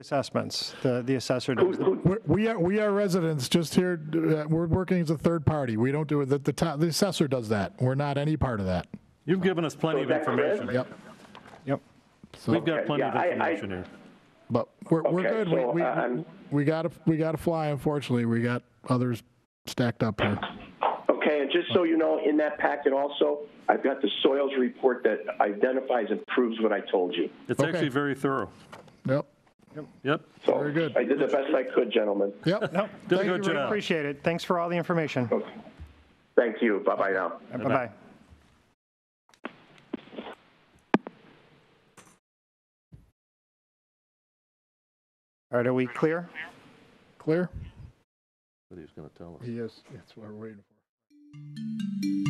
assessments, the, the assessor does. We're- We are, we are residents just here, uh, we're working as a third party. We don't do it, the, the to- the assessor does that. We're not any part of that. You've given us plenty of So is that clear? information. Yep. Yep. So, We've got Okay, plenty yeah, of I- I- information here. but we're, we're good. We, so, we, uh, I'm- we gotta, we gotta fly, unfortunately. We got others stacked up here. Okay, and just so you know, in that packet also, I've got the soils report that identifies and proves what I told you. It's Okay. actually very thorough. Yep, Yep. So Very good. I did the best I could, gentlemen. yep. No, Did a Thank you good very job. appreciate it. Thanks for all the information. Okay. Thank you. Bye-bye now. Bye-bye. All right, are we clear? Clear? What he was going to tell us. He is. That's what we're waiting for.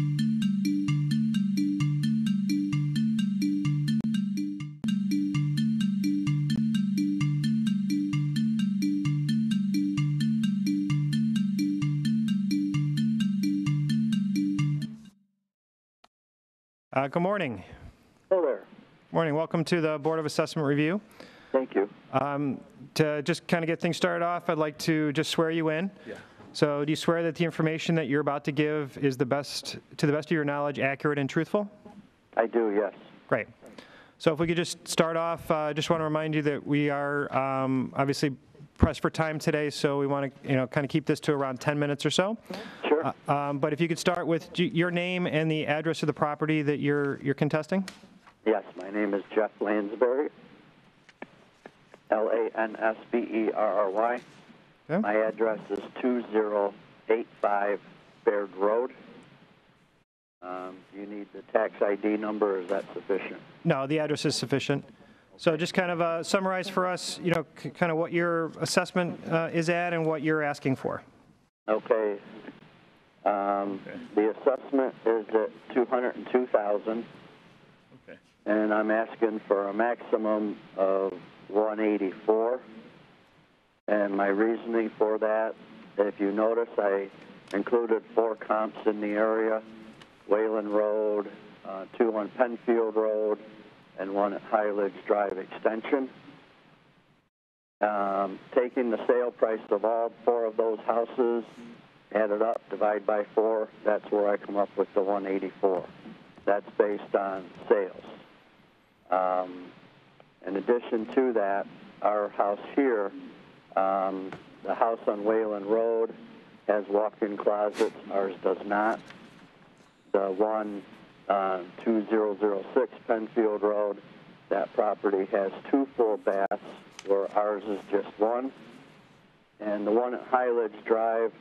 Uh, Good morning. Hello there. Morning, welcome to the Board of Assessment Review. Thank you. Um, To just kind of get things started off, I'd like to just swear you in. Yeah. So do you swear that the information that you're about to give is the best, to the best of your knowledge, accurate and truthful? I do, yes. Great. So if we could just start off, uh, just want to remind you that we are um, obviously pressed for time today, so we want to, you know, kind of keep this to around 10 minutes or so. Sure. Um, But if you could start with your name and the address of the property that you're, you're contesting? yes, my name is Jeff Lansberry. L A N S B E R R Y. Okay. My address is 2085 Baird Road. Um, do you need the tax ID number, or is that sufficient? No, the address is sufficient. So just kind of uh, summarize for us, you know, kind of what your assessment uh, is at and what you're asking for. Okay. Um, The assessment is at 202000 Okay. and I'm asking for a maximum of 184. And my reasoning for that, if you notice, I included four comps in the area: Wayland Road, uh, two on Penfield Road, and one at Highledge Drive Extension. Um, taking the sale price of all four of those houses, add it up, divide by four, that's where I come up with the 184. That's based on sales. Um, in addition to that, our house here, um, the house on Wayland Road, has walk-in closets. Ours does not. The one on 2006 Penfield Road, that property has two full baths, where ours is just one. And the one at Highledge Drive,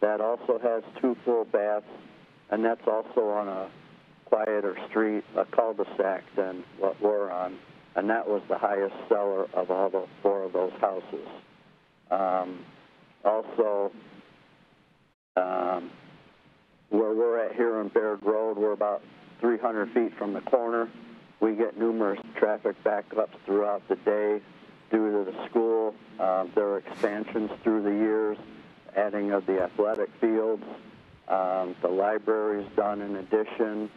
that also has two full baths, and that's also on a quieter street, a cul-de-sac than what we're on, and that was the highest seller of all the four of those houses. Um, also, um, where we're at here on Baird Road, we're about 300 feet from the corner. We get numerous traffic backups throughout the day due to the school. Uh, there are expansions through the years, adding of the athletic fields. Um, the library's done in addition.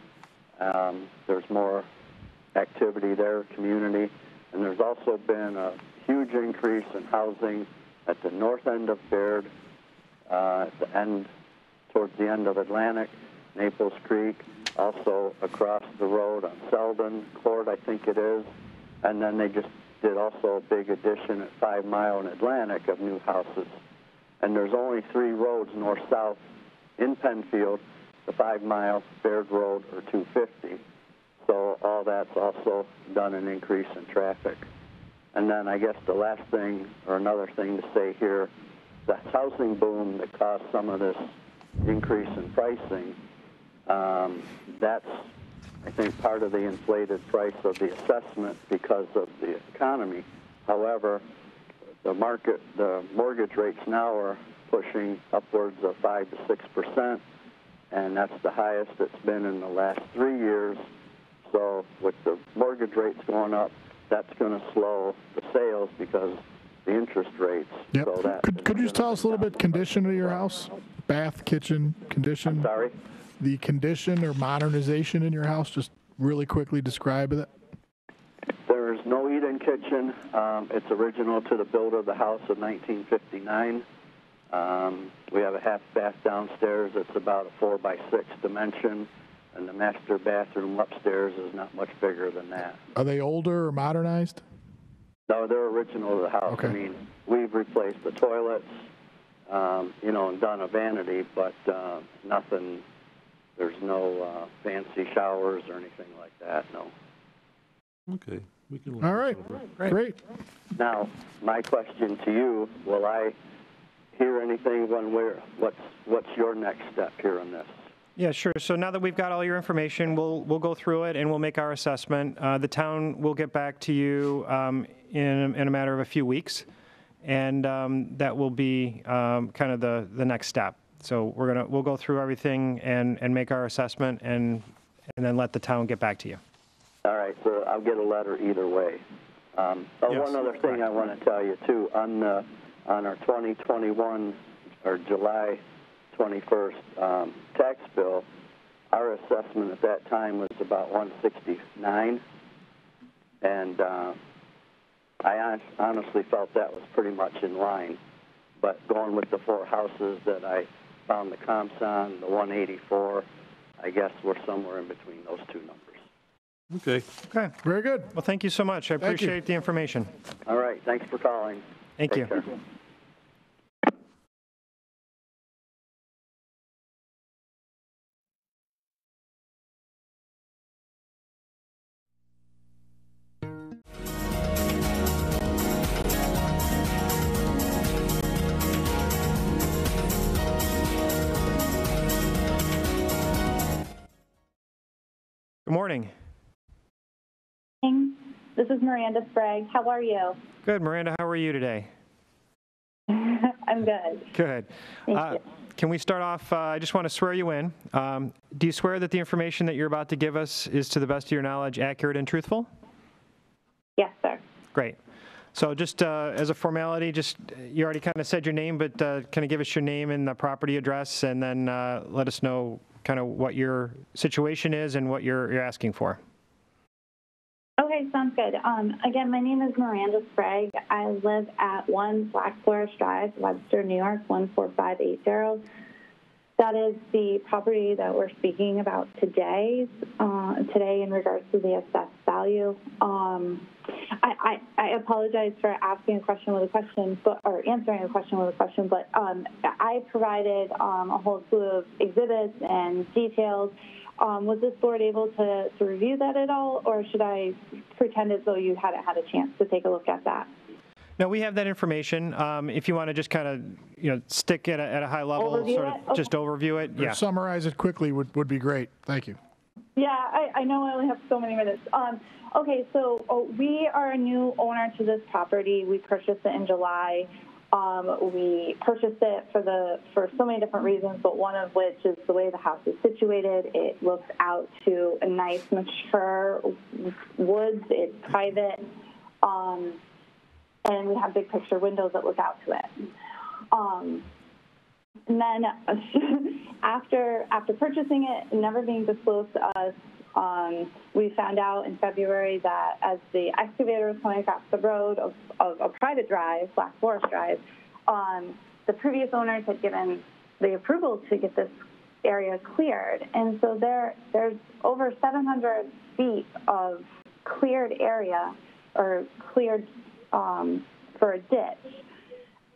Um, there's more activity there, community. And there's also been a huge increase in housing at the north end of Baird, uh, at the end, towards the end of Atlantic, Naples Creek, also across the road on Selden Court, I think it is. And then they just did also a big addition at Five Mile and Atlantic of new houses. And there's only three roads north-south in Penfield, the Five Mile, Baird Road, or 250. So all that's also done an increase in traffic. And then I guess the last thing, or another thing to say here, the housing boom that caused some of this increase in pricing, um, that's, I think, part of the inflated price of the assessment because of the economy. However, the market, the mortgage rates now are pushing upwards of five to six percent, and that's the highest it's been in the last three years. So with the mortgage rates going up, that's going to slow the sales because the interest rates. Yep. So that Could, could you just tell us a little bit condition of your house? Bath, kitchen, condition? Sorry. The condition or modernization in your house, just really quickly describe it. There's no eat-in kitchen. Um, it's original to the builder of the house of 1959. Um, we have a half bath downstairs. It's about a four by six dimension, and the master bathroom upstairs is not much bigger than that. Are they older or modernized? No, they're original to the house. Okay. I mean, we've replaced the toilets, um, you know, and done a vanity, but uh, nothing. There's no uh, fancy showers or anything like that. No. Okay. We can look All this right, great. Now, my question to you: Will I hear anything when we're? What's What's your next step here on this? Yeah, sure. So now that we've got all your information, we'll, we'll go through it and we'll make our assessment. Uh, The town will get back to you um, in, in a matter of a few weeks, and um, that will be um, kind of the, the next step. So we're gonna, we'll go through everything and, and make our assessment and, and then let the town get back to you. All right, so I'll get a letter either way. Um, oh, Yes, one other thing I want to tell you too on the, on our 2021 or July 21st um, tax bill, our assessment at that time was about 169, and uh, I hon- honestly felt that was pretty much in line. But going with the four houses that I found the comps on, the 184, I guess we're somewhere in between those two numbers. Okay. Okay. Very good. Well, thank you so much. I Thank you. appreciate the information. All right, thanks for calling. Thank Take you. care. Morning. This is Miranda Sprague. How are you? Good. Miranda, how are you today? I'm good. Good. Thank Uh, you. Can we start off, uh, I just want to swear you in. Um, Do you swear that the information that you're about to give us is to the best of your knowledge accurate and truthful? Yes, sir. Great. So just uh, as a formality, just, you already kind of said your name, but uh, kind of give us your name and the property address, and then uh, let us know kind of what your situation is and what you're you're asking for. Okay, sounds good. Um, again, my name is Miranda Sprague. I live at 1 Black Forest Drive, Webster, New York, 14580. That is the property that we're speaking about today, uh, today in regards to the assessed value. Um, I, I, I apologize for asking a question with a question, but or answering a question with a question, but um, I provided um, a whole slew of exhibits and details. Um, was this board able to, to review that at all, or should I pretend as though you hadn't had a chance to take a look at that? No, we have that information. Um, If you want to just kind of, you know, stick at a, at a high level, Overview sort it? of Okay. just overview it, Or yeah. Summarize it quickly would, would be great. Thank you. Yeah, I, I know I only have so many minutes. Um, okay, so oh, we are a new owner to this property. We purchased it in July. Um, we purchased it for the for so many different reasons, but one of which is the way the house is situated. It looks out to a nice, mature woods. It's private, um, and we have big picture windows that look out to it. Um, and then after after purchasing it, never being disclosed to us, um, we found out in February that as the excavator was coming across the road of, of a private drive, Black Forest Drive, um, the previous owners had given the approval to get this area cleared, and so there there's over 700 feet of cleared area or cleared um, for a ditch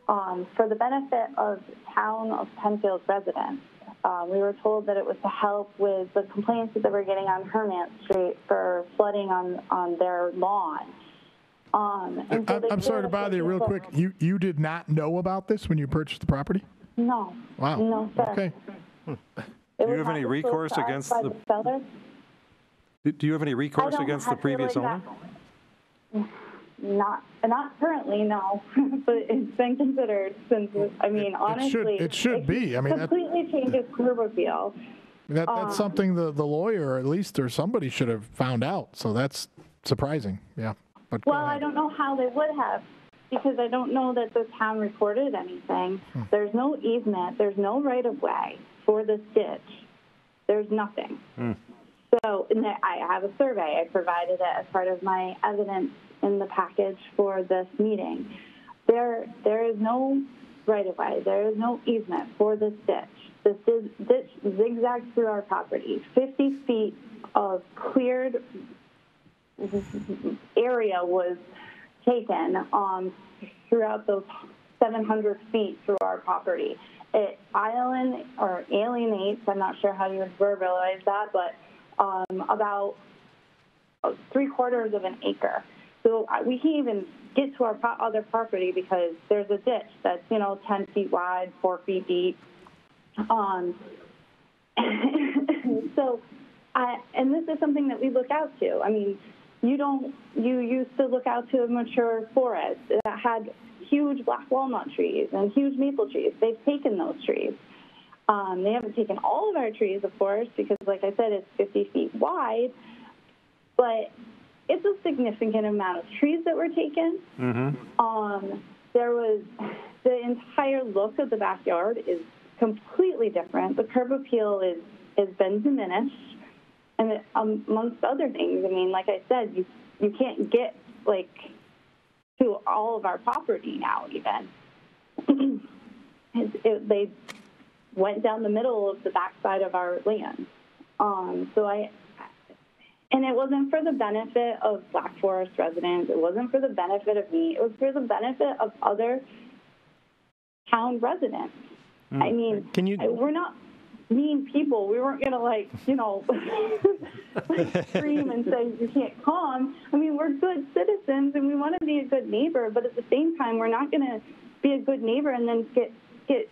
um, for the benefit of town of Penfield residents. Um, we were told that it was to help with the complaints that they were getting on Hermant Street for flooding on, on their lawn. Um, and so I'm, I'm sorry to cleared up bother you the real quick. You, you did not know about this when you purchased the property? No. Wow. No, sir. Okay. It Do you have any recourse against by the- seller. Do- Do you have any recourse against the previous owner? not- Not, not currently, no, but it's been considered since, I mean, should- honestly. it should be. I mean, that- Completely changes curb appeal. That, Um, that's something the, the lawyer, at least, or somebody should have found out. So that's surprising. Yeah. But Well, I don't know how they would have, because I don't know that the town recorded anything. Hmm. There's no easement, there's no right of way for this ditch. There's nothing. Hmm. So and I have a survey. I provided it as part of my evidence in the package for this meeting. There, there is no right of way. There is no easement for this ditch. This ditch zigzags through our property. 50 feet of cleared area was taken um, throughout those 700 feet through our property. It island or alienates, I'm not sure how you would verbalize that, but um, about three quarters of an acre. So we can't even get to our other property because there's a ditch that's, you know, 10 feet wide, four feet deep. Um, so, I, and this is something that we look out to. I mean, you don't, you used to look out to a mature forest that had huge black walnut trees and huge maple trees. They've taken those trees. Um, they haven't taken all of our trees, of course, because, like I said, it's 50 feet wide, but it's a significant amount of trees that were taken. Um, there was the entire look of the backyard is completely different. The curb appeal is has been diminished, and it, um, amongst other things, I mean, like I said, you you can't get like to all of our property now. Even It's- it, they went down the middle of the backside of our land. Um, so I, and it wasn't for the benefit of Black Forest residents. It wasn't for the benefit of me. It was for the benefit of other town residents. Mm. I mean, Can you- we're not mean people. We weren't gonna like, you know, like scream and say you can't come. I mean, we're good citizens and we want to be a good neighbor, but at the same time, we're not gonna be a good neighbor and then get get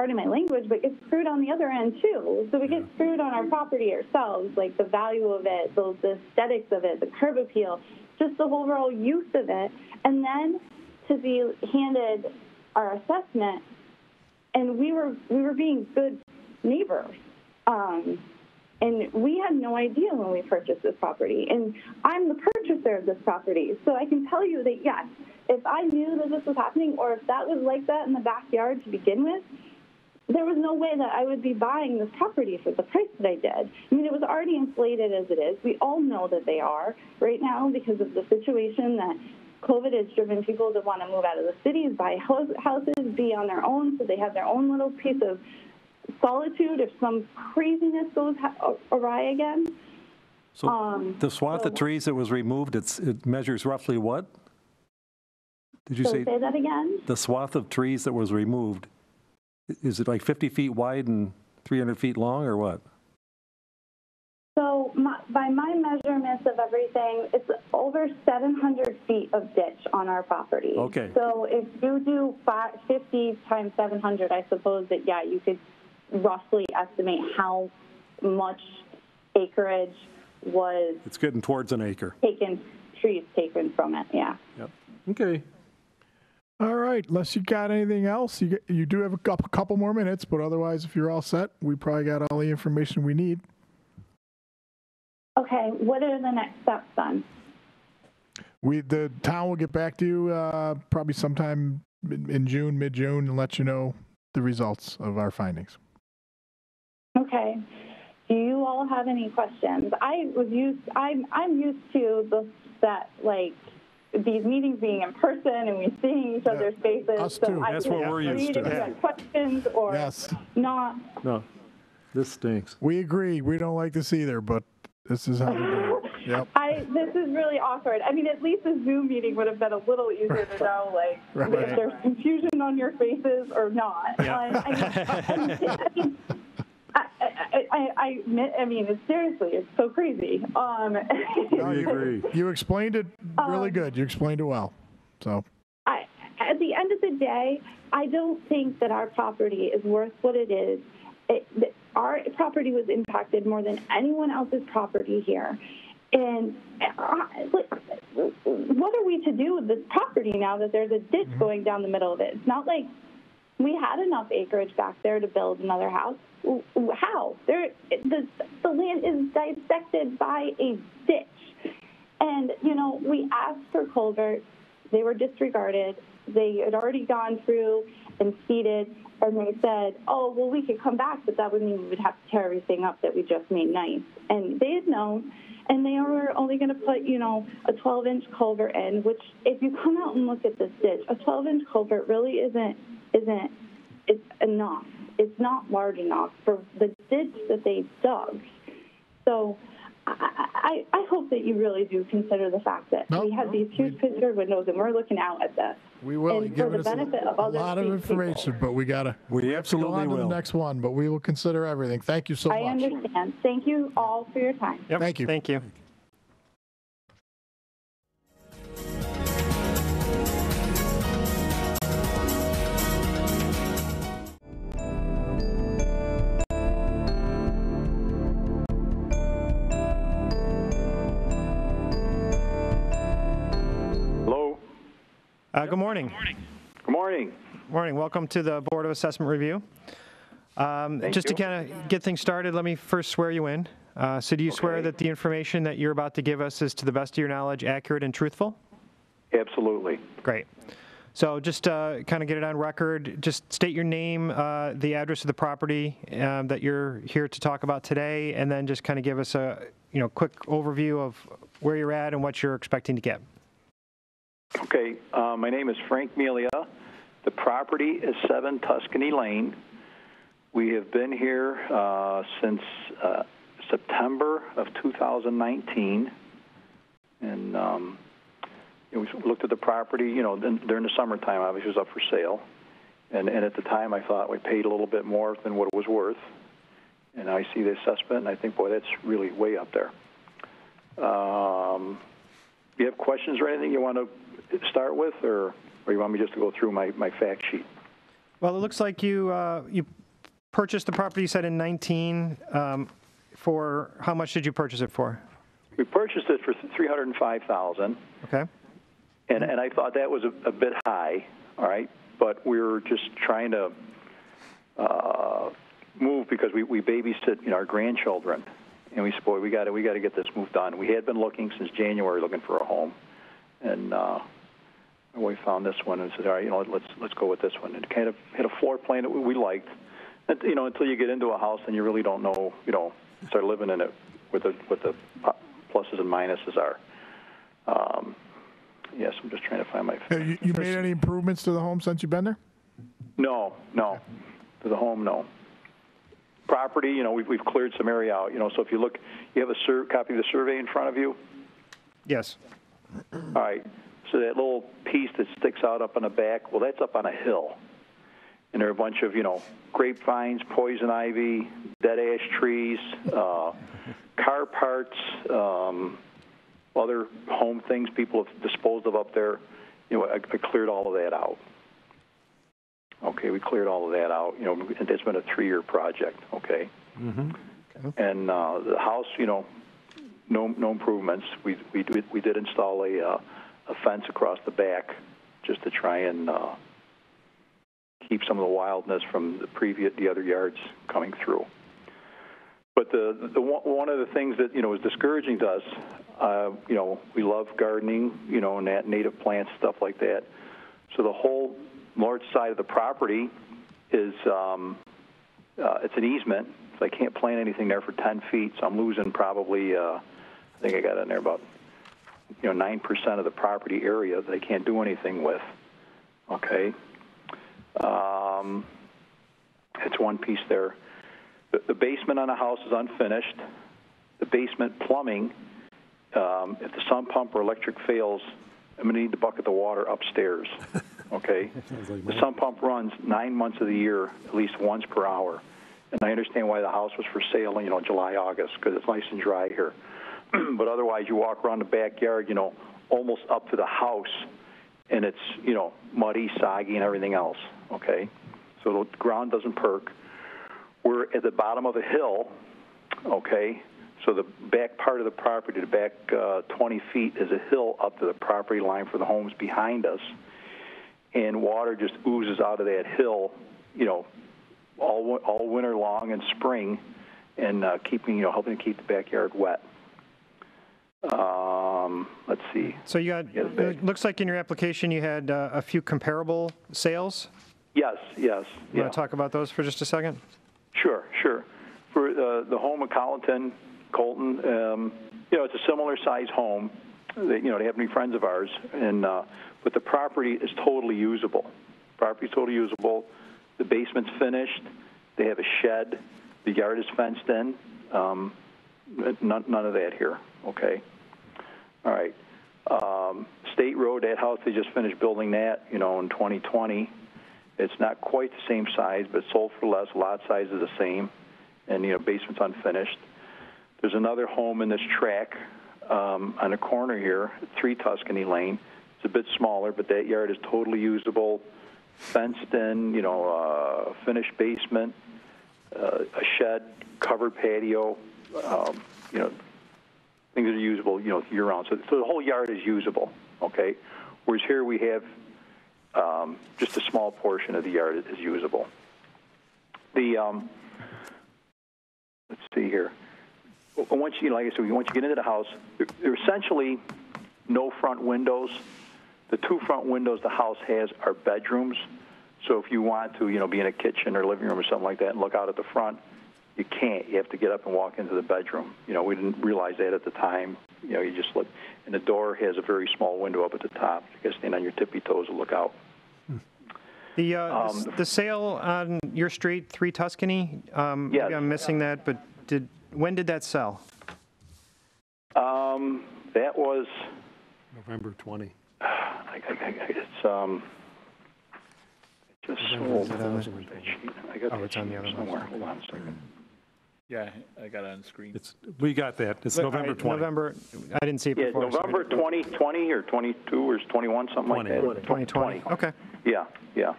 pardon my language, but get screwed on the other end too. So we get screwed on our property ourselves, like the value of it, the, the aesthetics of it, the curb appeal, just the whole overall use of it, and then to be handed our assessment, and we were we were being good neighbors. Um, and we had no idea when we purchased this property. And I'm the purchaser of this property. So I can tell you that, yes, if I knew that this was happening or if that was like that in the backyard to begin with, there was no way that I would be buying this property for the price that I did. I mean, it was already inflated as it is. We all know that they are right now because of the situation that COVID has driven people to want to move out of the cities, buy houses, be on their own, so they have their own little piece of solitude if some craziness goes awry again. So Um, the swath so- of trees that was removed, it's, it measures roughly what? Did you say say that again. the swath of trees that was removed, is it like 50 feet wide and 300 feet long or what? So my, by my measurements of everything, it's over 700 feet of ditch on our property. Okay. So if you do fi 50 times 700, I suppose that, yeah, you could roughly estimate how much acreage was It's getting towards an acre. taken, trees taken from it, yeah. Yep. Okay. All right, unless you got anything else, you, get- you do have a couple, couple more minutes, but otherwise, if you're all set, we probably got all the information we need. Okay, what are the next steps then? We, the town will get back to you uh, probably sometime in June, mid-June, and let you know the results of our findings. Okay. Do you all have any questions? I was used. I'm I'm used to the that like these meetings being in person and we seeing each other's faces. us so too. I That's could what we're read used to. If you had questions or Yes, not. No, this stinks. we agree. We don't like this either, but this is how we do it. Yep. I this is really awkward. I mean, at least a Zoom meeting would have been a little easier to know, like Right. if there's confusion on your faces or not. Um, I, mean, I mean, I, I, I, I, mean, it's seriously, it's so crazy. Um, No, you, agree. you explained it really Um, good. You explained it well. So, I, at the end of the day, I don't think that our property is worth what it is. It, our property was impacted more than anyone else's property here. And uh, what are we to do with this property now that there's a ditch going down the middle of it? It's not like we had enough acreage back there to build another house. How? There, the, the land is dissected by a ditch. And, you know, we asked for culverts. They were disregarded. They had already gone through and seeded, and they said, "Oh, well, we could come back, but that would mean we would have to tear everything up that we just made nice." And they had known, and they were only going to put, you know, a 12-inch culvert in. Which, if you come out and look at this ditch, a 12-inch culvert really isn't isn't it's enough. It's not large enough for the ditch that they dug. So. I, I, I hope that you really do consider the fact that No, we have no, these huge picture windows and we're looking out at this. We will. And You're for the us a- benefit of a lot of people. information, but we gotta We go absolutely on to the next one. But we will consider everything. Thank you so I much. I understand. Thank you all for your time. Yep, Thank you. Thank you. Uh, Good morning. Good morning. Good Morning. Welcome to the Board of Assessment Review. Um, Just to kind of get things started, let me first swear you in. Uh, So do you swear that the information that you're about to give us is, to the best of your knowledge, accurate and truthful? Absolutely. Great. So just uh, kind of get it on record, just state your name, uh, the address of the property um, that you're here to talk about today, and then just kind of give us a, you know, quick overview of where you're at and what you're expecting to get. Okay. Uh, my name is Frank Melia. The property is 7 Tuscany Lane. We have been here uh, since uh, September of 2019. And um, we looked at the property, you know, during the summertime, obviously, it was up for sale. And, and at the time, I thought we paid a little bit more than what it was worth. And I see the assessment, and I think, boy, that's really way up there. Um, you have questions or anything you want to start with, or, or you want me just to go through my, my fact sheet? Well, it looks like you, uh, you purchased the property, you said in 19, um, for, how much did you purchase it for? We purchased it for 305000 Okay? and, and I thought that was a, a bit high, all right? But we were just trying to uh, move because we, we babysit you know, our grandchildren. And we said, boy, we got to we got to get this moved on. We had been looking since January, looking for a home, and uh, we found this one and said, all right, you know, let's let's go with this one. And kind of had a floor plan that we, we liked. And, you know, until you get into a house and you really don't know, you know, start living in it, with the what the pluses and minuses are. Um, yes, I'm just trying to find my. Have you, you made any improvements to the home since you've been there? No, no. To the home, no. Property, you know, we've, we've cleared some area out, you know, so if you look, you have a sur- copy of the survey in front of you? Yes. All right. So that little piece that sticks out up on the back, well, that's up on a hill. And there are a bunch of, you know, grapevines, poison ivy, dead ash trees, uh, car parts, um, other home things people have disposed of up there. You know, I, I cleared all of that out. Okay, we cleared all of that out. You know, and it's been a three-year project. Okay. And uh, the house, you know, no no improvements. We we we did install a uh, a fence across the back just to try and uh, keep some of the wildness from the previous the other yards coming through. But the, the one of the things that you know is discouraging to us, uh, you know, we love gardening, you know, and that native plants stuff like that. So the whole north side of the property is um, uh, it's an easement, so I can't plant anything there for 10 feet. So I'm losing probably, uh, I think I got in there about, you know, nine percent of the property area that I can't do anything with. Okay, um, it's one piece there. The, the basement on the house is unfinished. The basement plumbing, um, if the sump pump or electric fails, I'm going to need to bucket the water upstairs. Okay? the sump pump runs nine months of the year, at least once per hour. And I understand why the house was for sale in, you know, July, August, because it's nice and dry here. but otherwise, you walk around the backyard, you know, almost up to the house, and it's, you know, muddy, soggy, and everything else. Okay? So the ground doesn't perk. We're at the bottom of a hill, okay? So the back part of the property, the back uh, 20 feet, is a hill up to the property line for the homes behind us, and water just oozes out of that hill, you know, all all winter long and spring, and uh, keeping you know helping to keep the backyard wet. Um, let's see. So you got, Yeah, the back. it looks like in your application you had uh, a few comparable sales. Yes, yes, You yeah. want to talk about those for just a second? Sure, sure. For uh, the home of Colleton, Colton, um, you know, it's a similar size home. They, you know, they happen to be friends of ours, and uh, but the property is totally usable. Property is totally usable. The basement's finished. They have a shed. The yard is fenced in. Um, none, none of that here. Okay. All right. Um, State Road, that house they just finished building that. You know, in 2020. It's not quite the same size, but sold for less. Lot size is the same, and you know basement's unfinished. There's another home in this track um, on the corner here, Three Tuscany Lane. It's a bit smaller, but that yard is totally usable, fenced in. You know, uh, finished basement, uh, a shed, covered patio. Um, you know, things are usable. You know, year round. So, so the whole yard is usable. Okay. Whereas here we have um, just a small portion of the yard is usable. The um, let's see here. Once you, like I said, once you get into the house, there are essentially no front windows. The two front windows the house has are bedrooms. So if you want to, you know, be in a kitchen or living room or something like that and look out at the front, you can't. You have to get up and walk into the bedroom. You know, we didn't realize that at the time. You know, you just look, and the door has a very small window up at the top. You got to stand on your tippy toes and look out. The, uh, the Um, s- the sale on your street, 3 Tuscany, um, Yes. maybe I'm missing that, but did, when did that sell? Um, that was, November 20. I, I, I, it's um, it just sold. It on the- I got Oh, that it's on the other somewhere. Hold on a second. Yeah, I got it on screen. It's, we got that. It's But, November all right, 20. November, I didn't see it Yeah, before. so November didn't- 2020 or 22 or 21, something like 20. that. 2020, okay. Yeah, yeah.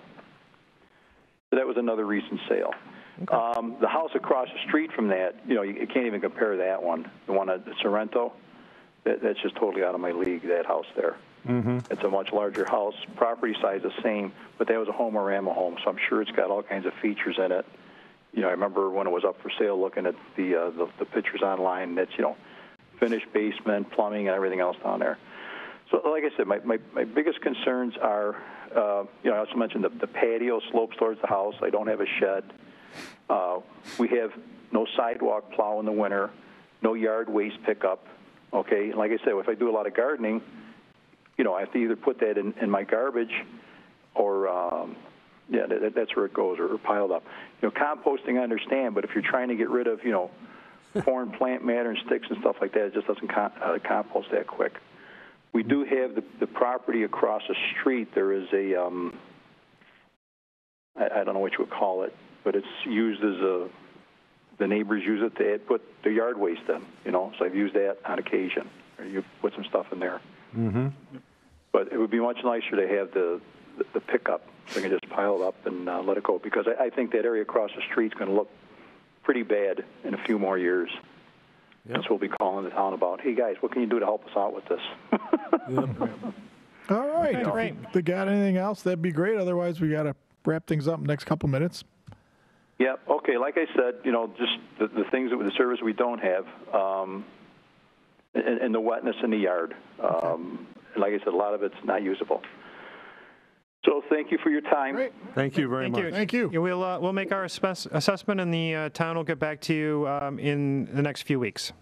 So that was another recent sale. Um, the house across the street from that, you know, you, you can't even compare that one. The one at Sorrento, that, that's just totally out of my league. That house there. Mm-hmm. It's a much larger house. Property size the same, but that was a home or Homearama home, so I'm sure it's got all kinds of features in it. You know, I remember when it was up for sale, looking at the uh, the, the pictures online. That's you know, finished basement, plumbing, and everything else down there. So, like I said, my, my, my biggest concerns are, uh, you know, I also mentioned the, the patio slopes towards the house. I don't have a shed. Uh, we have no sidewalk plow in the winter, no yard waste pickup. Okay, and like I said, if I do a lot of gardening, you know, I have to either put that in, in my garbage or, um, yeah, that, that's where it goes, or, or piled up. You know, composting, I understand, but if you're trying to get rid of, you know, foreign plant matter and sticks and stuff like that, it just doesn't com- uh, compost that quick. We do have the, the property across the street. There is a, um, I, I don't know what you would call it, but it's used as a, the neighbors use it to add, put the yard waste in, you know, so I've used that on occasion. Or you put some stuff in there. Mm-hmm. But it would be much nicer to have the, the, the pickup, so I can just pile it up and uh, let it go, because I, I think that area across the street's going to look pretty bad in a few more years. That's what we'll be calling the town about. Hey, guys, what can you do to help us out with this? All right. Okay, If they got anything else, that'd be great. Otherwise, we got to wrap things up in the next couple minutes. Yeah, okay, like I said, you know, just the, the things that, the service we don't have, um, and, and the wetness in the yard. Um, and like I said, a lot of it's not usable. So thank you for your time. Great. Thank you very Thank much. you. Thank you. Yeah, We'll, uh, we'll make our assess- assessment, and the uh, town will get back to you um, in the next few weeks.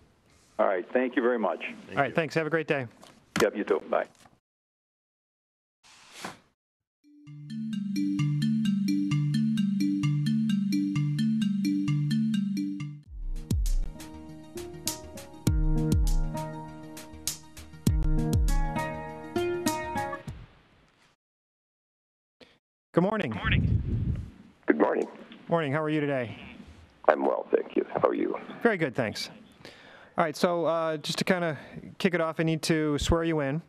All right, thank you very much. All right, thanks. Have a great day. Yep, you too. Bye. Good morning. Good morning. Morning. How are you today? I'm well, thank you. How are you? Very good, thanks. All right, so uh, just to kind of kick it off, I need to swear you in.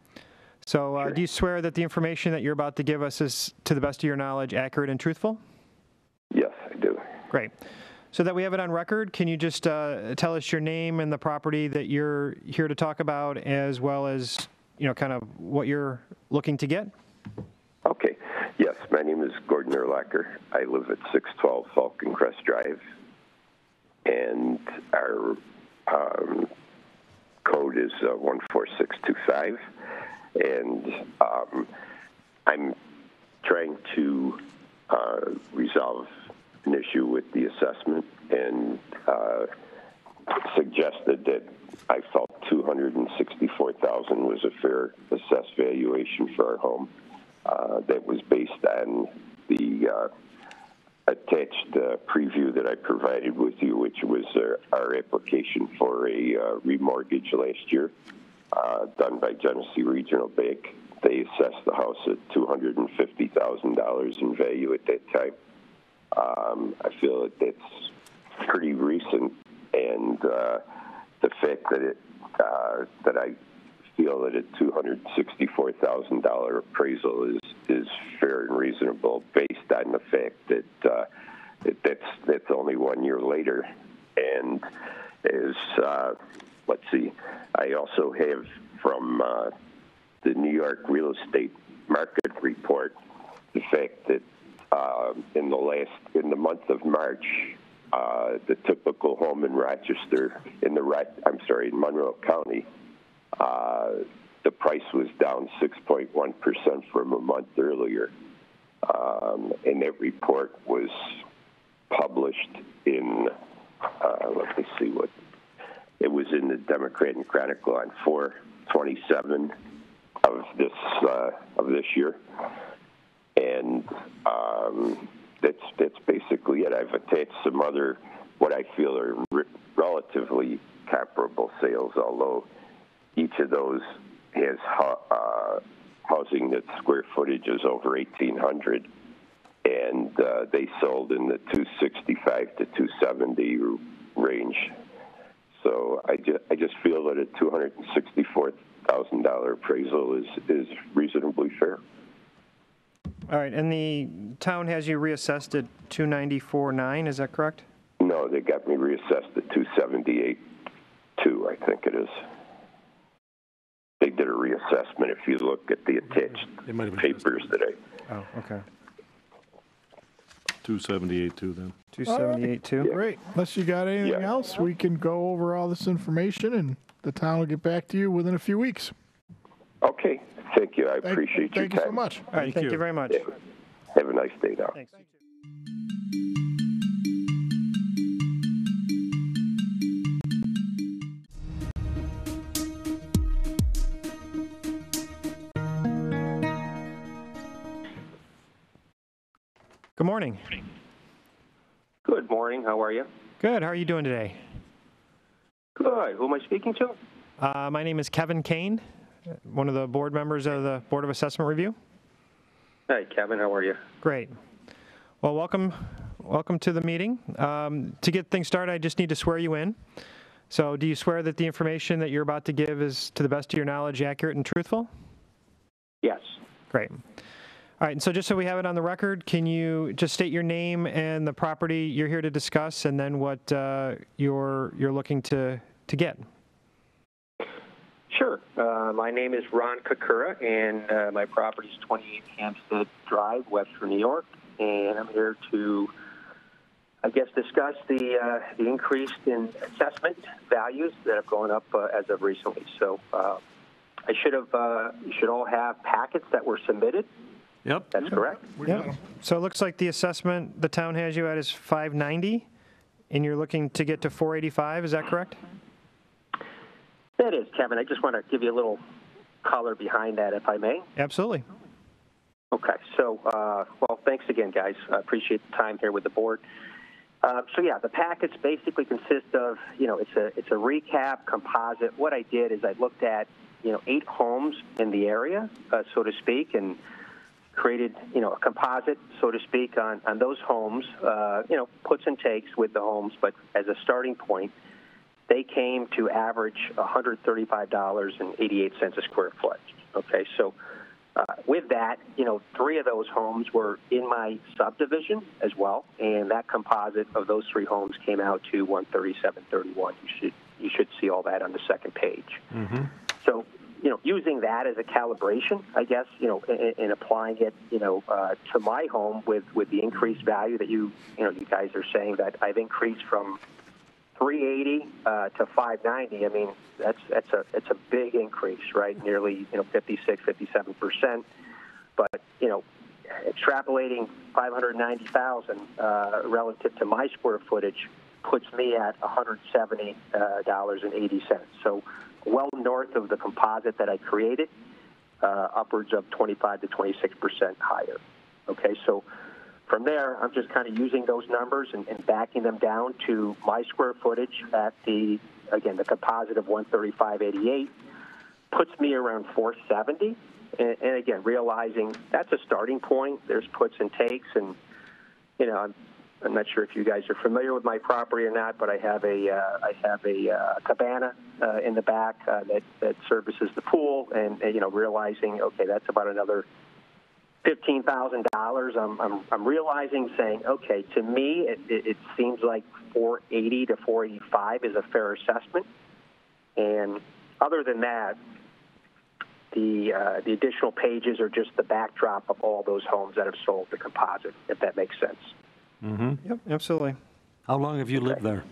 So, uh, do you swear that the information that you're about to give us is, to the best of your knowledge, accurate and truthful? Yes, I do. Great. So that we have it on record, can you just uh, tell us your name and the property that you're here to talk about, as well as, you know, kind of what you're looking to get? Okay. Yes, my name is Gordon Erlacher. I live at 612 Falcon Crest Drive, and our um, code is uh, 14625. And um, I'm trying to uh, resolve an issue with the assessment and uh, suggested that I felt 264,000 was a fair assessed valuation for our home. Uh, that was based on the uh, attached uh, preview that I provided with you, which was our, application for a remortgage last year, done by Genesee Regional Bank. They assessed the house at $250,000 in value at that time. Um, I feel that that's pretty recent, and uh, the fact that it uh, that I feel that a $264,000 appraisal is is fair and reasonable based on the fact that, uh, that that's that's only one year later, and is uh, let's see, I also have from uh, the New York Real Estate Market Report the fact that uh, in the last in the month of March, uh, the typical home in Rochester in the I'm sorry in Monroe County, uh, the price was down 6.1 percent from a month earlier, um, and that report was published in uh, let me see what it was in the Democrat and Chronicle on 427 of this uh, of this year and um, that's that's basically it. I've attached some other what I feel are re- relatively comparable sales, although each of those has uh, housing that square footage is over 1,800, and uh, they sold in the 265 to 270 range. So I just I just feel that a $264,000 appraisal is is reasonably fair. All right, and the town has you reassessed at 294.9, is that correct? No, they got me reassessed at 278.2, I think it is. They did a reassessment. If you look at the attached It might have papers that I, Oh, okay. 278 too then. 278.2? Great. Unless you got anything Yeah. else, we can go over all this information and the town will get back to you within a few weeks. okay, thank you. I Thank- appreciate your Thank you so much. All right, thank you you. very much. Yeah. Have a nice day now. Thanks. Good morning. Good morning. How are you? Good, how are you doing today? Good. Who am I speaking to? Uh, My name is Kevin Kane, one of the board members of the Board of Assessment Review. Hi, Kevin. How are you? Great. Well, welcome, welcome to the meeting. Um, To get things started, I just need to swear you in. So do you swear that the information that you're about to give is, to the best of your knowledge, accurate and truthful? Yes. Great. All right, and so just so we have it on the record, can you just state your name and the property you're here to discuss, and then what uh, you're, you're looking to, to get? Sure. Uh, my name is Ron Kakura, and uh, my property is 28 Hampstead Drive, Webster, New York. And I'm here to, I guess, discuss the uh, the increase in assessment values that have gone up uh, as of recently. So uh, I should have, uh, you should all have packets that were submitted. Yep. That's correct. Yep. So it looks like the assessment the town has you at is 590, and you're looking to get to 485, is that correct? That is, Kevin. I just want to give you a little color behind that, if I may. Absolutely. Okay, so, uh, well, thanks again, guys. I appreciate the time here with the board. Uh, so yeah, the packets basically consist of, you know, it's a it's a recap composite. What I did is I looked at, you know, eight homes in the area, uh, so to speak, and created, you know, a composite, so to speak, on on those homes. Uh, you know, puts and takes with the homes, but as a starting point, they came to average $135.88 a square foot. Okay, so uh, with that, you know, three of those homes were in my subdivision as well, and that composite of those three homes came out to 137.31. You should you should see all that on the second page. So, you know, using that as a calibration, I guess, you know, and, and applying it, you know, uh, to my home with with the increased value that you you know you guys are saying that I've increased from 380 uh, to 590. I mean, that's that's a it's a big increase, right? Nearly you know 56, 57 percent. But you know, extrapolating 590,000 uh, relative to my square footage puts me at $170.80. So well north of the composite that I created, uh, upwards of 25 to 26 percent higher. Okay, so from there, I'm just kind of using those numbers and, and backing them down to my square footage at the again the composite of 135.88 puts me around 470. And, and again, realizing that's a starting point. There's puts and takes, and you know, I'm, I'm not sure if you guys are familiar with my property or not, but I have a uh, I have a uh, cabana uh, in the back uh, that that services the pool, and, and you know, realizing okay, that's about another fifteen thousand dollars. I'm I'm I'm realizing saying okay, to me, it, it, it seems like 480 to 485 is a fair assessment, and other than that, the uh, the additional pages are just the backdrop of all those homes that have sold the composite, if that makes sense. Mm-hmm. Yep, absolutely. How long have you lived there?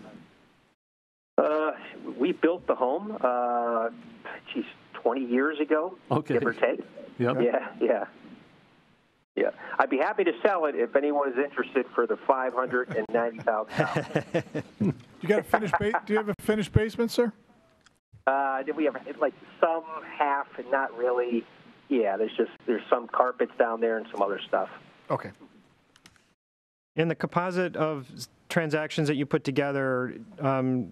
Uh, we built the home, uh, geez, 20 years ago, Okay. give or take. Yep. Yeah, yeah. Yeah, I'd be happy to sell it if anyone is interested for the five hundred and ninety thousand dollars. You got a finished ba- Do you have a finished basement, sir? Uh, then we have like some half and not really. Yeah, there's just there's some carpets down there and some other stuff. Okay. In the composite of transactions that you put together, um,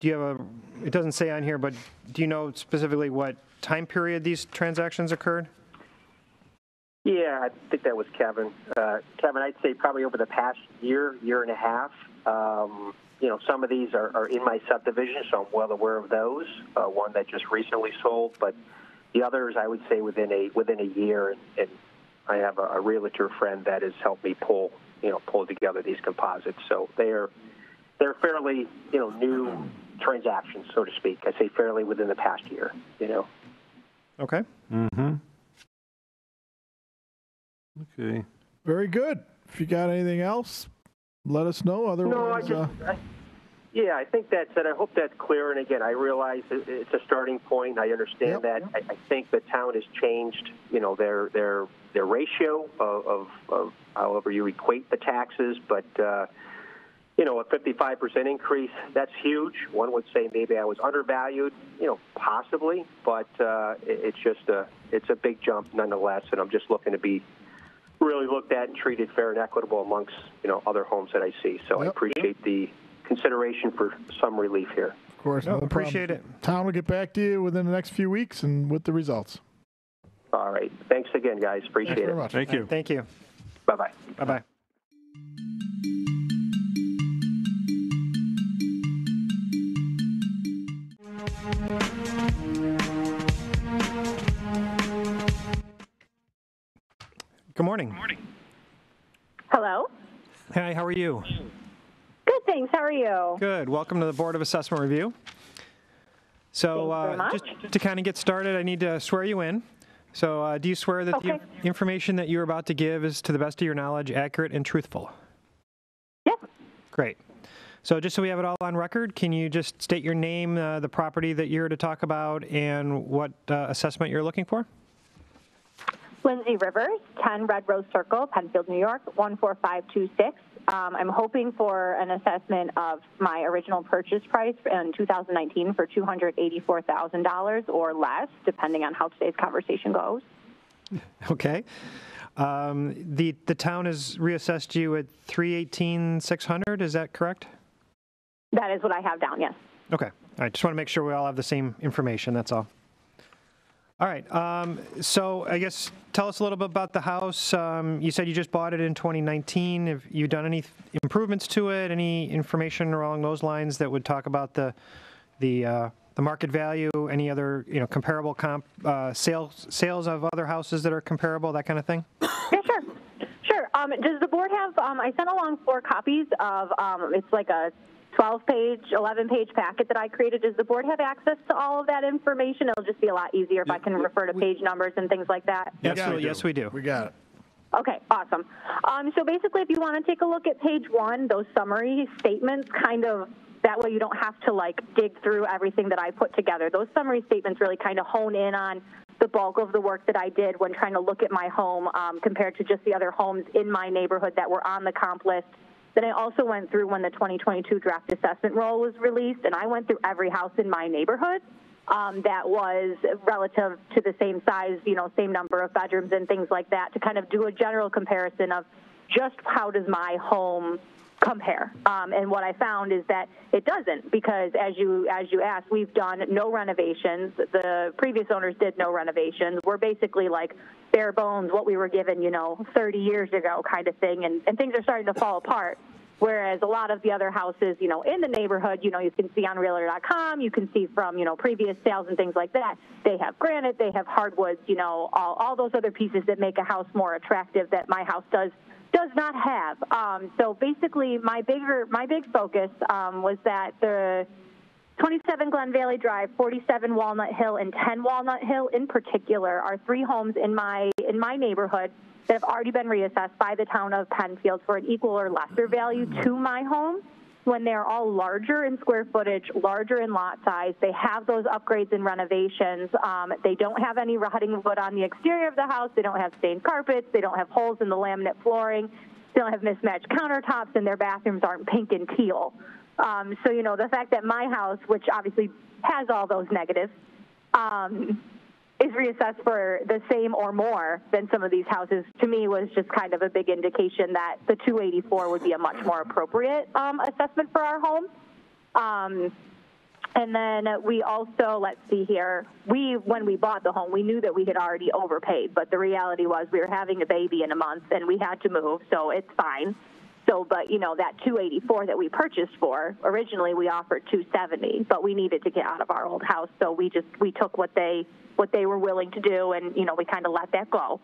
do you have a, it doesn't say on here, but do you know specifically what time period these transactions occurred? Yeah, I think that was Kevin. Uh, Kevin, I'd say probably over the past year, year and a half. Um, you know, some of these are, are in my subdivision, so I'm well aware of those. Uh, one that just recently sold, but the others, I would say within a within a year. And, and I have a, a realtor friend that has helped me pull, you know, pulled together these composites. So they're they're fairly, you know, new transactions, so to speak. I say fairly within the past year. You know. Okay. Mm-hmm. Okay. Very good. If you got anything else, let us know. Otherwise, No, I uh, just, I, yeah, I think that's it. I hope that's clear. And again, I realize it's a starting point. I understand Yep, that. I, I think the town has changed, you know, their their their ratio of, of, of however you equate the taxes, but. Uh, you know, a 55% increase, that's huge. One would say maybe I was undervalued, you know, possibly, but uh, it, it's just a, it's a big jump nonetheless, and I'm just looking to be really looked at and treated fair and equitable amongst, you know, other homes that I see. So I Yep. appreciate the consideration for some relief here. of course, No, no, problem. appreciate it. Town will get back to you within the next few weeks and with the results. All right. Thanks again, guys. Appreciate Thanks very it. much. Thank you. Thank you. Bye-bye. Bye-bye. Good morning. Good morning. Hello. Hi, how are you? Good, thanks. How are you? Good. Welcome to the Board of Assessment Review. So, uh, just to kind of get started, I need to swear you in. So, uh, do you swear that the information that you're about to give is, to the best of your knowledge, accurate and truthful? Yes. Great. So, just so we have it all on record, can you just state your name, uh, the property that you're to talk about, and what uh, assessment you're looking for? Lindsay Rivers, 10 Red Rose Circle, Penfield, New York, 14526. Um, I'm hoping for an assessment of my original purchase price in 2019 for $284,000 or less, depending on how today's conversation goes. Okay. Um, the the town has reassessed you at 318,600. Is that correct? That is what I have down, yes. Okay. All right. Just want to make sure we all have the same information. That's all. All right. Um, so I guess tell us a little bit about the house. Um, you said you just bought it in 2019. Have you done any improvements to it? Any information along those lines that would talk about the the uh, the market value? Any other you know comparable comp uh, sales sales of other houses that are comparable? That kind of thing. Yeah, sure. Sure. Um, does the board have, um, I sent along four copies of, um, it's like a 12 page, 11 page packet that I created. Does the board have access to all of that information? It'll just be a lot easier if I can refer to page numbers and things like that. Absolutely. Yes, we do. We got it. Okay, awesome. Um, so basically, if you want to take a look at page one, those summary statements kind of that way you don't have to like dig through everything that I put together. Those summary statements really kind of hone in on the bulk of the work that I did when trying to look at my home um, compared to just the other homes in my neighborhood that were on the comp list. Then I also went through when the 2022 draft assessment roll was released, and I went through every house in my neighborhood um, that was relative to the same size, you know, same number of bedrooms and things like that to kind of do a general comparison of just how does my home compare. Um, and what I found is that it doesn't because as you as you asked, we've done no renovations. The previous owners did no renovations. We're basically like bare bones what we were given, you know, 30 years ago kind of thing, and, and things are starting to fall apart. Whereas a lot of the other houses, you know, in the neighborhood, you know, you can see on Realtor.com, you can see from, you know, previous sales and things like that. They have granite, they have hardwoods, you know, all, all those other pieces that make a house more attractive that my house does does not have. Um, so basically, my bigger my big focus um, was that the 27 Glen Valley Drive, 47 Walnut Hill, and 10 Walnut Hill in particular are three homes in my in my neighborhood that have already been reassessed by the town of Penfield for an equal or lesser value to my home. When they're all larger in square footage, larger in lot size, they have those upgrades and renovations. Um, they don't have any rotting wood on the exterior of the house. They don't have stained carpets. They don't have holes in the laminate flooring. They don't have mismatched countertops, and their bathrooms aren't pink and teal. Um, so, you know, the fact that my house, which obviously has all those negatives, um, is reassessed for the same or more than some of these houses to me was just kind of a big indication that the 284 would be a much more appropriate um, assessment for our home. Um, and then we also, let's see here, we, when we bought the home, we knew that we had already overpaid, but the reality was we were having a baby in a month and we had to move, so it's fine. So, but you know, that 284 that we purchased for, originally we offered 270, but we needed to get out of our old house, so we just, we took what they, what they were willing to do and, you know, we kind of let that go.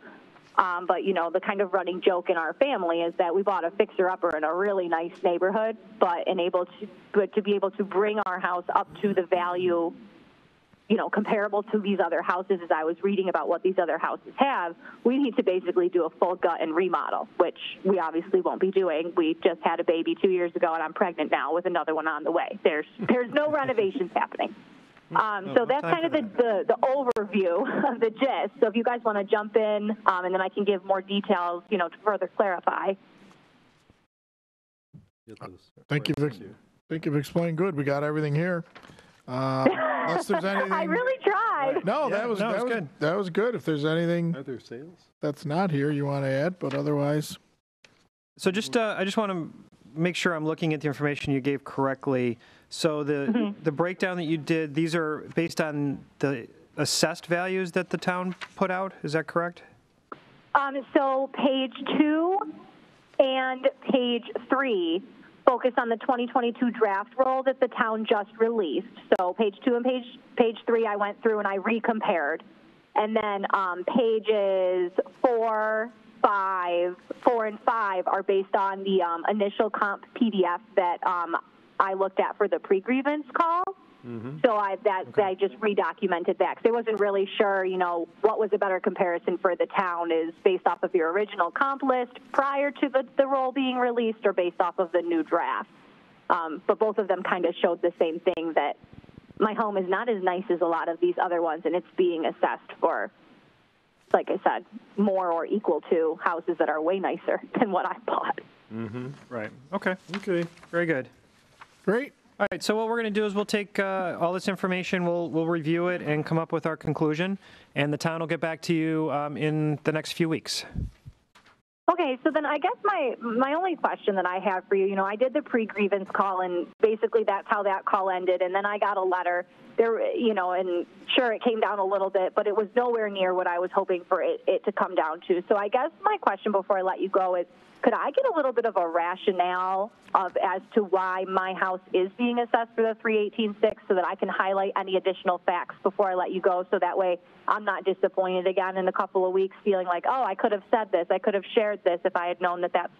Um, but you know, the kind of running joke in our family is that we bought a fixer-upper in a really nice neighborhood, but enabled to, but to be able to bring our house up to the value, you know, comparable to these other houses. As I was reading about what these other houses have, we need to basically do a full gut and remodel, which we obviously won't be doing. We just had a baby two years ago, and I'm pregnant now with another one on the way. There's there's no renovations happening. Um, No, so that's kind of the, the, the overview of the gist. So if you guys want to jump in, um, and then I can give more details, you know, to further clarify. Thank you, Vic. Thank you for explaining. Good. We got everything here. Uh, unless there's anything. I really tried. No, Yeah, that was no, that was good. that was good. If there's anything Are there sales? that's not here you want to add, but otherwise, So just, uh, I just want to make sure I'm looking at the information you gave correctly. So the, the breakdown that you did, these are based on the assessed values that the town put out, is that correct? Um, so page two and page three focus on the 2022 draft roll that the town just released. So page two and page page three, I went through and I recompared, and then um, pages four, five, four and five are based on the um, initial comp PDF that um, I looked at for the pre-grievance call. So I that I just redocumented that because I wasn't really sure, you know, what was a better comparison for the town is based off of your original comp list prior to the, the roll being released or based off of the new draft. Um, but both of them kind of showed the same thing that my home is not as nice as a lot of these other ones, and it's being assessed for, like I said, more or equal to houses that are way nicer than what I bought. Mm-hmm. Right. Okay, Okay. very good. Great. All right, so what we're going to do is we'll take uh, all this information, we'll, we'll review it and come up with our conclusion, and the town will get back to you um, in the next few weeks. Okay, so then I guess my my only question that I have for you, you know, I did the pre-grievance call, and basically that's how that call ended. And then I got a letter there, you know, and sure it came down a little bit, but it was nowhere near what I was hoping for it, it to come down to. So I guess my question before I let you go is, could I get a little bit of a rationale of as to why my house is being assessed for the 318.6 so that I can highlight any additional facts before I let you go so that way I'm not disappointed again in a couple of weeks feeling like, oh, I could have said this, I could have shared this if I had known that that's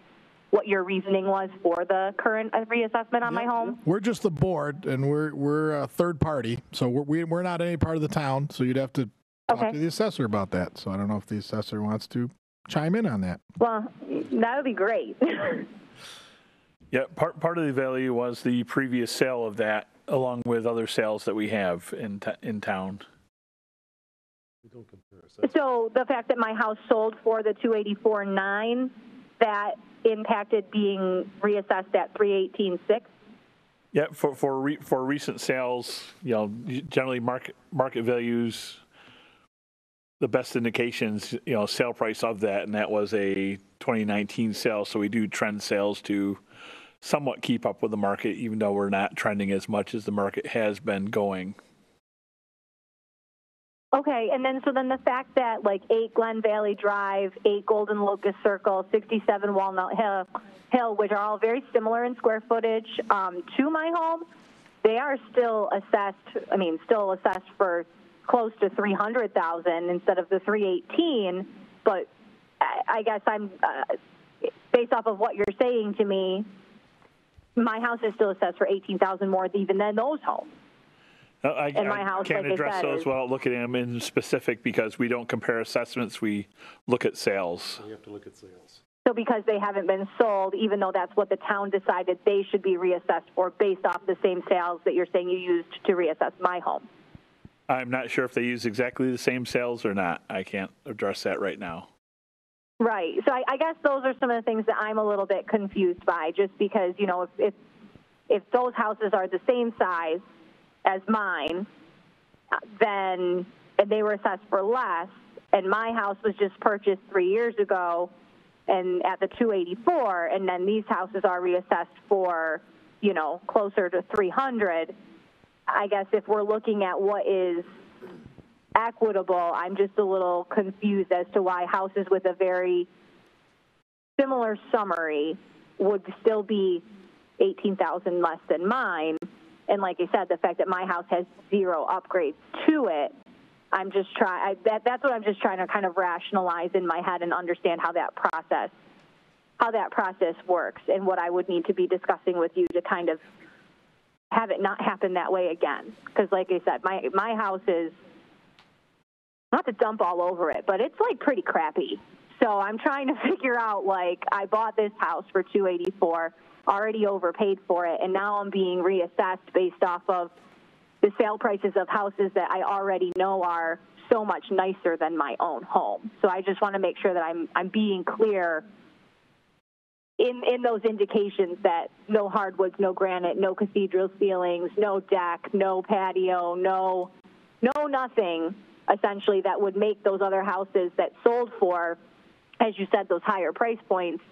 what your reasoning was for the current reassessment on my home? We're just the board, and we're we're a third party, so we're we, we're not any part of the town. So you'd have to talk Okay. to the assessor about that. So I don't know if the assessor wants to chime in on that. Well, that would be great. Yeah, part, part of the value was the previous sale of that, along with other sales that we have in, t- in town. So the fact that my house sold for the 284.9, that impacted being reassessed at 318.6? Yeah, for, for, re, for recent sales, you know, generally market, market values, the best indications, you know, sale price of that, and that was a 2019 sale. So we do trend sales to somewhat keep up with the market, even though we're not trending as much as the market has been going. Okay, and then so then the fact that like 8 Glen Valley Drive, 8 Golden Locust Circle, 67 Walnut Hill, Hill which are all very similar in square footage um, to my home, they are still assessed, I mean, still assessed for close to 300,000 instead of the 318, but I, I guess I'm, uh, based off of what you're saying to me, my house is still assessed for 18,000 more even than those homes. Uh, I, In my I house, can't like I address said, those is- without looking at them in specific because we don't compare assessments, we look at sales. You have to look at sales. So because they haven't been sold, even though that's what the town decided they should be reassessed for based off the same sales that you're saying you used to reassess my home. I'm not sure if they use exactly the same sales or not. I can't address that right now. Right. So I, I guess those are some of the things that I'm a little bit confused by, just because you know if if, if those houses are the same size as mine, then and they were assessed for less, and my house was just purchased three years ago, and at the 284, and then these houses are reassessed for you know closer to 300. I guess if we're looking at what is equitable, I'm just a little confused as to why houses with a very similar summary would still be 18,000 less than mine. And like I said, the fact that my house has zero upgrades to it, I'm just trying. That, that's what I'm just trying to kind of rationalize in my head and understand how that process, how that process works, and what I would need to be discussing with you to kind of have it not happen that way again. Because like I said, my my house is not to dump all over it, but it's like pretty crappy. So I'm trying to figure out like I bought this house for 284, already overpaid for it, and now I'm being reassessed based off of the sale prices of houses that I already know are so much nicer than my own home. So I just want to make sure that I'm I'm being clear in in those indications that no hardwoods, no granite, no cathedral ceilings, no deck, no patio, no no nothing essentially that would make those other houses that sold for as you said those higher price points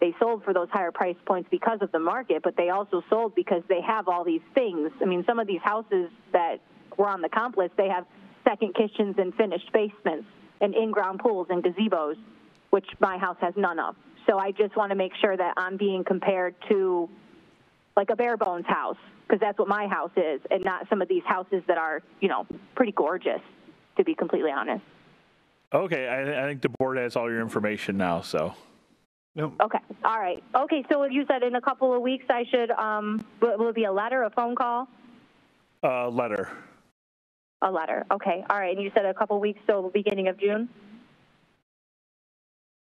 they sold for those higher price points because of the market but they also sold because they have all these things. I mean some of these houses that were on the comp list they have second kitchens and finished basements and in-ground pools and gazebos which my house has none of. So i just want to make sure that i'm being compared to like a bare bones house because that's what my house is and not some of these houses that are you know pretty gorgeous to be completely honest. Okay, I, I think the board has all your information now, so. Okay. All right. Okay. So you said in a couple of weeks I should, um, will, it be a letter, a phone call? Uh, letter. A letter. Okay. All right. And you said a couple of weeks, so beginning of June?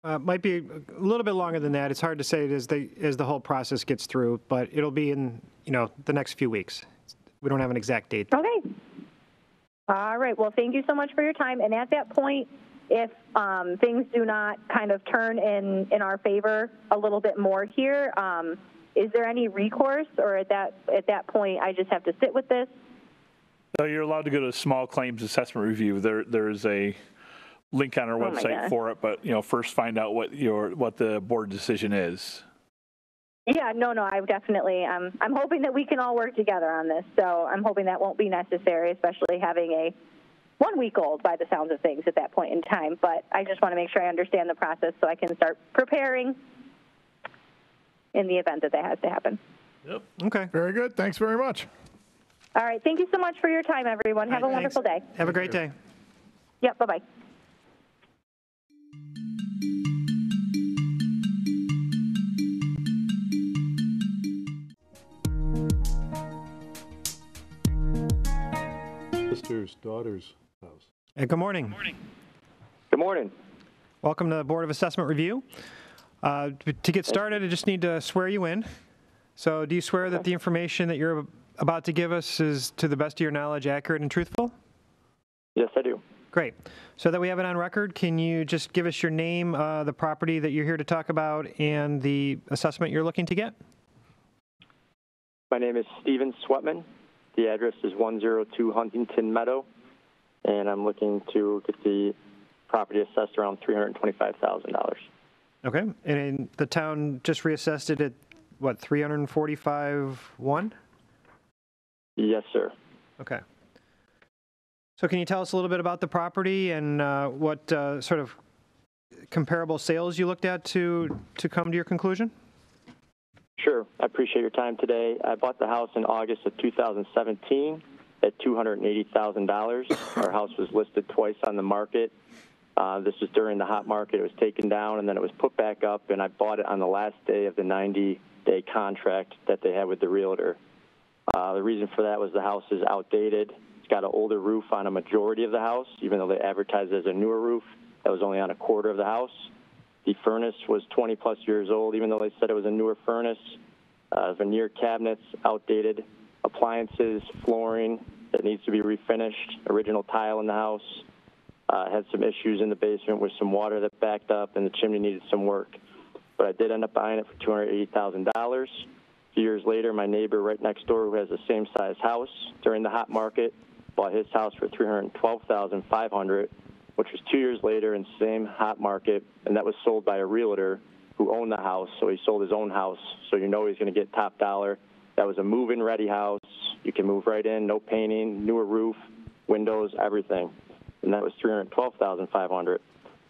Uh, Might be a little bit longer than that. It's hard to say as the, as the whole process gets through, but it'll be in, you know, the next few weeks. We don't have an exact date. Okay. All right. Well, thank you so much for your time. And at that point, if um, things do not kind of turn in, in our favor a little bit more here, um, is there any recourse, or at that at that point I just have to sit with this? So you're allowed to go to small claims assessment review. There, there's a link on our Oh website for it, but, you know, first find out what your, what the board decision is. Yeah, no, no, I definitely. Um, I'm hoping that we can all work together on this. So I'm hoping that won't be necessary, especially having a one week old by the sounds of things at that point in time. But I just want to make sure I understand the process so I can start preparing in the event that that has to happen. Yep. Okay. Very good. Thanks very much. All right. Thank you so much for your time, everyone. Have a All right, thanks. wonderful day. Have a great day. Yep. Bye bye. Sister's daughter's house. Uh, Good morning. Good morning. Welcome to the Board of Assessment Review. Uh, To get started, I just need to swear you in. So do you swear that the information that you're about to give us is, to the best of your knowledge, accurate and truthful? Yes, I do. Great. So that we have it on record, can you just give us your name, uh, the property that you're here to talk about, and the assessment you're looking to get? My name is Steven Sweatman. The address is 102 Huntington Meadow, and I'm looking to get the property assessed around $325,000. Okay. And the town just reassessed it at, what, 345.1? Yes, sir. Okay. So can you tell us a little bit about the property and uh, what uh, sort of comparable sales you looked at to, to come to your conclusion? Sure. I appreciate your time today. I bought the house in August of 2017 at $280,000. Our house was listed twice on the market. Uh, this was during the hot market. It was taken down and then it was put back up, and I bought it on the last day of the 90 day contract that they had with the realtor. Uh, the reason for that was the house is outdated. It's got an older roof on a majority of the house, even though they advertised it as a newer roof. That was only on a quarter of the house. The furnace was 20 plus years old, even though they said it was a newer furnace. Uh, veneer cabinets, outdated appliances, flooring that needs to be refinished, original tile in the house. Uh, had some issues in the basement with some water that backed up, and the chimney needed some work. But I did end up buying it for $280,000. A few years later, my neighbor right next door, who has the same size house during the hot market, bought his house for $312,500, which was two years later in the same hot market, and that was sold by a realtor who owned the house. So he sold his own house, so you know he's going to get top dollar. That was a move-in ready house. You can move right in, no painting, newer roof, windows, everything, and that was 312,500.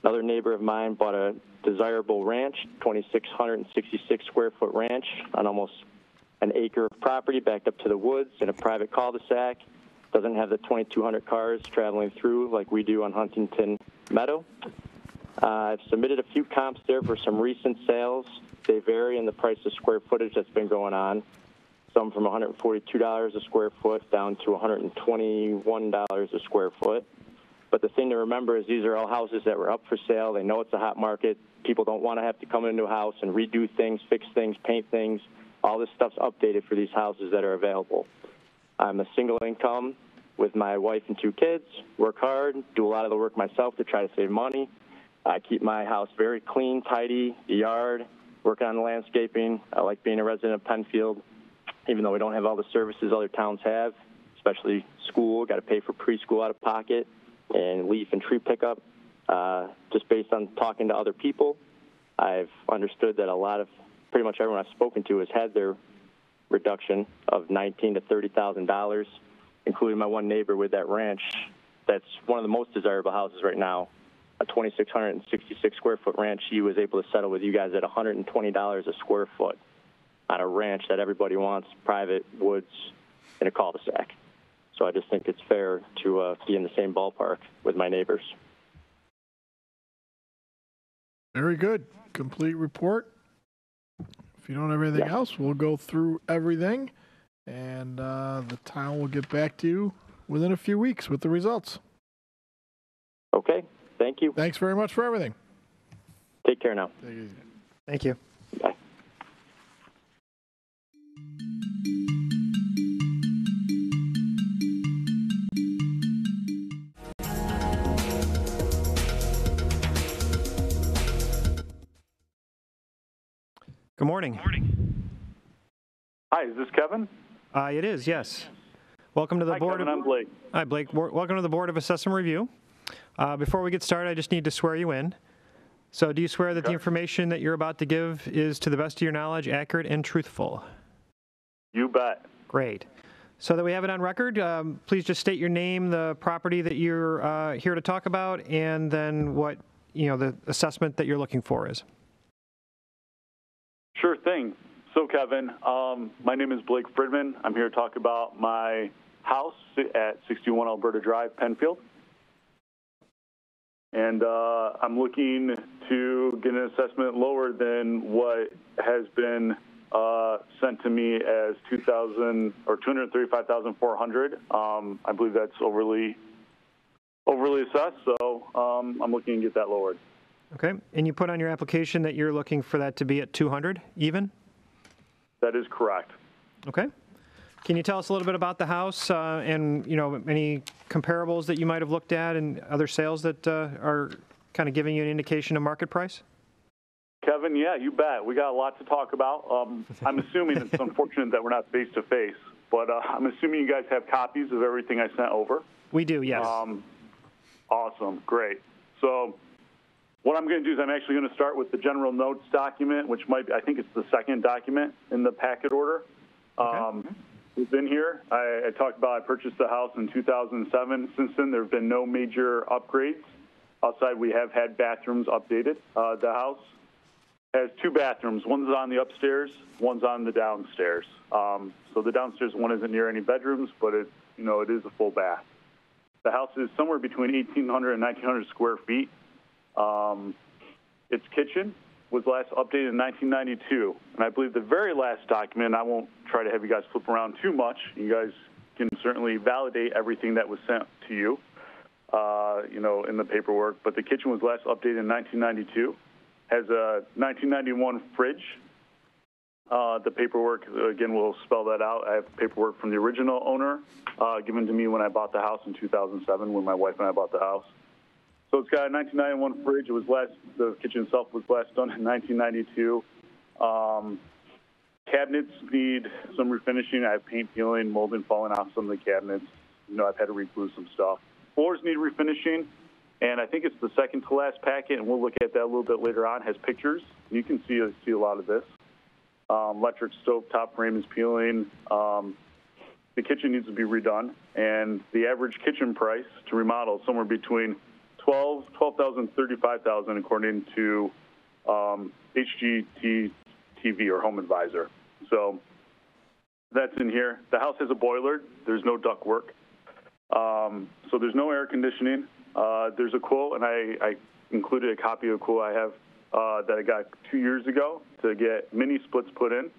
Another neighbor of mine bought a desirable ranch, 2,666 square foot ranch on almost an acre of property backed up to the woods in a private cul-de-sac. Doesn't have the 2,200 cars traveling through like we do on Huntington Meadow. Uh, I've submitted a few comps there for some recent sales. They vary in the price of square footage that's been going on. Some from $142 a square foot down to $121 a square foot. But the thing to remember is these are all houses that were up for sale. They know it's a hot market. People don't want to have to come into a house and redo things, fix things, paint things. All this stuff's updated for these houses that are available. I'm a single income with my wife and two kids, work hard, do a lot of the work myself to try to save money. I keep my house very clean, tidy, the yard, working on the landscaping. I like being a resident of Penfield, even though we don't have all the services other towns have, especially school. Got to pay for preschool out of pocket and leaf and tree pickup. Uh, just based on talking to other people, I've understood that a lot of pretty much everyone I've spoken to has had their reduction of nineteen to thirty thousand dollars, including my one neighbor with that ranch. That's one of the most desirable houses right now. A 2,666 square foot ranch. He was able to settle with you guys at 120 dollars a square foot on a ranch that everybody wants, private woods, in a cul-de-sac. So I just think it's fair to uh, be in the same ballpark with my neighbors. Very good. Complete report. If you don't have anything else, we'll go through everything, and uh, the town will get back to you within a few weeks with the results. Okay. Thank you. Thanks very much for everything. Take care now. Take it. Thank you. Bye. Good morning. Hi, is this Kevin? Uh, It is, yes. Welcome to the Hi, Board Kevin. of... I'm Blake. Hi, Blake. Welcome to the Board of Assessment Review. Uh, Before we get started, I just need to swear you in. So do you swear that the information that you're about to give is, to the best of your knowledge, accurate and truthful? You bet. Great. So that we have it on record, um, please just state your name, the property that you're uh, here to talk about, and then what, you know, the assessment that you're looking for is. Sure thing. So, Kevin, um, my name is Blake Fridman. I'm here to talk about my house at 61 Alberta Drive, Penfield. And uh, I'm looking to get an assessment lower than what has been uh, sent to me as 2,000 or 235,400. Um, I believe that's overly overly assessed, so um, I'm looking to get that lowered. Okay? And you put on your application that you're looking for that to be at 200 even? That is correct. Okay. Can you tell us a little bit about the house uh, and, you know, any comparables that you might have looked at and other sales that uh, are kind of giving you an indication of market price? Kevin, yeah, you bet. We got a lot to talk about. Um, I'm assuming it's unfortunate that we're not face to face, but uh, I'm assuming you guys have copies of everything I sent over. We do, yes. Um, awesome, great. So, what I'm going to do is I'm actually going to start with the general notes document, which might be, I think it's the second document in the packet order. Um, we've been here. I, I talked about I purchased the house in 2007. Since then, there have been no major upgrades. Outside, we have had bathrooms updated. Uh, the house has two bathrooms. One's on the upstairs, one's on the downstairs. Um, so the downstairs one isn't near any bedrooms, but it, you know, it is a full bath. The house is somewhere between 1,800 and 1,900 square feet. Um, its kitchen was last updated in 1992, and I believe the very last document. I won't try to have you guys flip around too much. You guys can certainly validate everything that was sent to you, uh, you know, in the paperwork. But the kitchen was last updated in 1992 has a 1991 fridge. Uh, the paperwork, again, will spell that out. I have paperwork from the original owner uh, given to me when I bought the house in 2007, when my wife and I bought the house. So it's got a 1991 fridge. It was last, the kitchen itself was last done in 1992. Um, cabinets need some refinishing. I have paint peeling, molding falling off some of the cabinets. You know, I've had to reglue some stuff. Floors need refinishing. And I think it's the second to last packet, and we'll look at that a little bit later on, has pictures. You can see, see a lot of this. Um, electric stove top frame is peeling. Um, the kitchen needs to be redone, and the average kitchen price to remodel is somewhere between 12, 12,000, 35,000, according to um, or Home Advisor. So that's in here. The house has a boiler. There's no duct work. Um, so there's no air conditioning. Uh, there's a quote, and I, I, included a copy of a quote I have uh, that I got two years ago to get mini splits put in.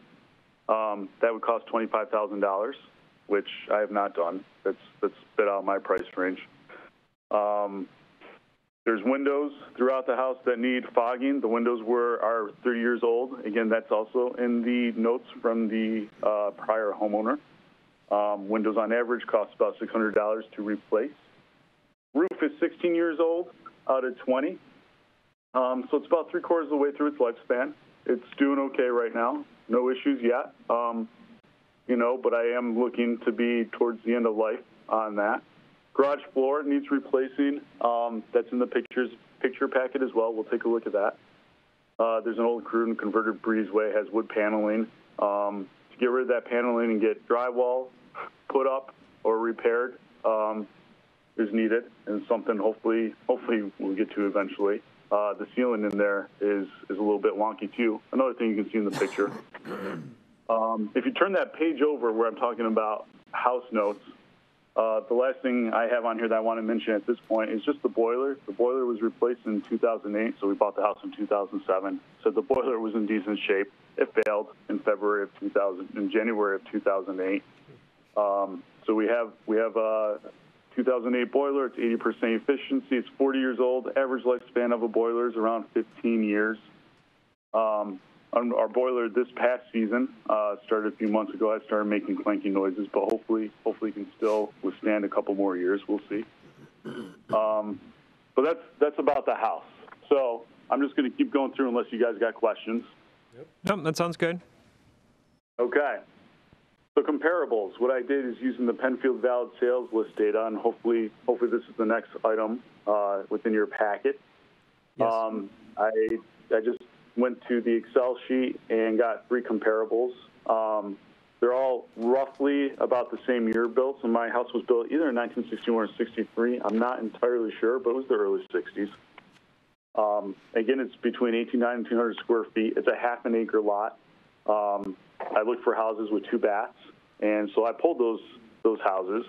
Um, that would cost twenty-five thousand dollars, which I have not done. That's that's bit out of my price range. Um, there's windows throughout the house that need fogging. The windows were are 30 years old. Again, that's also in the notes from the uh, prior homeowner. Um, windows on average cost about $600 to replace. Roof is 16 years old out of 20. Um, so it's about three quarters of the way through its lifespan. It's doing okay right now. No issues yet. Um, you know, but I am looking to be towards the end of life on that. Garage floor needs replacing. Um, that's in the pictures picture packet as well. We'll take a look at that. Uh, there's an old crude and converted breezeway has wood paneling. Um, to get rid of that paneling and get drywall put up or repaired, um, is needed and something hopefully hopefully we'll get to eventually. Uh, the ceiling in there is is a little bit wonky too. Another thing you can see in the picture. Um, if you turn that page over where I'm talking about house notes, uh, the last thing I have on here that I want to mention at this point is just the boiler. The boiler was replaced in 2008, so we bought the house in 2007. So the boiler was in decent shape. It failed in February of 2000, in January of 2008. Um, so we have we have a 2008 boiler. It's 80% efficiency. It's 40 years old. Average lifespan of a boiler is around 15 years. Um, our boiler this past season uh, started a few months ago. I started making clanking noises, but hopefully, hopefully, can still withstand a couple more years. We'll see. Um, but that's that's about the house. So I'm just going to keep going through unless you guys got questions. Nope, that sounds good. Okay. So comparables. What I did is using the Penfield Valid Sales List data, and hopefully, hopefully this is the next item uh, within your packet. Yes. Um, I I just went to the Excel sheet and got three comparables. Um, they're all roughly about the same year built. So my house was built either in 1961 or 63. I'm not entirely sure, but it was the early 60s. Um, again, it's between 1,800 and 200 square feet. It's a half an acre lot. Um, I looked for houses with two baths, and so I pulled those those houses.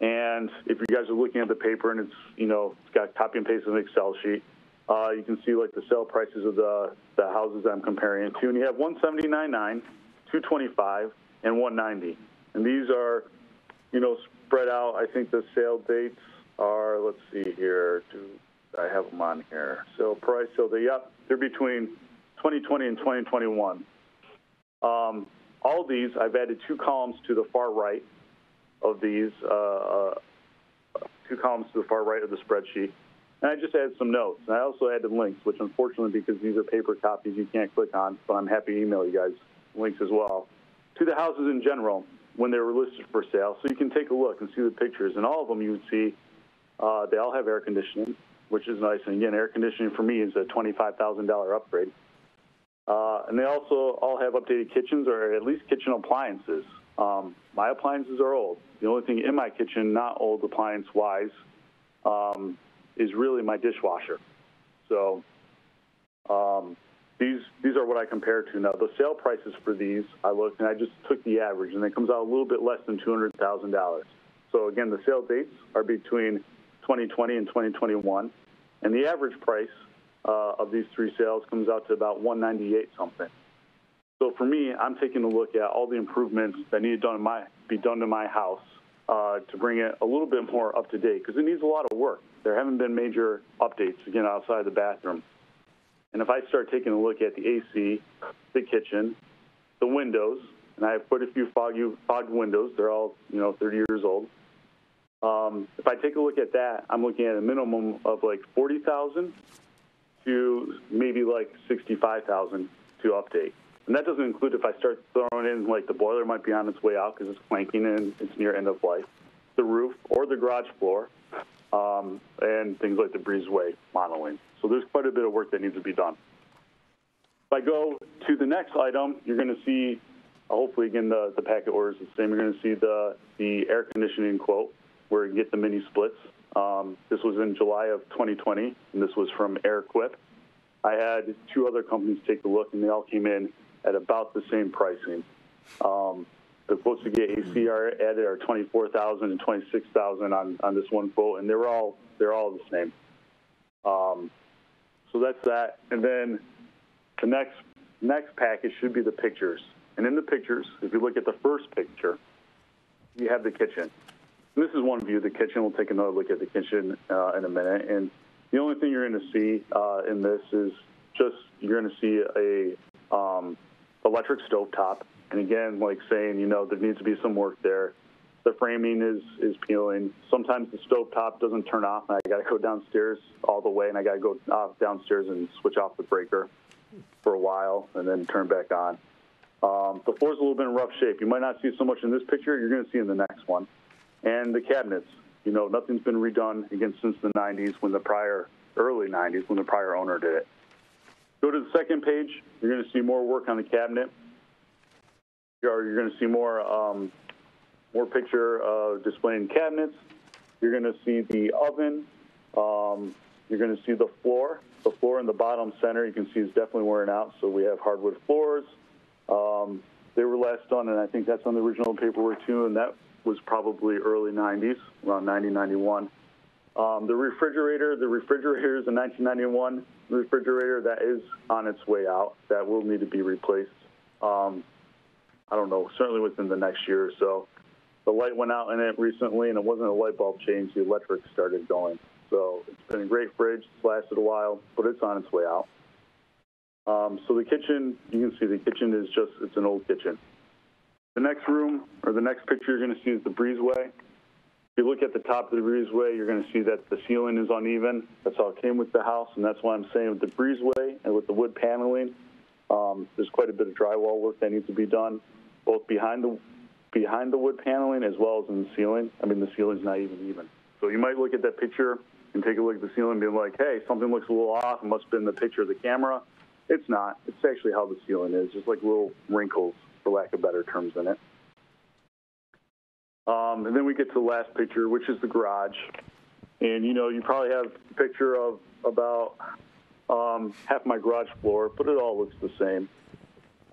And if you guys are looking at the paper and it's you know it's got copy and paste of an Excel sheet, uh, you can see like the sale prices of the the houses I'm comparing it to, and you have 179.9, 225, and 190, and these are you know spread out. I think the sale dates are let's see here. Do I have them on here? Sale price, so they yep, they're between 2020 and 2021. Um, all these, I've added two columns to the far right of these, uh, uh, two columns to the far right of the spreadsheet. And I just added some notes. And I also added links, which unfortunately, because these are paper copies, you can't click on, but I'm happy to email you guys links as well, to the houses in general when they were listed for sale. So you can take a look and see the pictures. And all of them you would see, uh, they all have air conditioning, which is nice. And again, air conditioning for me is a $25,000 upgrade. Uh, and they also all have updated kitchens or at least kitchen appliances. Um, my appliances are old. The only thing in my kitchen, not old appliance wise, um, is really my dishwasher. So um, these these are what I compare to now. The sale prices for these, I looked and I just took the average, and it comes out a little bit less than two hundred thousand dollars. So again, the sale dates are between 2020 and 2021, and the average price uh, of these three sales comes out to about 198 something. So for me, I'm taking a look at all the improvements that need done in my be done to my house uh, to bring it a little bit more up to date because it needs a lot of work. There haven't been major updates again outside the bathroom. And if I start taking a look at the AC, the kitchen, the windows, and I have quite a few foggy, fogged windows. They're all you know 30 years old. Um, if I take a look at that, I'm looking at a minimum of like 40,000 to maybe like 65,000 to update. And that doesn't include if I start throwing in like the boiler might be on its way out because it's clanking and it's near end of life, the roof or the garage floor, um, and things like the breezeway modeling. So there's quite a bit of work that needs to be done. If I go to the next item, you're going to see, hopefully again the, the packet order is the same. You're going to see the the air conditioning quote where you get the mini splits. Um, this was in July of 2020, and this was from AirQuip. I had two other companies take a look, and they all came in at about the same pricing. Um, the quotes to get AC are added are 24,000 and 26,000 on, on this one quote, and they're all they're all the same. Um, so that's that, and then the next next package should be the pictures. And in the pictures, if you look at the first picture, you have the kitchen. This is one view of the kitchen. We'll take another look at the kitchen uh, in a minute. And the only thing you're going to see uh, in this is just you're going to see a um, electric stovetop. And again, like saying, you know, there needs to be some work there. The framing is is peeling. Sometimes the stovetop doesn't turn off, and I got to go downstairs all the way, and I got to go uh, downstairs and switch off the breaker for a while, and then turn back on. Um, the floor's a little bit in rough shape. You might not see so much in this picture. You're going to see in the next one. And the cabinets, you know, nothing's been redone again since the 90s when the prior, early 90s when the prior owner did it. Go to the second page. You're going to see more work on the cabinet. You're, going to see more, um, more picture displaying cabinets. You're going to see the oven. Um, you're going to see the floor. The floor in the bottom center, you can see is definitely wearing out. So we have hardwood floors. Um, they were last done, and I think that's on the original paperwork too, and that was probably early 90s, around 90, 91. Um, the refrigerator, the refrigerator is a 1991 refrigerator that is on its way out. That will need to be replaced. Um, I don't know, certainly within the next year or so. The light went out in it recently, and it wasn't a light bulb change. The electric started going. So it's been a great fridge. It's lasted a while, but it's on its way out. Um, so the kitchen, you can see the kitchen is just, it's an old kitchen. The next room, or the next picture you're going to see is the breezeway. If you look at the top of the breezeway, you're going to see that the ceiling is uneven. That's how it came with the house, and that's why I'm saying with the breezeway and with the wood paneling, um, there's quite a bit of drywall work that needs to be done, both behind the behind the wood paneling as well as in the ceiling. I mean, the ceiling's not even even. So you might look at that picture and take a look at the ceiling and be like, hey, something looks a little off. It must have been the picture of the camera. It's not. It's actually how the ceiling is, just like little wrinkles, for lack of better terms, in it. Um, and then we get to the last picture, which is the garage. And, you know, you probably have a picture of about um, half my garage floor, but it all looks the same.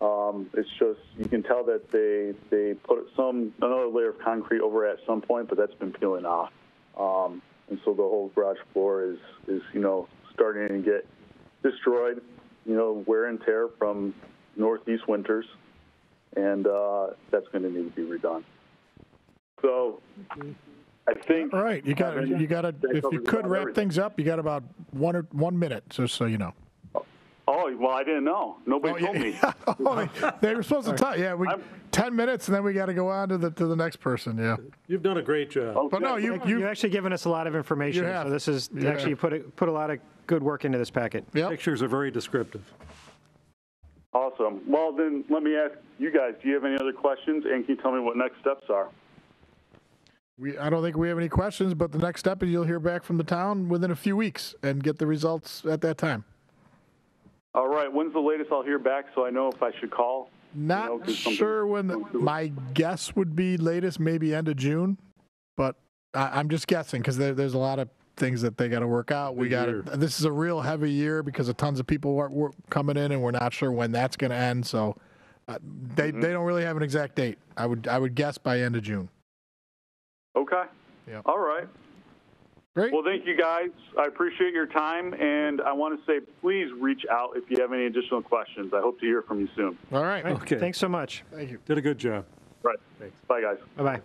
Um, it's just, you can tell that they, they put some, another layer of concrete over at some point, but that's been peeling off. Um, and so the whole garage floor is, is, you know, starting to get destroyed, you know, wear and tear from northeast winters. And uh, that's going to need to be redone. So I think. All right, you got to you got to if you could wrap things up, you got about one or one minute, just so you know. Oh Oh, well, I didn't know. Nobody oh, told me. Oh, they- They were supposed to tell, yeah, we, 10 minutes and then we got to go on to the, to the next person, yeah. You've done a great job. But no, you, You've actually given us a lot of information, You have. so this is, You actually, put, a- put a lot of good work into this packet. Pictures are very descriptive. Awesome. Well, then let me ask you guys, do you have any other questions? And can you tell me what next steps are? We, I don't think we have any questions, but the next step is you'll hear back from the town within a few weeks and get the results at that time. All right. When's the latest I'll hear back so I know if I should call? Not You know, 'cause something- sure when, the- my guess would be latest, maybe end of June, but I, I'm just guessing because there, there's a lot of things that they got to work out. We got this is a real heavy year because of tons of people were, were coming in and we're not sure when that's going to end. So uh, they, Mm-hmm. they don't really have an exact date. I would, I would guess by end of June. Okay. Yep. All right. Great. Well, thank you guys. I appreciate your time, and I want to say please reach out if you have any additional questions. I hope to hear from you soon. All right. All right, Okay. Thanks so much. Thank you. Did a good job. Right. Thanks. Bye, guys. Bye-bye.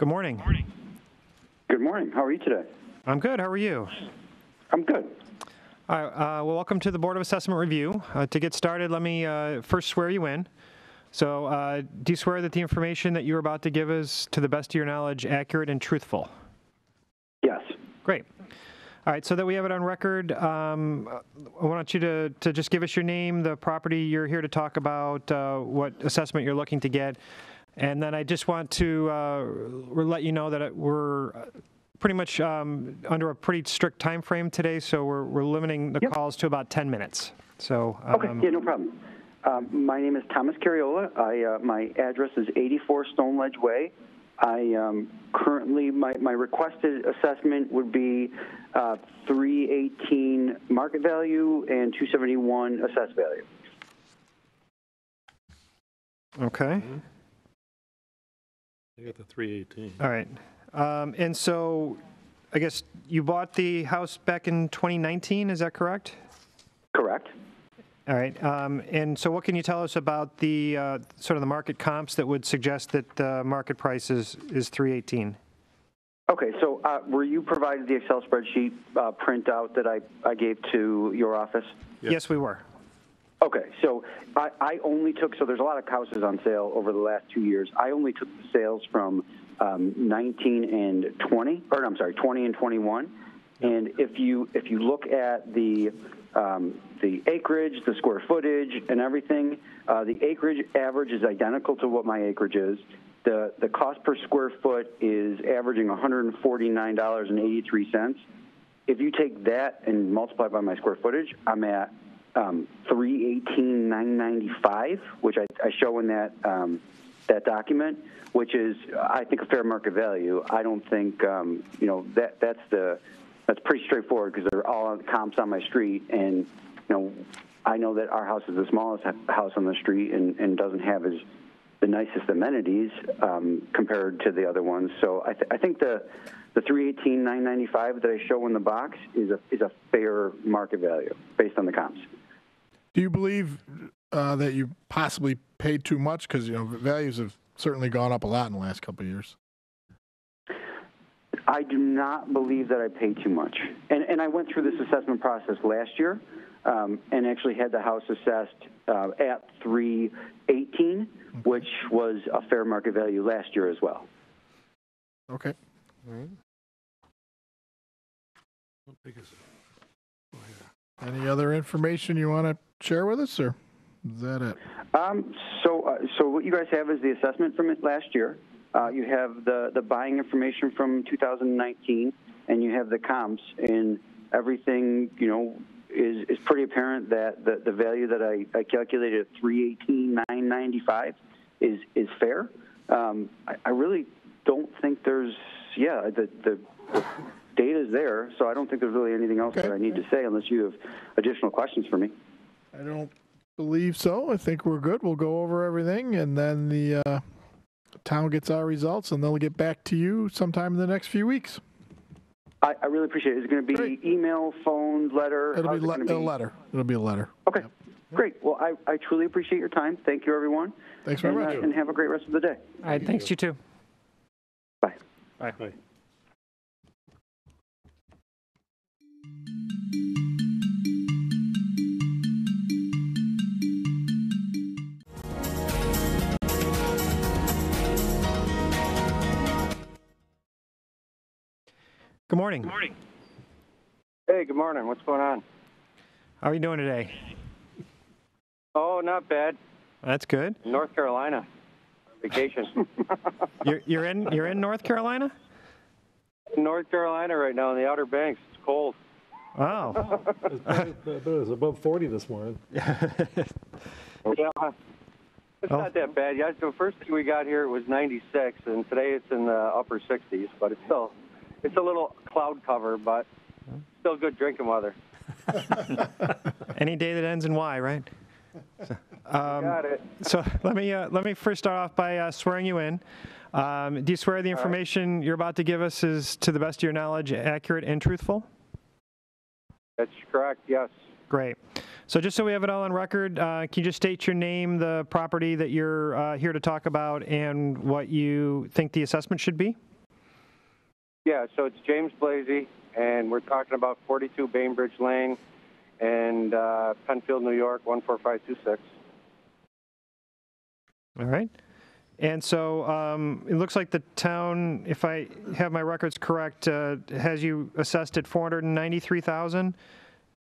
Good morning. Good morning. How are you today? I'm good. How are you? I'm good. All right, uh, well, welcome to the Board of Assessment Review. Uh, To get started, let me uh, first swear you in. So, uh, do you swear that the information that you're about to give us, to the best of your knowledge, accurate and truthful? Yes. Great. All right, so that we have it on record, um, I want you to, to just give us your name, the property you're here to talk about, uh, what assessment you're looking to get. And then I just want to uh, let you know that we're pretty much um, under a pretty strict time frame today, so we're, we're limiting the calls to about 10 minutes. So, Okay. um, yeah, no problem. Um, my name is Thomas Carriola. I uh, my address is 84 Stone Ledge Way. I um, currently my, my requested assessment would be uh, 318 market value and 271 assessed value. okay. I got the 318. All right. Um, and so I guess you bought the house back in 2019, is that correct? Correct. All right. Um, and so what can you tell us about the uh, sort of the market comps that would suggest that the market price is, is 318? Okay, so uh, were you provided the Excel spreadsheet uh, printout that I, I gave to your office? Yes, we were. Okay, so I, I only took, so there's a lot of houses on sale over the last two years. I only took the sales from um, 19 and 20, or I'm sorry, 20 and 21. And if you if you look at the um, the acreage, the square footage, and everything, uh, the acreage average is identical to what my acreage is. The the cost per square foot is averaging $149.83. If you take that and multiply by my square footage, I'm at um, 318,995, which I, I show in that um, that document, which is I think a fair market value. I don't think um, you know that that's the that's pretty straightforward because they're all comps on my street, and you know I know that our house is the smallest house on the street and, and doesn't have as the nicest amenities um, compared to the other ones. So I, th- I think the the 318 995 that I show in the box is a is a fair market value based on the comps. Do you believe uh, that you possibly paid too much? Because, you know, values have certainly gone up a lot in the last couple of years. I do not believe that I paid too much. And, and I went through this assessment process last year um, and actually had the house assessed uh, at 318, which was a fair market value last year as well. Okay. How big is it? Any other information you want to share with us, or is that it? Um, so, uh, so what you guys have is the assessment from it last year. Uh, you have the, the buying information from 2019, and you have the comps, and everything, you know, is, is pretty apparent that the, the value that I, I calculated at 318,995 is, is fair. Um, I, I really don't think there's, yeah, the, the, the data is there, so I don't think there's really anything else that I need to say unless you have additional questions for me. I don't believe so. I think we're good. We'll go over everything, and then the uh, town gets our results, and then they'll get back to you sometime in the next few weeks. I, I really appreciate it. Is it going to be email, phone, letter? It'll be le- gonna a letter. It'll be a letter. Okay, great. Well, I, I truly appreciate your time. Thank you, everyone. Thanks very and, much. Uh, and have a great rest of the day. All right, thanks, you too. Bye. Bye. Bye. Good morning. Good morning. Hey, good morning. What's going on? How are you doing today? Oh, not bad. That's good. North Carolina, vacation. You're, you're in you're in North Carolina? North Carolina right now in the Outer Banks. It's cold. Wow. It was above 40 this morning. Yeah. It's not that bad. Yeah, the first thing we got here it was 96, and today it's in the upper 60s. But it's still, it's a little cloud cover, but still good drinking weather. Any day that ends in Y, right? So, um, got it. So let me uh, let me first start off by uh, swearing you in. Um, do you swear the information you're about to give us is, to the best of your knowledge, accurate and truthful? That's correct. Yes. Great. So just so we have it all on record, uh, can you just state your name, the property that you're uh, here to talk about, and what you think the assessment should be? Yeah. So it's James Blazy, and we're talking about 42 Bainbridge Lane, and uh, Penfield, New York, 14526. All right. And so um, it looks like the town, if I have my records correct, uh, has you assessed at 493,000,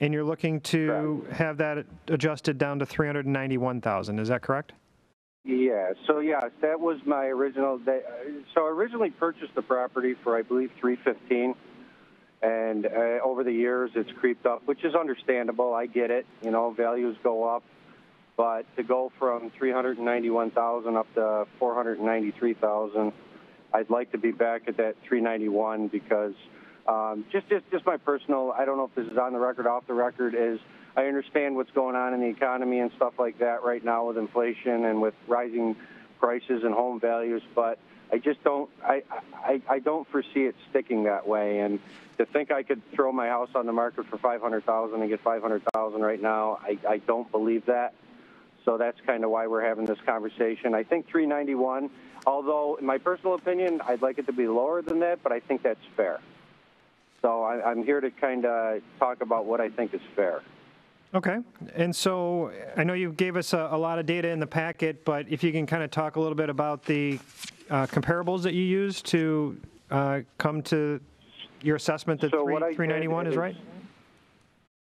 and you're looking to have that adjusted down to 391,000. Is that correct? Yeah. So yes, that was my original. Day. So I originally purchased the property for I believe 315, and uh, over the years it's creeped up, which is understandable. I get it. You know, values go up, but to go from 391,000 up to 493,000, I'd like to be back at that 391 because um, just just just my personal. I don't know if this is on the record, off the record. Is I understand what's going on in the economy and stuff like that right now with inflation and with rising prices and home values, but I just don't. I, I I don't foresee it sticking that way. And to think I could throw my house on the market for five hundred thousand and get five hundred thousand right now, I I don't believe that. So that's kind of why we're having this conversation. I think 391, although in my personal opinion, I'd like it to be lower than that, but I think that's fair. So I, I'm here to kind of talk about what I think is fair. Okay. And so I know you gave us a, a lot of data in the packet, but if you can kind of talk a little bit about the uh, comparables that you used to uh, come to your assessment that So three- what I did 391 is is- right?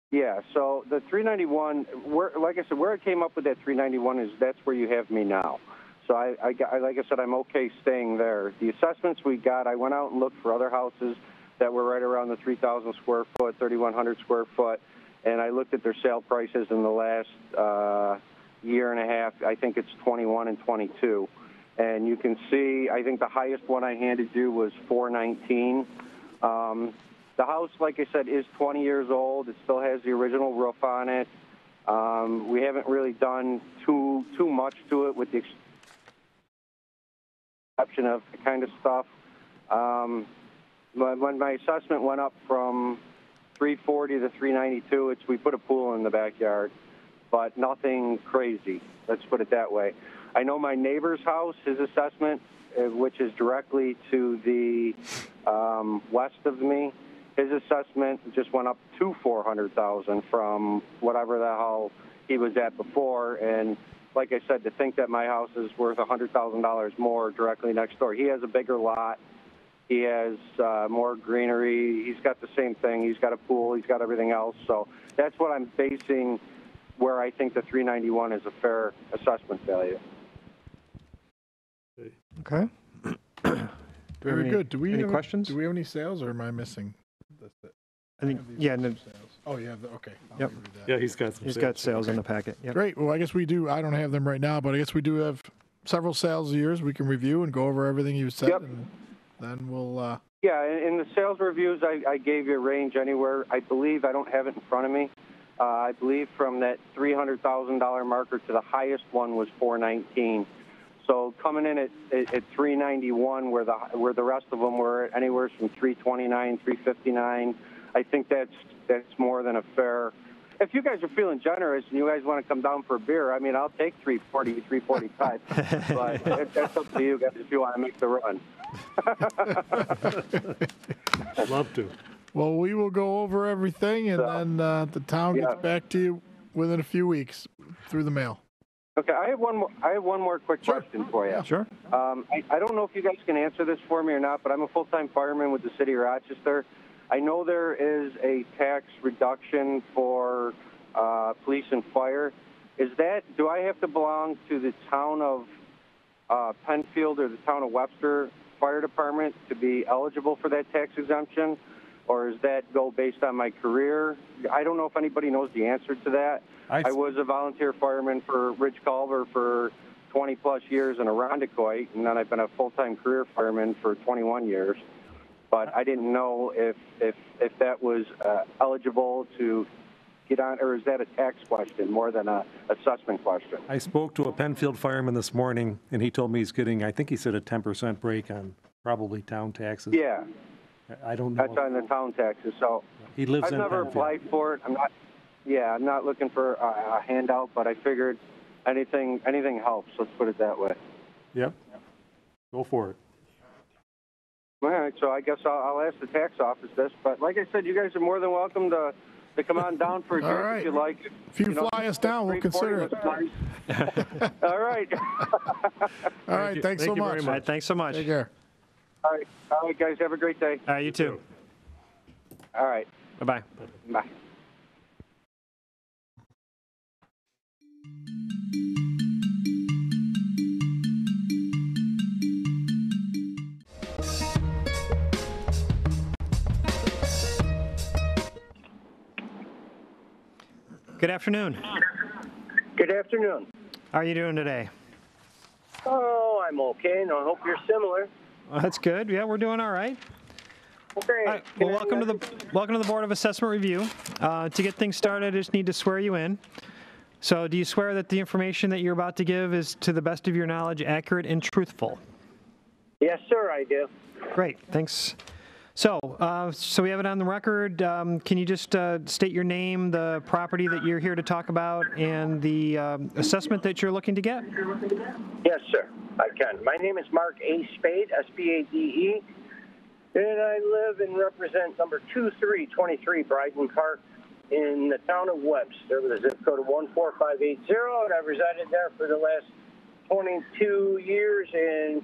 Yeah, so the 391, where, like I said, where I came up with that 391 is that's where you have me now. So I, I, I, like I said, I'm okay staying there. The assessments we got, I went out and looked for other houses that were right around the 3,000 square foot, 3,100 square foot, and I looked at their sale prices in the last uh, year and a half. I think it's 21 and 22, and you can see. I think the highest one I handed you was 419. Um, the house, like I said, is 20 years old. It still has the original roof on it. Um, we haven't really done too too much to it, with the exception of the kind of stuff. Um, when when my assessment went up from 340 to 392, it's we put a pool in the backyard, but nothing crazy. Let's put it that way. I know my neighbor's house, his assessment, uh, which is directly to the um, west of me, his assessment just went up to 400,000 from whatever the hell he was at before. And like I said, to think that my house is worth $100,000 more directly next door. He has a bigger lot. He has uh, more greenery. He's got the same thing. He's got a pool. He's got everything else. So that's what I'm basing where I think the 391 is a fair assessment value. Okay. Very Any- good. Do we any have, questions? Do we have any sales, or am I missing? I think, yeah, no, Oh, yeah. Okay. I'll Yep. that. Yeah, he's got some he's sales. got sales in the packet. Yep. Great. Well, I guess we do. I don't have them right now, but I guess we do have several sales years we can review and go over everything you said, Yep. and then we'll. Uh, Yeah, in the sales reviews, I, I gave you a range anywhere. I believe I don't have it in front of me. Uh, I believe from that three hundred thousand dollar marker to the highest one was four nineteen. So coming in at, at, at 391, where the where the rest of them were anywhere from 329, 359, I think that's that's more than a fair. If you guys are feeling generous and you guys want to come down for a beer, I mean, I'll take 340, 345. but that, that's up to you guys if you want to make the run. Love to. Well, we will go over everything, and then uh, the town Yeah. gets back to you within a few weeks through the mail. Okay, I have one more. I have one more quick question for you. Sure. Um, I, I don't know if you guys can answer this for me or not, but I'm a full-time fireman with the city of Rochester. I know there is a tax reduction for uh, police and fire. Is that? Do I have to belong to the town of uh, Penfield or the town of Webster Fire Department to be eligible for that tax exemption, or does that go based on my career? I don't know if anybody knows the answer to that. I- I was a volunteer fireman for Ridge Culver for 20 plus years in Irondequoit, and then I've been a full-time career fireman for 21 years. But I didn't know if if if that was uh, eligible to get on, or is that a tax question more than a assessment question? I spoke to a Penfield fireman this morning, and he told me he's getting, I think he said a 10% break on probably town taxes. Yeah, I don't know. that's on the town taxes. So He lives I've in never Penfield. applied for it. I'm not. Yeah, I'm not looking for a, a handout, but I figured anything anything helps. Let's put it that way. Yep. Go for it. All right, so I guess I'll, I'll ask the tax office this, but like I said, you guys are more than welcome to to come on down for a All drink right. if you like. If you know, fly us down, we'll consider it. nice. All right. All right, thanks so Thank you much. very much. Thanks so much. Take care. All right, all right, guys. Have a great day. All right. you too. All right, Bye-bye. bye. Good afternoon. Good afternoon. How are you doing today? Oh, I'm okay, and I hope you're similar. Well, that's good. Yeah, we're doing all right. Great. All right. Well, welcome to the welcome to the Board of Assessment Review. Uh, to get things started, I just need to swear you in. So, do you swear that the information that you're about to give is, to the best of your knowledge, accurate and truthful? Yes, sir, I do. Great. Thanks. So, uh, so we have it on the record. Um, can you just uh, state your name, the property that you're here to talk about, and the um, assessment that you're looking to get? Yes, sir, I can. My name is Mark A. Spade, S-P-A-D-E, and I live and represent number 2323 Bryden Park in the town of Webster with a zip code of 14580, and I've resided there for the last 22 years and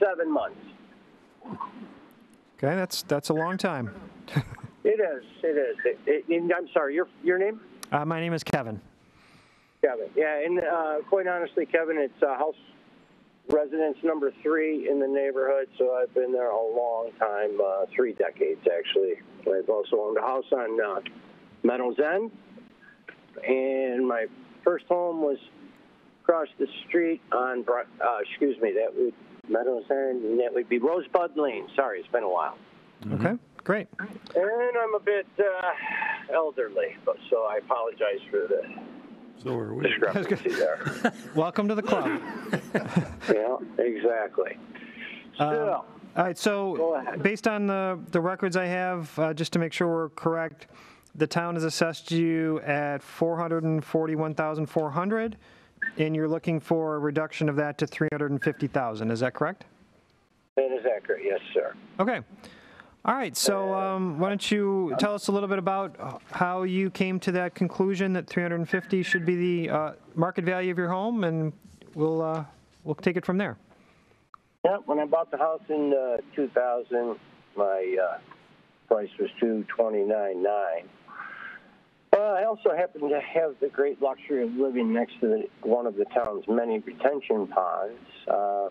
seven months. Okay, that's that's a long time. It is, it is. It, it, I'm sorry, your, your name? Uh, my name is Kevin. Kevin. Yeah, and uh, quite honestly, Kevin, it's uh, house residence number three in the neighborhood, so I've been there a long time, uh, three decades actually. I've also owned a house on uh, Meadows End, and my first home was across the street on, uh, excuse me, that would Meadows End, and that would be Rosebud Lane. Sorry, it's been a while. Okay, great. And I'm a bit uh, elderly, but so I apologize for the So are we. discrepancy there. Welcome to the club. yeah, exactly. Um, Still, all right, so based on the, the records I have, uh, just to make sure we're correct, the town has assessed you at 441,400, and you're looking for a reduction of that to 350,000. Is that correct? that is accurate. Yes, sir. Okay. All right, so um, why don't you tell us a little bit about how you came to that conclusion that 350 should be the uh, market value of your home, and we'll uh, we'll take it from there. Yeah, when I bought the house in uh, 2000, my uh, price was 229.9. Uh, I also happen to have the great luxury of living next to the, one of the town's many retention ponds uh,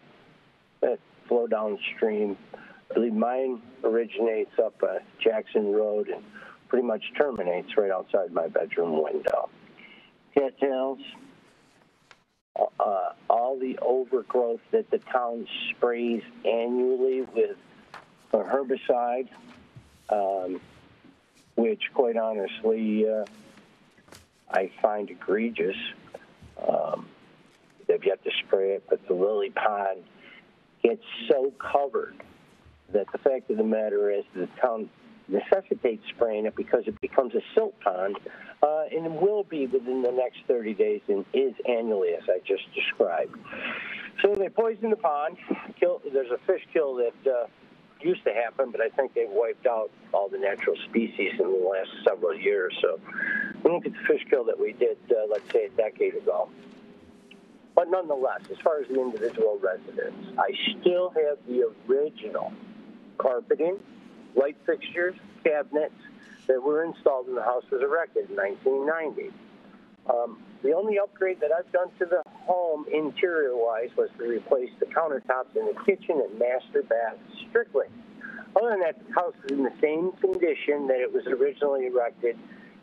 that flow downstream. I believe mine originates up uh, Jackson Road and pretty much terminates right outside my bedroom window. Cattails, uh, all the overgrowth that the town sprays annually with a herbicide, um, which, quite honestly, uh, I find egregious. Um, They've yet to spray it, but the lily pond gets so covered that the fact of the matter is the town necessitates spraying it because it becomes a silt pond uh, and it will be within the next 30 days and is annually, as I just described. So they poison the pond. Kill, there's a fish kill that uh, used to happen, but I think they've wiped out all the natural species in the last several years. So look at the fish kill that we did, uh, let's say, a decade ago. But nonetheless, as far as the individual residents, I still have the original carpeting, light fixtures, cabinets that were installed when the house was erected in 1990. Um, the only upgrade that I've done to the home interior-wise was to replace the countertops in the kitchen and master bath strictly. Other than that, the house is in the same condition that it was originally erected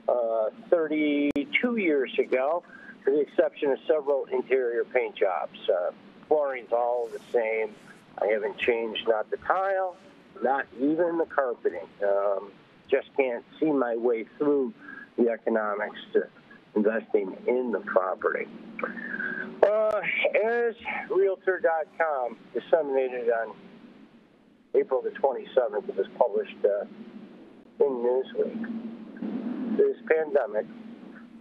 uh, 32 years ago, with the exception of several interior paint jobs. Uh, flooring's all the same. I haven't changed not the tile, not even the carpeting. Um, just can't see my way through the economics to investing in the property. Uh, as Realtor.com disseminated on April the 27th, it was published uh, in Newsweek. This pandemic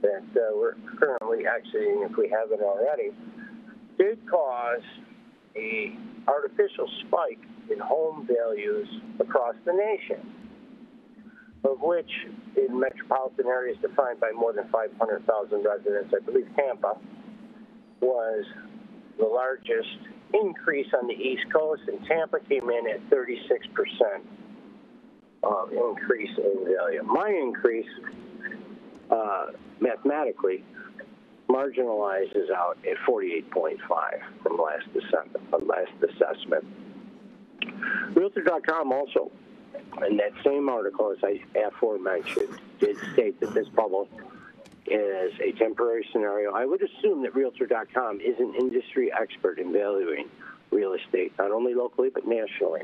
that uh, we're currently exiting, if we haven't already, did cause a artificial spike in home values across the nation, of which in metropolitan areas defined by more than 500,000 residents, I believe Tampa was the largest increase on the East Coast, and Tampa came in at 36% of increase in value. My increase, uh, mathematically, marginalizes out at 48.5 from last December, last assessment. Realtor.com also, in that same article, as I aforementioned, did state that this bubble is a temporary scenario. I would assume that Realtor.com is an industry expert in valuing real estate, not only locally but nationally.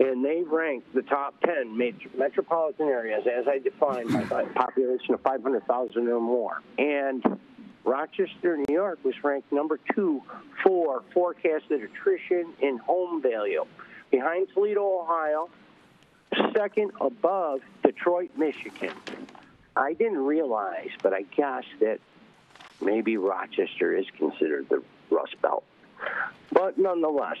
And they ranked the top 10 major metropolitan areas, as I defined, by population of 500,000 or more. And Rochester, New York was ranked number two for forecasted attrition in home value, behind Toledo, Ohio, second above Detroit, Michigan. I didn't realize, but I guess that maybe Rochester is considered the Rust Belt. But nonetheless,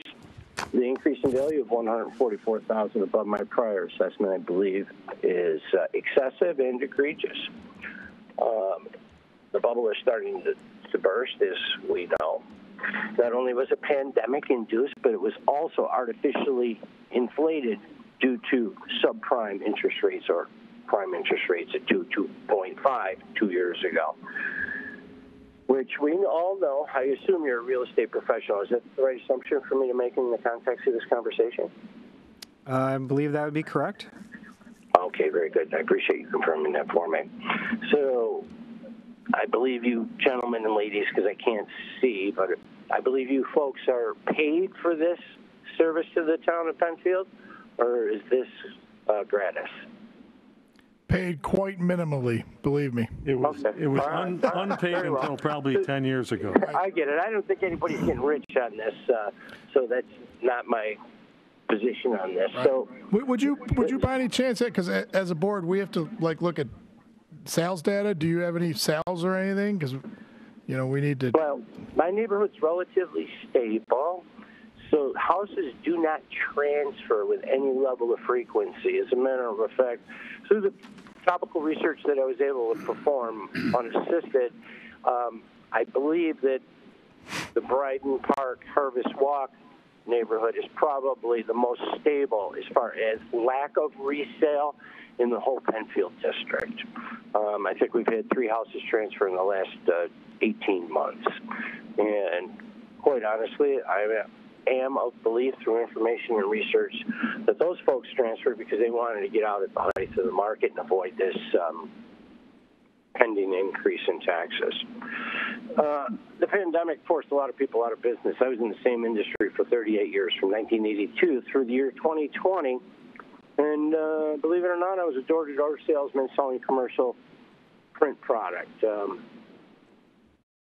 the increase in value of 144,000 above my prior assessment, I believe, is uh, excessive and egregious. Um, the bubble is starting to, to burst, as we know. Not only was it pandemic induced, but it was also artificially inflated due to subprime interest rates or prime interest rates at 2, 2.5 two years ago. Which we all know. I assume you're a real estate professional. Is that the right assumption for me to make in the context of this conversation? I believe that would be correct. Okay, very good. I appreciate you confirming that for me. So, I believe you gentlemen and ladies, because I can't see, but I believe you folks are paid for this service to the town of Penfield, or is this uh, gratis? Paid quite minimally, believe me. It was, it was un- unpaid Very well. until probably 10 years ago. I get it. I don't think anybody's getting rich on this, uh, so that's not my position on this. So, Would would you, would you by any chance, because as a board, we have to like look at sales data? Do you have any sales or anything? Because, you know, we need to. well, my neighborhood's relatively stable, so houses do not transfer with any level of frequency. As a matter of fact, through the topical research that I was able to perform unassisted, um, I believe that the Brighton Park Harvest Walk neighborhood is probably the most stable as far as lack of resale in the whole Penfield district. Um, I think we've had three houses transfer in the last uh, 18 months. And quite honestly, I am of belief through information and research that those folks transferred because they wanted to get out at the height of the market and avoid this um, pending increase in taxes. Uh, the pandemic forced a lot of people out of business. I was in the same industry for 38 years, from 1982 through the year 2020. And uh, believe it or not, I was a door to door salesman selling commercial print product. Um,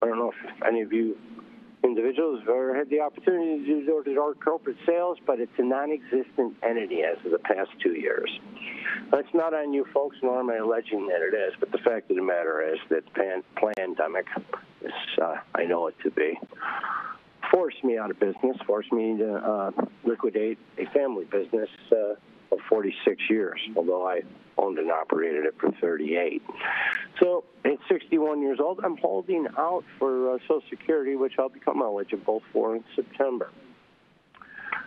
I don't know if any of you individuals have had the opportunity to do door-to-door corporate sales, but it's a non-existent entity as of the past two years. That's not on you folks, nor am I alleging that it is, but the fact of the matter is that the pan- pandemic, is, uh, I know it to be, forced me out of business, forced me to uh, liquidate a family business uh, of 46 years, although I owned and operated it for 38. So at 61 years old, I'm holding out for uh, Social Security, which I'll become eligible for in September.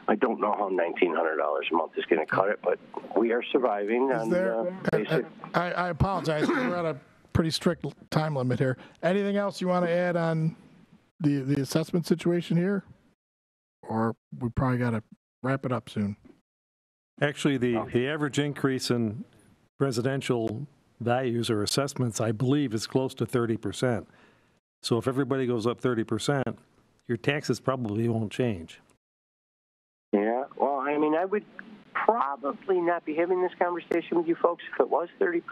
I don't know how $1,900 a month is going to cut it, but we are surviving Is on there, uh, basic. I, I apologize, we're at a pretty strict time limit here. Anything else you want to add on the, the assessment situation here? Or we probably got to wrap it up soon. Actually, the, the average increase in residential values or assessments, I believe, is close to 30%. So if everybody goes up 30%, your taxes probably won't change. Yeah, well, I mean, I would probably not be having this conversation with you folks if it was 30%,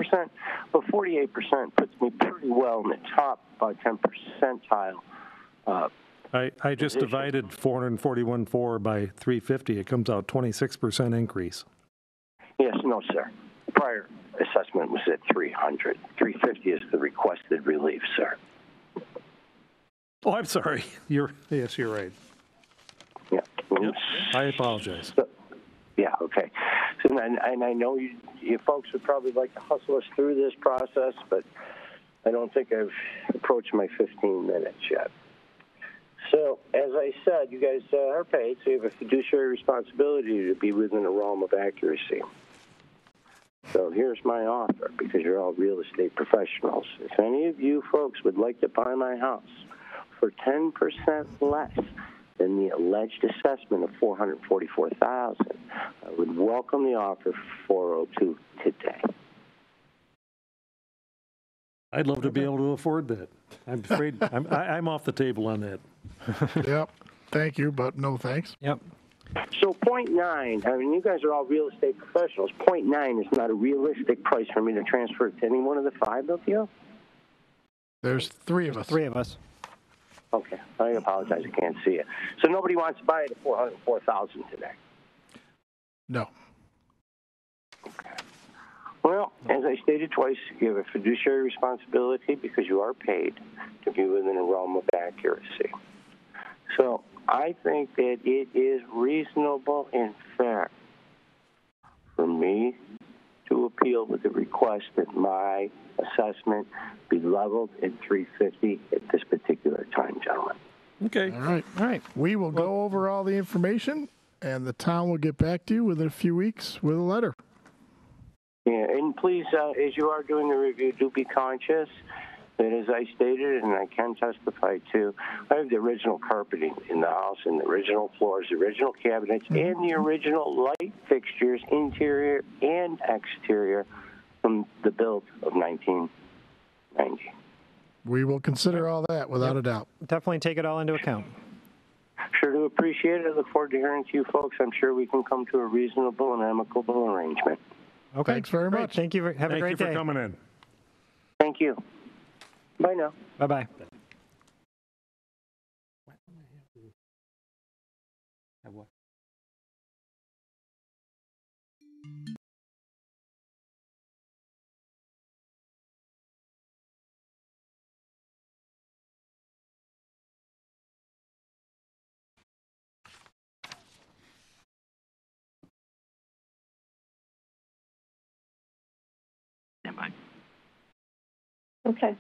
but 48% puts me pretty well in the top uh, 10 percentile. Uh, I, I just divided 441.4 by 350, it comes out 26% increase. yes, no, sir. Prior assessment was at 300. 350 is the requested relief, sir. Oh, I'm sorry, you're, yes, you're right. Yeah. Yep, I apologize. Yeah, okay. So, and, and I know you, you folks would probably like to hustle us through this process, but I don't think I've approached my 15 minutes yet. So, as I said, you guys uh, are paid, so you have a fiduciary responsibility to be within a realm of accuracy. So here's my offer, because you're all real estate professionals. If any of you folks would like to buy my house for 10% less than the alleged assessment of 444000 I would welcome the offer for 402 today. I'd love to be able to afford that. I'm afraid, I'm, I- I'm off the table on that. Yep, thank you, but no thanks. Yep. So point nine, I mean, you guys are all real estate professionals. Point nine is not a realistic price for me to transfer to any one of the five of you? There's three of us. Three of us. Okay, I apologize, I can't see it. So nobody wants to buy it at 404000 today? No. Well, as I stated twice, you have a fiduciary responsibility because you are paid to be within a realm of accuracy. So I think that it is reasonable and fair for me to appeal with the request that my assessment be leveled at 350 at this particular time, gentlemen. Okay. All right. All right. We will go over all the information and the town will get back to you within a few weeks with a letter. Yeah, and please, uh, as you are doing the review, do be conscious that, as I stated, and I can testify too, I have the original carpeting in the house, and the original floors, the original cabinets, and the original light fixtures, interior and exterior, from the build of 1990. We will consider all that without a doubt. Definitely take it all into account. Sure do appreciate it. I look forward to hearing to you folks. I'm sure we can come to a reasonable and amicable arrangement. Okay. Thanks very Great. much. Thank you. Have a great day. Thank you for day. coming in. Thank you. Bye now. Bye bye. Okay.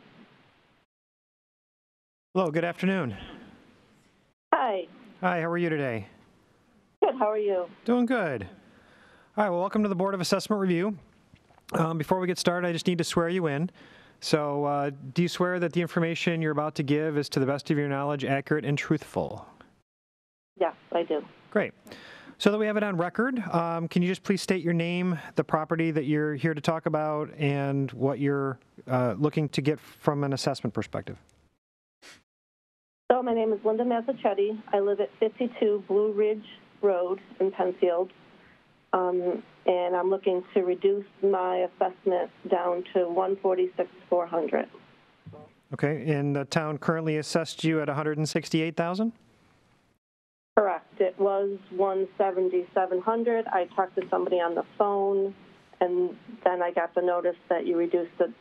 Hello. Good afternoon. Hi. Hi. How are you today? Good. How are you? Doing good. All right, well, welcome to the Board of Assessment Review. Um, Before we get started, I just need to swear you in. So, uh, do you swear that the information you're about to give is to the best of your knowledge accurate and truthful? Yes, I do. Great. So that we have it on record, um, can you just please state your name, the property that you're here to talk about, and what you're uh, looking to get from an assessment perspective? So my name is Linda Mazzachetti. I live at 52 Blue Ridge Road in Penfield. Um, and I'm looking to reduce my assessment down to 146 400. Okay, and the town currently assessed you at 168,000? Correct. It was 17700. I talked to somebody on the phone, and then I got the notice that you reduced it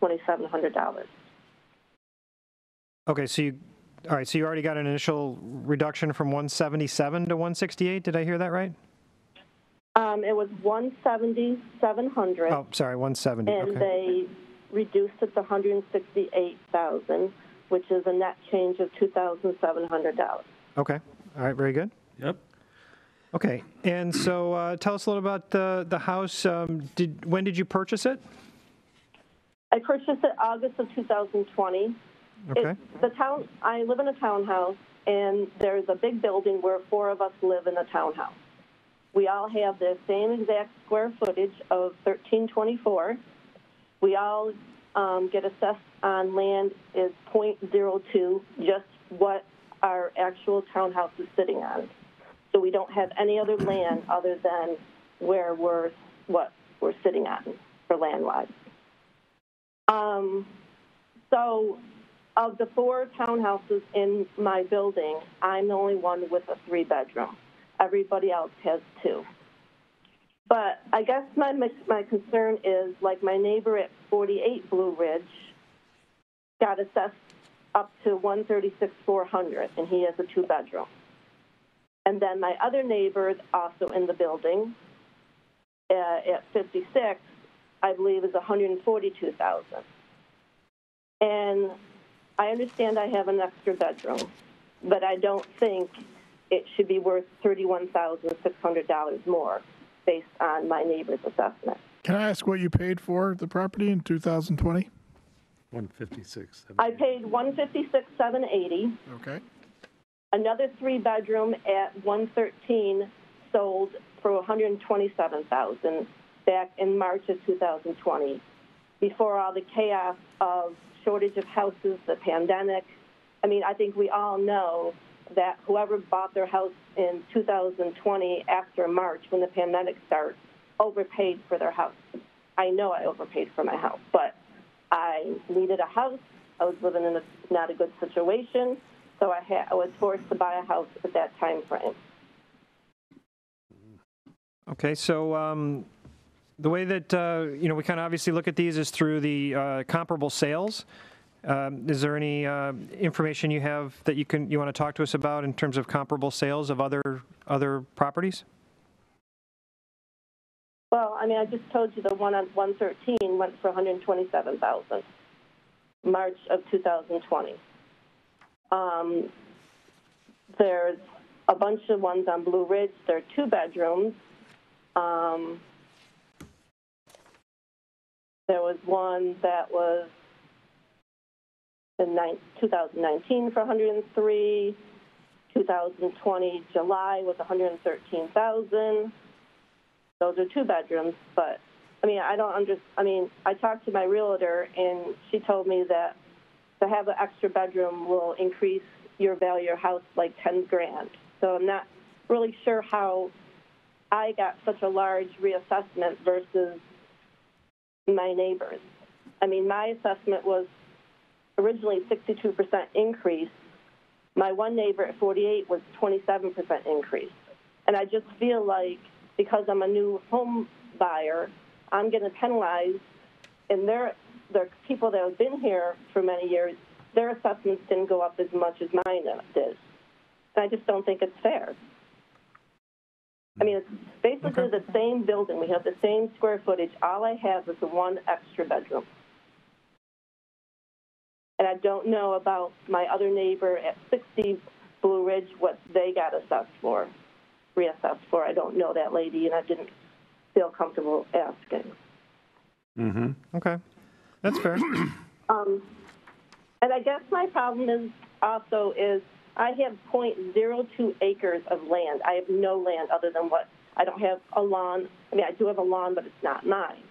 $2,700. Okay, so you, all right, so you already got an initial reduction from 177 to 168, did I hear that right? Um, it was 17700. Oh, sorry, 170, and okay. they reduced it to 168,000, which is a net change of $2,700. Okay, all right, very good. Yep. Okay, and so uh, tell us a little about the, the house. Um, Did, when did you purchase it? I purchased it August of 2020. Okay. It's the town. I live in a townhouse, and there's a big building where four of us live in a townhouse. We all have the same exact square footage of 1324. We all um, get assessed on land is .02, just what our actual townhouse is sitting on. So we don't have any other land other than where we're what we're sitting on for land wise. Um, so of the four townhouses in my building, I'm the only one with a three bedroom. Everybody else has two. But I guess my my concern is like my neighbor at 48 Blue Ridge got assessed up to 136 400, and he has a two bedroom. And then my other neighbor, also in the building, uh, at 56, I believe is 142,000. And I understand I have an extra bedroom, but I don't think it should be worth $31,600 more based on my neighbor's assessment. Can I ask what you paid for the property in 2020? 156. I paid 156,780. Okay. Another three bedroom at 113 sold for 127,000 back in March of 2020 before all the chaos of shortage of houses, the pandemic. I mean, I think we all know that whoever bought their house in 2020 after March when the pandemic started overpaid for their house. I know I overpaid for my house, but I needed a house. I was living in a not a good situation, so I, ha- I was forced to buy a house at that time frame. Okay, so um, the way that, uh, you know, we kind of obviously look at these is through the uh, comparable sales. Um, Is there any uh, information you have that you can, you want to talk to us about in terms of comparable sales of other, other properties? Well, I mean, I just told you the one on 113 went for 127,000, March of 2020. Um, there's a bunch of ones on Blue Ridge. They're two bedrooms. Um, there was one that was in 2019 for 103. 2020 July was 113,000 those are two bedrooms, but I mean, I don't under. I mean, I talked to my realtor, and she told me that to have an extra bedroom will increase your value of your house like ten grand. So I'm not really sure how I got such a large reassessment versus my neighbors. I mean, my assessment was originally 62% increase. My one neighbor at 48 was 27% increase. And I just feel like because I'm a new home buyer, I'm getting penalized. And their, their people that have been here for many years, their assessments didn't go up as much as mine uh, did. And I just don't think it's fair. I mean, it's basically the same building. We have the same square footage. All I have is the one extra bedroom. And I don't know about my other neighbor at 60 Blue Ridge, what they got assessed for reassessed for. I don't know that lady, and I didn't feel comfortable asking. Mm-hmm. Okay, that's fair. Um, and I guess my problem is also is I have .02 acres of land. I have no land other than what I don't have a lawn. I mean, I do have a lawn, but it's not mine.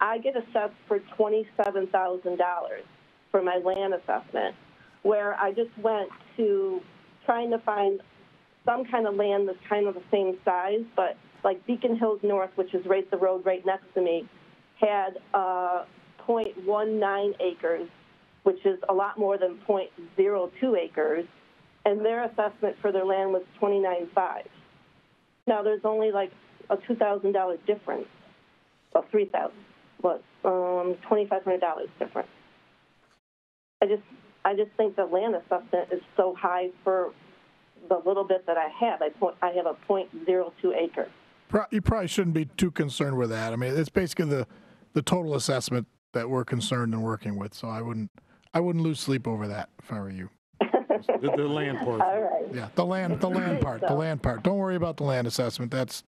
I get assessed for twenty-seven thousand dollars for my land assessment, where I just went to trying to find some kind of land that's kind of the same size, but like Beacon Hills North, which is right the road right next to me, had uh, 0.19 acres which is a lot more than .02 acres, and their assessment for their land was 29.5. Now there's only like a $2,000 difference, well, 3,000, what, um, $2,500 difference. I just, I just think the land assessment is so high for the little bit that I have. I point, I have a .02 acre. You probably shouldn't be too concerned with that. I mean, it's basically the, the total assessment that we're concerned and working with, so I wouldn't, I wouldn't lose sleep over that if I were you. The, the land part. All right. Yeah, the land, the land part, the land part. Don't worry about the land assessment. That's,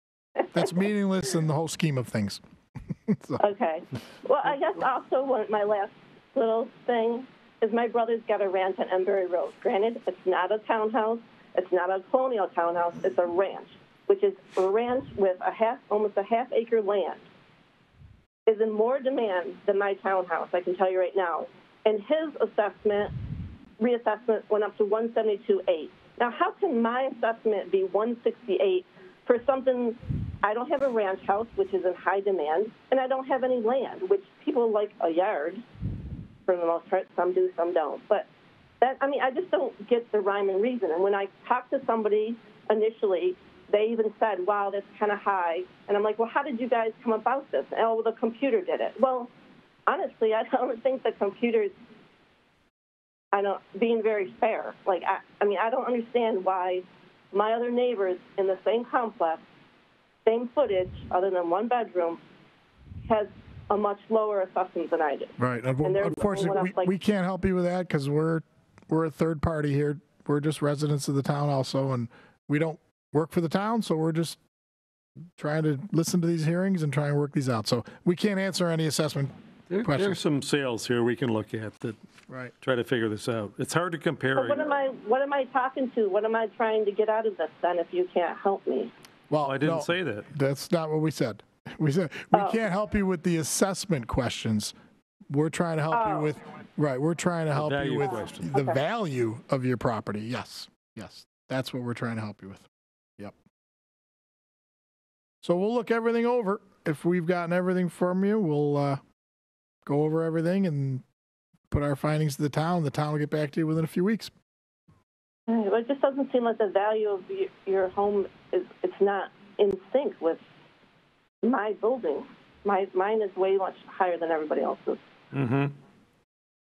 that's meaningless in the whole scheme of things. So- Okay. Well, I guess also one, my last little thing is my brother's got a ranch on Embury Road. Granted, it's not a townhouse, it's not a colonial townhouse, it's a ranch, which is a ranch with a half, almost a half acre land. Is in more demand than my townhouse, I can tell you right now. And his assessment, reassessment went up to 172.8. Now, how can my assessment be 168 for something I don't have a ranch house, which is in high demand, and I don't have any land, which people like a yard for the most part. Some do, some don't. But that, I mean, I just don't get the rhyme and reason. And when I talked to somebody initially, they even said, wow, that's kind of high. And I'm like, well, how did you guys come about this? And, Oh, well, the computer did it. Well, honestly, I don't think the computer's I don't being very fair. Like I, I mean, I don't understand why my other neighbors in the same complex, same footage, other than one bedroom, has a much lower assessment than I do. Right. And Unfortunately, we, like- we can't help you with that because we're, we're a third party here. We're just residents of the town also, and we don't work for the town, so we're just trying to listen to these hearings and try and work these out. So we can't answer any assessment There- questions. There's some sales here we can look at that Right. try to figure this out. It's hard to compare. But what am I? What am I talking to? What am I trying to get out of this? Then, if you can't help me. Well, I didn't no, say that. That's not what we said. We said we Oh. can't help you with the assessment questions. We're trying to help you Oh. with, right, we're trying to help you with question. the Okay. value of your property. Yes, yes. That's what we're trying to help you with. Yep. So we'll look everything over. If we've gotten everything from you, we'll uh, go over everything and put our findings to the town. The town will get back to you within a few weeks. Well, it just doesn't seem like the value of your home is. It's not in sync with my building. My mine is way much higher than everybody else's. Mm-hmm.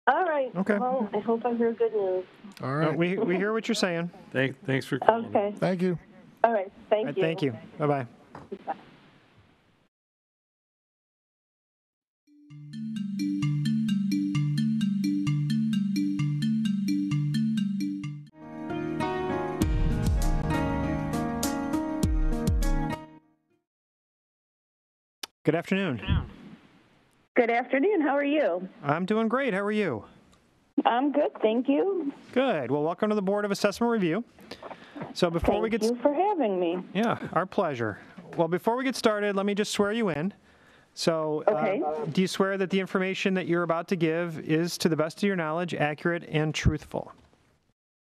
All right. Okay. Well, I hope I hear good news. All right. Uh, right. We, we hear what you're saying. Thank, thanks for calling. Okay. Thank you. All right. Thank Uh, you. Thank you. Bye-bye. Good afternoon. Good afternoon. How are you? I'm doing great. How are you? I'm good, thank you. Good. Well, welcome to the Board of Assessment Review. So before we Thank get you for having me. Yeah, our pleasure. Well, before we get started, let me just swear you in. So, uh, Okay. do you swear that the information that you're about to give is, to the best of your knowledge, accurate and truthful?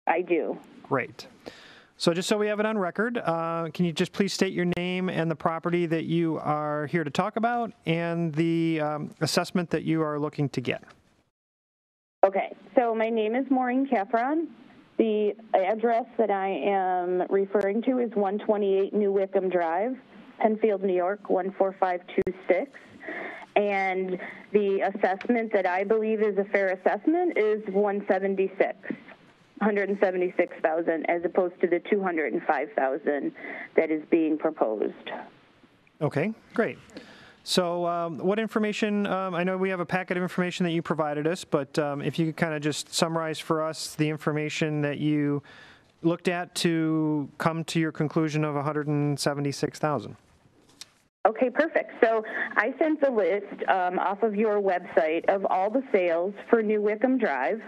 I do. Great. So, just so we have it on record, uh, can you just please state your name and the property that you are here to talk about and the um, assessment that you are looking to get? Okay, so my name is Maureen Caffron. The address that I am referring to is 128 New Wickham Drive, Penfield, New York, 14526. And the assessment that I believe is a fair assessment is 176. 176,000 as opposed to the 205,000 that is being proposed. Okay, great. So, um, what information? Um, I know we have a packet of information that you provided us, but um, if you could kind of just summarize for us the information that you looked at to come to your conclusion of 176,000. Okay, perfect. So I sent the list um, off of your website of all the sales for New Wickham Drive.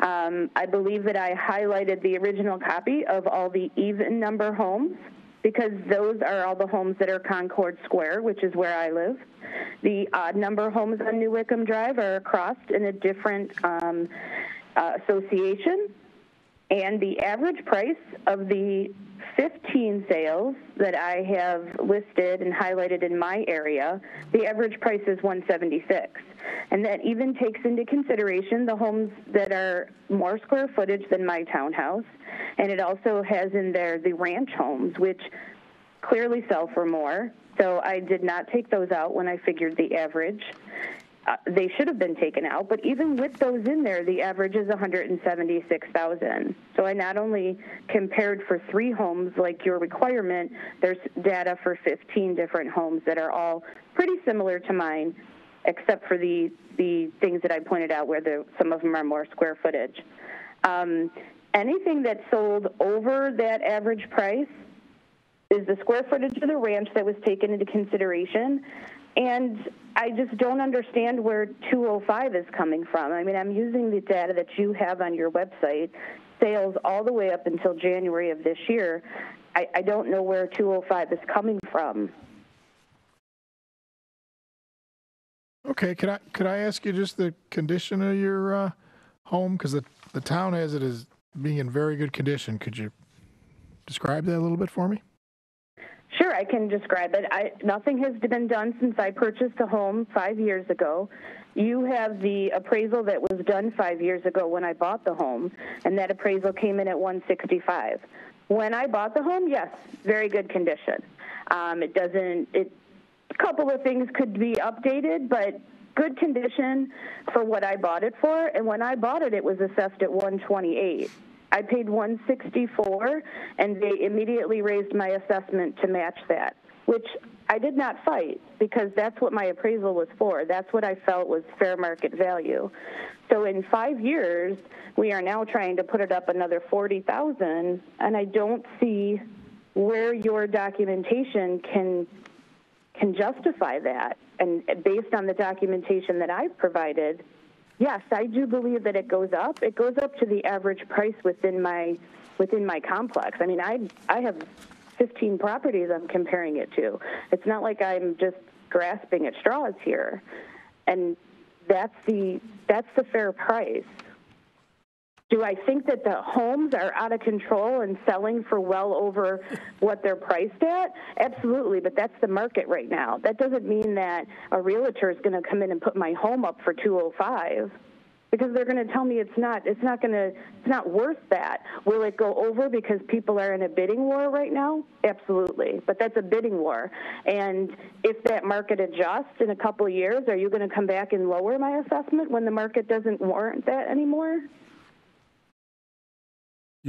Um, I believe that I highlighted the original copy of all the even number homes because those are all the homes that are Concord Square, which is where I live. The odd number homes on New Wickham Drive are across in a different um, uh, association. And the average price of the 15 sales that I have listed and highlighted in my area, the average price is 176. And that even takes into consideration the homes that are more square footage than my townhouse. And it also has in there the ranch homes, which clearly sell for more. So I did not take those out when I figured the average. Uh, they should have been taken out, but even with those in there, the average is 176,000. So I not only compared for three homes like your requirement, there's data for 15 different homes that are all pretty similar to mine, except for the the things that I pointed out where the, some of them are more square footage. Um, anything that's sold over that average price is the square footage of the ranch that was taken into consideration. And I just don't understand where 205 is coming from. I mean, I'm using the data that you have on your website, sales all the way up until January of this year. I, I don't know where 205 is coming from. Okay, could I could I ask you just the condition of your uh, home because the the town has it as being in very good condition. Could you describe that a little bit for me? Sure, I can describe it. I, nothing has been done since I purchased a home five years ago. You have the appraisal that was done five years ago when I bought the home, and that appraisal came in at 165. When I bought the home, yes, very good condition. Um, it doesn't. It a couple of things could be updated, but good condition for what I bought it for. And when I bought it, it was assessed at 128. I paid 164, and they immediately raised my assessment to match that, which I did not fight because that's what my appraisal was for. That's what I felt was fair market value. So in five years, we are now trying to put it up another 40,000, and I don't see where your documentation can can justify that. And based on the documentation that I've provided, yes, I do believe that it goes up. It goes up to the average price within my within my complex. I mean, I I have 15 properties I'm comparing it to. It's not like I'm just grasping at straws here. And that's the that's the fair price. Do I think that the homes are out of control and selling for well over what they're priced at? Absolutely, but that's the market right now. That doesn't mean that a realtor is going to come in and put my home up for 205 because they're going to tell me it's not it's not going to it's not worth that. Will it go over because people are in a bidding war right now? Absolutely. But that's a bidding war. And if that market adjusts in a couple of years, are you going to come back and lower my assessment when the market doesn't warrant that anymore?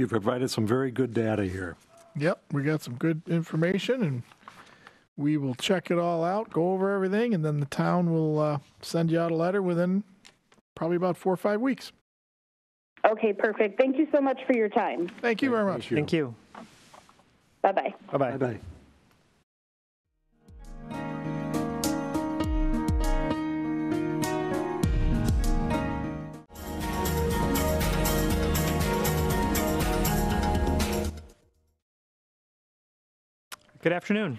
You've provided some very good data here. Yep, we got some good information, and we will check it all out, go over everything, and then the town will uh, send you out a letter within probably about four or five weeks. Okay, perfect. Thank you so much for your time. Thank you very much. Thank you. Bye bye. Bye-bye. Bye-bye. Good afternoon.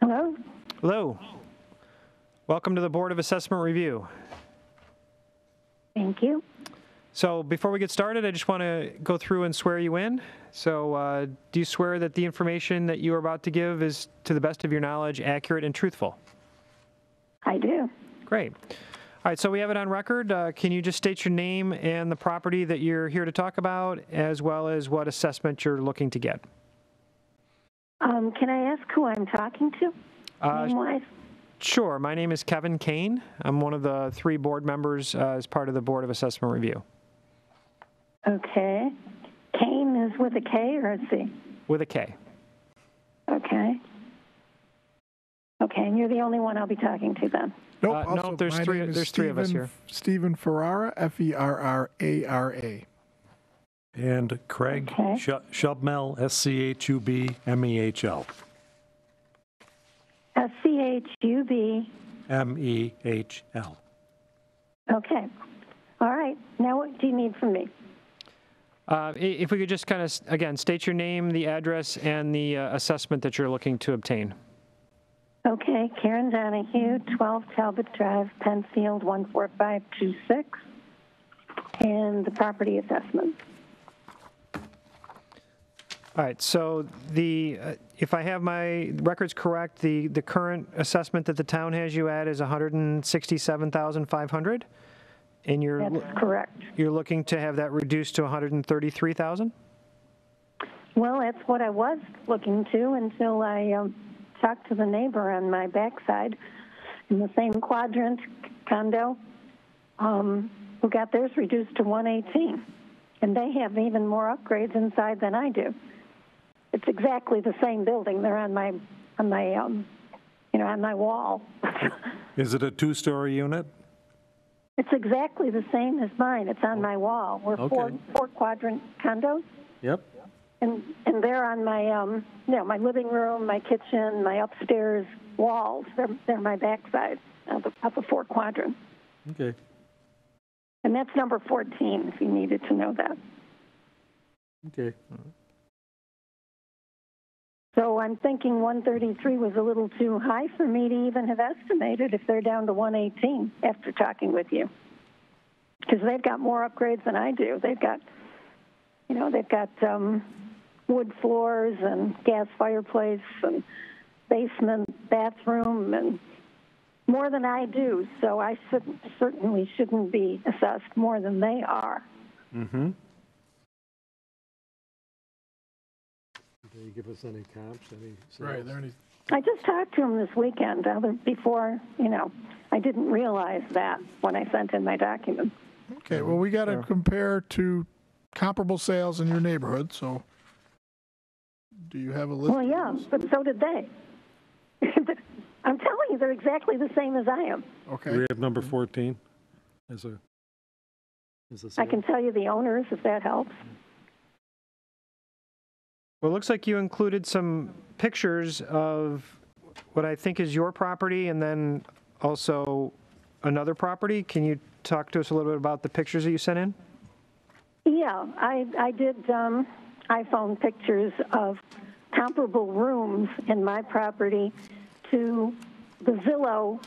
Hello. Hello. Welcome to the Board of Assessment Review. Thank you. So before we get started, I just want to go through and swear you in. So uh, do you swear that the information that you are about to give is, to the best of your knowledge, accurate and truthful? I do. Great. All right, so we have it on record. Uh, Can you just state your name and the property that you're here to talk about, as well as what assessment you're looking to get? Um, can I ask who I'm talking to? Uh, Name-wise? Sure. My name is Kevin Kane. I'm one of the three board members uh, as part of the Board of Assessment Review Okay. Kane is with a K or a C? with a K. Okay. Okay, and you're the only one I'll be talking to then. Nope. Uh, no, there's three- name is there's three of us here. Stephen Ferrara, F E R R A R A. And Craig Okay. Sh- Schubmehl, S-C-H-U-B-M-E-H-L. S C H U B. M-E-H-L. Okay. All right. Now, what do you need from me? Uh, i- If we could just kind of, again, state your name, the address, and the uh, assessment that you're looking to obtain. Okay, Karen Donahue, 12 Talbot Drive, Penfield, 14526. And the property assessment. All right, so the, uh, if I have my records correct, the, the current assessment that the town has you at is 167,500? And you're. That's correct. You're looking to have that reduced to 133,000? Well, that's what I was looking to until I um, talked to the neighbor on my backside in the same quadrant condo um, who got theirs reduced to 118. And they have even more upgrades inside than I do. It's exactly the same building. They're on my, on my, um, you know, on my wall. Is it a two-story unit? It's exactly the same as mine. It's on my wall. We're four, Okay. four quadrant condos. Yep. And and they're on my um you know my living room, my kitchen, my upstairs walls. They're they're my backside of the, of the four quadrant, Okay. and that's number fourteen. If you needed to know that. Okay. So I'm thinking 133 was a little too high for me to even have estimated if they're down to 118 after talking with you. Because they've got more upgrades than I do. They've got, you know, they've got um, wood floors and gas fireplace and basement, bathroom, and more than I do. So I should, certainly shouldn't be assessed more than they are. Mm-hmm. Did they give us any comps, any? Right, there any, I just talked to him this weekend, other before, you know, I didn't realize that when I sent in my documents. okay, well, we got to compare to comparable sales in your neighborhood, so do you have a list? Well, yeah, but so did they. I'm telling you, they're exactly the same as I am. Okay. Do we have number 14 as a, as a I sale? can tell you the owners if that helps. Well, it looks like you included some pictures of what I think is your property and then also another property. Can you talk to us a little bit about the pictures that you sent in? Yeah, I, I did um, iPhone pictures of comparable rooms in my property to the Zillow.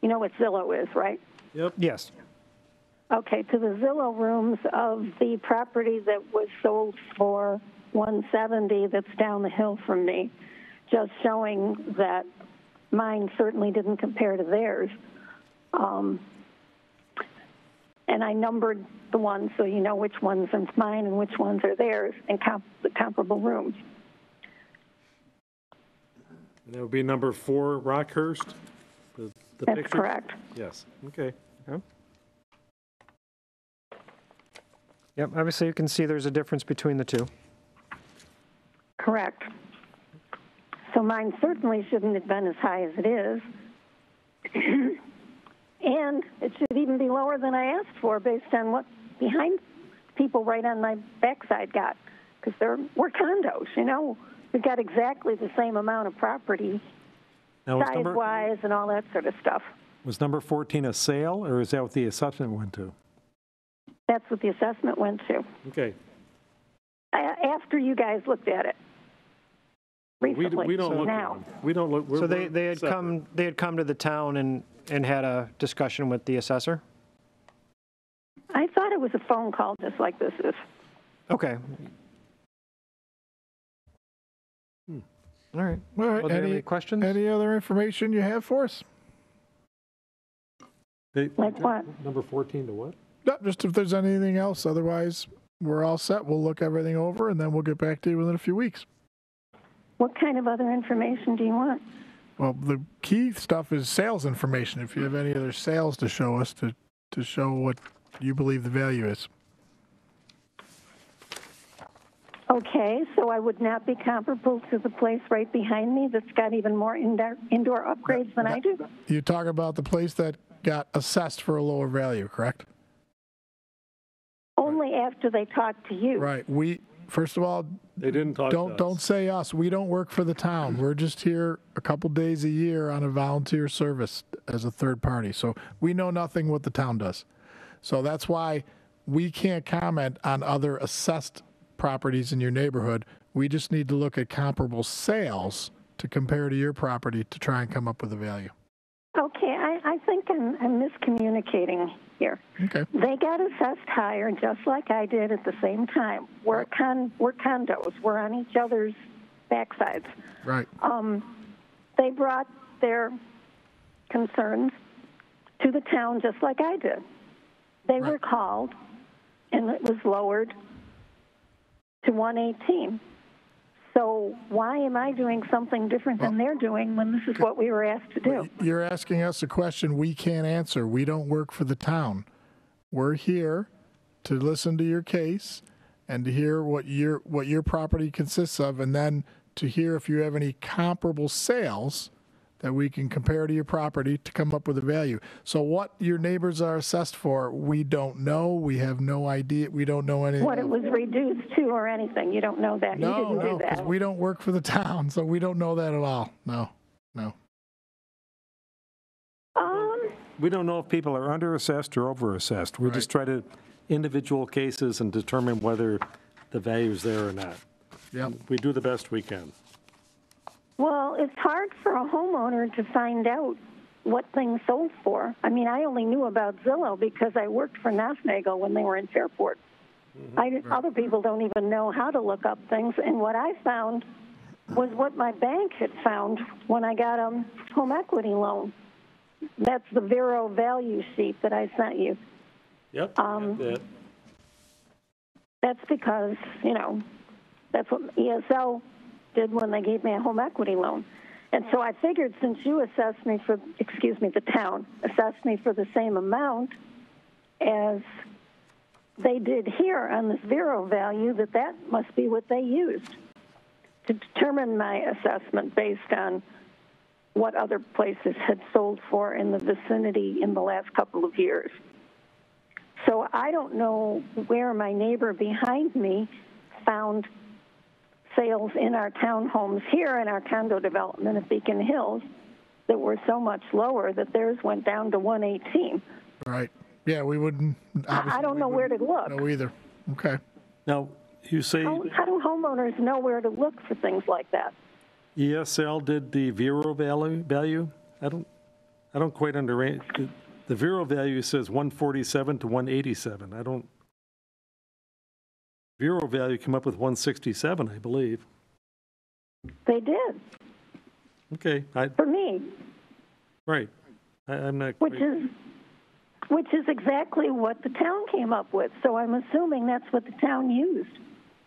You know what Zillow is, right? Yep. Yes. Okay, to the Zillow rooms of the property that was sold for 170 that's down the hill from me, just showing that mine certainly didn't compare to theirs. Um, and I numbered the ones so you know which ones are mine and which ones are theirs and comp- the comparable rooms. And that would be number four, Rockhurst? The- the That's picture? correct. Yes, okay. Yep, obviously you can see there's a difference between the two. Correct. So mine certainly shouldn't have been as high as it is. and it should even be lower than I asked for based on what behind people right on my backside got. Because they're, we're condos, you know. We've got exactly the same amount of property, Now, was number, size-wise and all that sort of stuff. was number 14 a sale, or is that what the assessment went to? That's what the assessment went to. Okay. A- After you guys looked at it. We, Recently. we don't So look at now. them. We don't look. we're- So they, they had separate. come, they had come to the town and, and had a discussion with the assessor? I thought it was a phone call just like this is. Okay. Hmm. All right. All right, Well, do you have any, any questions? any other information you have for us? They- Like what? Number 14 to what? No, just if there's anything else, otherwise, we're all set. We'll look everything over, and then we'll get back to you within a few weeks. What kind of other information do you want? Well, the key stuff is sales information. If you have any other sales to show us to, to show what you believe the value is. Okay, so I would not be comparable to the place right behind me that's got even more indoor, indoor upgrades than I do? You talk about the place that got assessed for a lower value, correct? Only after they talked to you. Right. We, first of all, They didn't talk don't, us. don't say us. We don't work for the town. We're just here a couple days a year on a volunteer service as a third party. So we know nothing what the town does. So that's why we can't comment on other assessed properties in your neighborhood. We just need to look at comparable sales to compare to your property to try and come up with a value. Okay, I, I think I'm, I'm miscommunicating here. Okay. They got assessed higher, just like I did at the same time. We're con we're condos. We're on each other's backsides. Right. Um, they brought their concerns to the town, just like I did. They were called, and it was lowered to 118. So why am I doing something different than they're doing when this is what we were asked to do? You're asking us a question we can't answer. We don't work for the town. We're here to listen to your case and to hear what your what your property consists of, and then to hear if you have any comparable sales that we can compare to your property to come up with a value. So what your neighbors are assessed for, we don't know. We have no idea. We don't know anything. What it was reduced to or anything. You don't know that. no, you didn't no, because that. we don't work for the town, so we don't know that at all. No, no. Um, We don't know if people are underassessed or overassessed. We just try to individual cases and determine whether the value is there or not. Yep. We do the best we can. Well, it's hard for a homeowner to find out what things sold for. I mean, I only knew about Zillow because I worked for Nothnagle when they were in Fairport. I, other people don't even know how to look up things, and what I found was what my bank had found when I got a home equity loan. That's the Vero value sheet that I sent you. Yep. Um, that- That's because, you know, that's what ESL did when they gave me a home equity loan. And so I figured since you assessed me for, excuse me, the town assessed me for the same amount as they did here on this Vero value, that that must be what they used to determine my assessment based on what other places had sold for in the vicinity in the last couple of years. So I don't know where my neighbor behind me found sales in our townhomes here in our condo development at Beacon Hills that were so much lower that theirs went down to 118. Right. Yeah, we wouldn't. I I don't know where to look. know either. Okay. Now, you say How, how do homeowners know where to look for things like that? ESL did the Vero value, value? I don't, I don't quite under, the Vero value says 147 to 187. I don't, Vero value came up with 167, I believe. They did Okay, I, for me, right. I- I'm not which quite, is which is exactly what the town came up with. So I'm assuming that's what the town used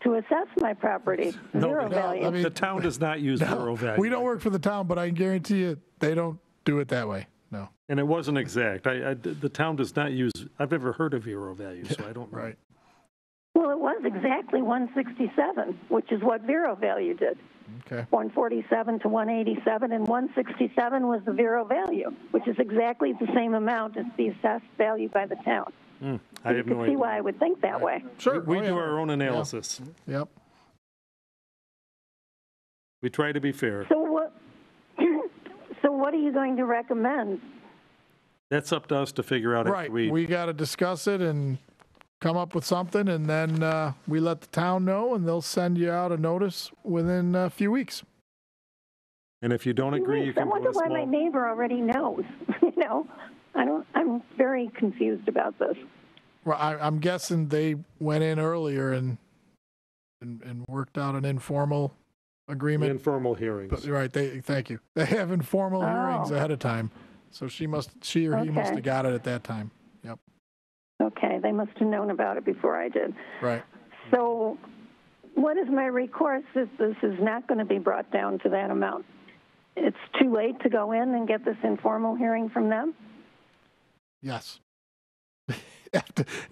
to assess my property, zero no, value. the town does not use Vero value. We don't work for the town, but I can guarantee you they don't do it that way. No. And it wasn't exact. I, I- the town does not use, I've never heard of Vero value, so I don't know. Right. Well, it was exactly 167, which is what Vero value did. Okay. 147 to 187, and 167 was the Vero value, which is exactly the same amount as the assessed value by the town. Hmm, So I you have can no see why I would think that way. Sure. We Oh, do yeah. our own analysis. Yep. We try to be fair. So what? so what are you going to recommend? That's up to us to figure out Right. after we, We got to discuss it and come up with something, and then uh, we let the town know, and they'll send you out a notice within a few weeks. and if you don't agree, you I wonder put a why my neighbor already knows. you know, I don't. I'm very confused about this. Well, I, I'm guessing they went in earlier and, and and worked out an informal agreement. informal hearings. But, right. They thank you. They have informal hearings Oh. ahead of time, so she must she or he must have got it at that time. Yep. Okay, they must have known about it before I did. Right. So, what is my recourse if this is not going to be brought down to that amount? It's too late to go in and get this informal hearing from them? Yes. if Yeah.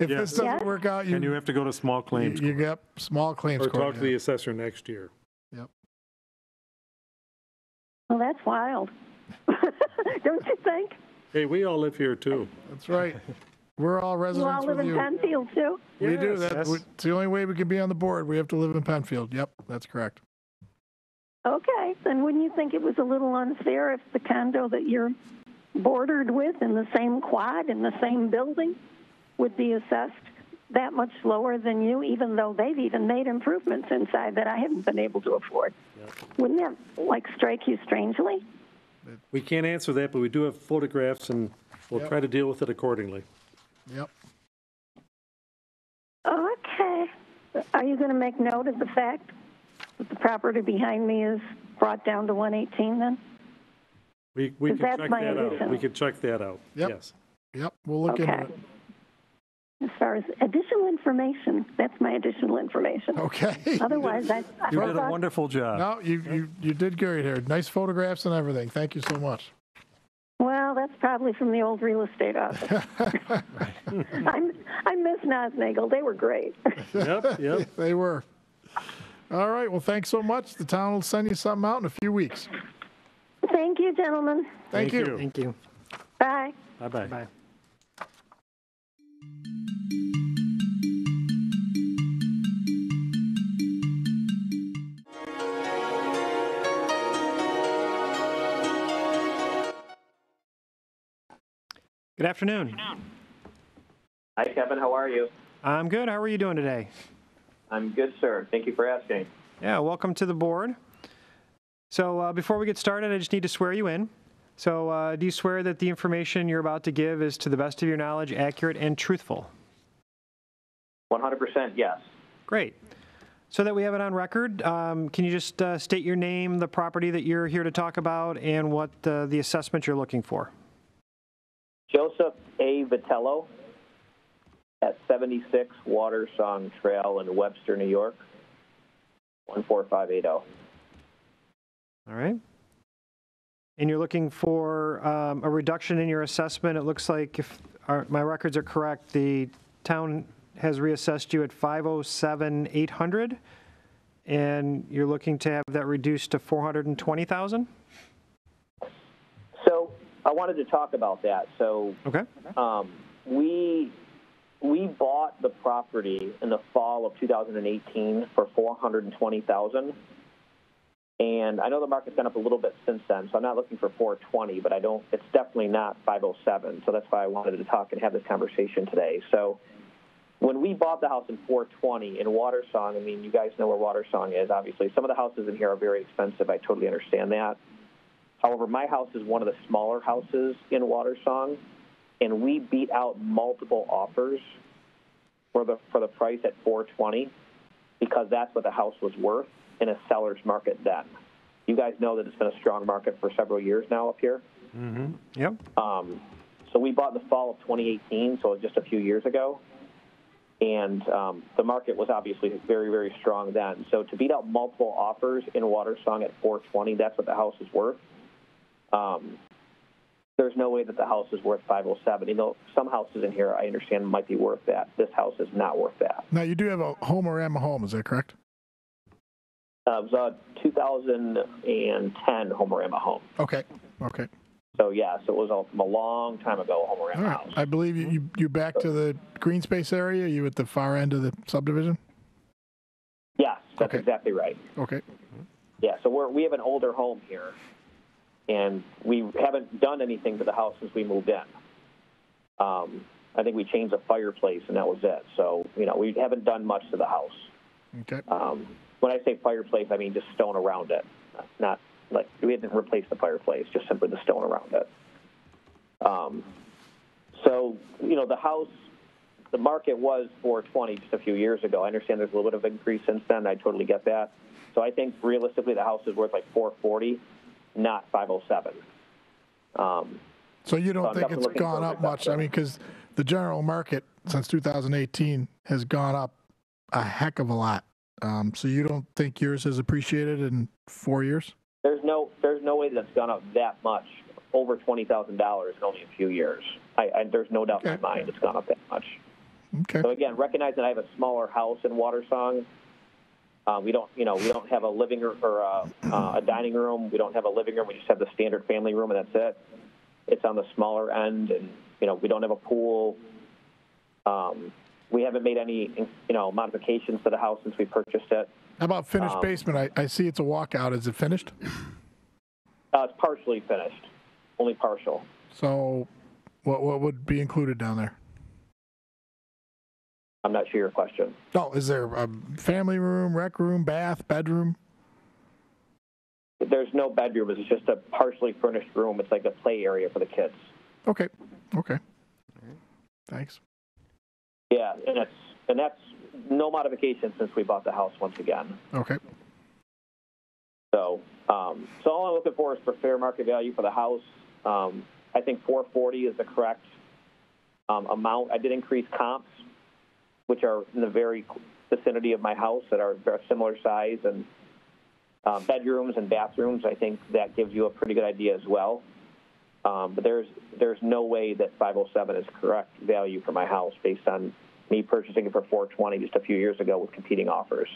this doesn't Yeah. work out, you and you have to go to small claims you, you get small claims or court. talk to the assessor next year. Yep. Well, that's wild. Don't you think? Hey, we all live here too. That's right. We're all You residents all live with in you. Penfield, too? We do Yes, that. yes. The only way we can be on the board. We have to live in Penfield. Yep, that's correct. Okay, then wouldn't you think it was a little unfair if the condo that you're bordered with in the same quad, in the same building, would be assessed that much lower than you, even though they've even made improvements inside that I haven't been able to afford? Wouldn't that, like, strike you strangely? We can't answer that, but we do have photographs and we'll Yep. try to deal with it accordingly. Yep. Okay. Are you going to make note of the fact that the property behind me is brought down to 118 then? We, we can check my that out. We can check that out. Yep. Yes. Yep, we'll look into Okay. it. As far as additional information, that's my additional information. Okay. Otherwise, I, I You did a wonderful job. No, you, you, you did great here. Nice photographs and everything. Thank you so much. Well, that's probably from the old real estate office. I'm, I miss Nothnagle. They were great. Yep, yep. They were. All right, well, thanks so much. The town will send you something out in a few weeks. Thank you, gentlemen. Thank you. Thank you. Bye. Bye-bye. Bye. Good afternoon. Hi, Kevin. How are you? I'm good. How are you doing today? I'm good, sir. Thank you for asking. Yeah, welcome to the board. So uh, before we get started, I just need to swear you in. So uh, do you swear that the information you're about to give is to the best of your knowledge accurate and truthful? 100% yes. Great. So that we have it on record, um, can you just uh, state your name, the property that you're here to talk about, and what uh, the assessment you're looking for? Joseph A. Vitello at 76 Watersong Trail in Webster, New York, 14580. All right. And you're looking for um, a reduction in your assessment. It looks like if our, my records are correct, the town has reassessed you at 507,800, and you're looking to have that reduced to 420,000? So I wanted to talk about that. So Okay. um, we we bought the property in the fall of 2018 for 420,000. And I know the market's gone up a little bit since then, so I'm not looking for 420, but I don't. It's definitely not 507. So that's why I wanted to talk and have this conversation today. So when we bought the house in 420 in Watersong, I mean, you guys know where Watersong is. Obviously, some of the houses in here are very expensive. I totally understand that. However, my house is one of the smaller houses in Watersong, and we beat out multiple offers for the for the price at 420 because that's what the house was worth in a seller's market then. You guys know that it's been a strong market for several years now up here. Mm-hmm. Yep. Um, so we bought in the fall of 2018, so just a few years ago. And um, the market was obviously very, very strong then. So to beat out multiple offers in Watersong at 420, that's what the house is worth. Um, there's no way that the house is worth 507. You know, some houses in here I understand might be worth that. This house is not worth that. Now, you do have a Homearama home, is that correct? Uh, it was a 2010 Homearama home. Okay, okay. So yes, it was a, a long time ago Homearama All right. house. I believe you, you, you back to the green space area? You at the far end of the subdivision? Yes, that's Okay. exactly right. Okay. Yeah, so we're, we have an older home here, and we haven't done anything to the house since we moved in. Um, I think we changed the fireplace, and that was it. So, you know, we haven't done much to the house. Okay. Um, when I say fireplace, I mean just stone around it, not like we didn't replace the fireplace, just simply the stone around it. Um, so, you know, the house, the market was 420 just a few years ago. I understand there's a little bit of increase since then. I totally get that. So I think realistically the house is worth like 440, not 507. Um, So you don't I'm think it's gone up much? I mean, because the general market since 2018 has gone up a heck of a lot. Um, so you don't think yours has appreciated in four years? there's no there's no way that's gone up that much, over twenty thousand dollars in only a few years. I, I there's no doubt in my mind it's gone up that much. Okay. So again, recognize that I have a smaller house in Watersong. Uh, we don't, you know, we don't have a living room or a, uh, a dining room. We don't have a living room. We just have the standard family room, and that's it. It's on the smaller end, and you know, we don't have a pool. Um, we haven't made any, you know, modifications to the house since we purchased it. How about finished Um, basement? I, I see it's a walkout. Is it finished? Uh, it's partially finished, only partial. So what what would be included down there? I'm not sure your question. Oh, is there a family room, rec room, bath, bedroom? There's no bedroom. It's just a partially furnished room. It's like a play area for the kids. Okay. Okay. Thanks. Yeah, and that's and that's no modification since we bought the house once again. Okay. So, um, so all I'm looking for is for fair market value for the house. Um, I think 440 is the correct um, amount. I did increase comps, which are in the very vicinity of my house that are very similar size and um, bedrooms and bathrooms. I think that gives you a pretty good idea as well. Um, but there's there's no way that 507 is correct value for my house based on me purchasing it for 420 just a few years ago with competing offers.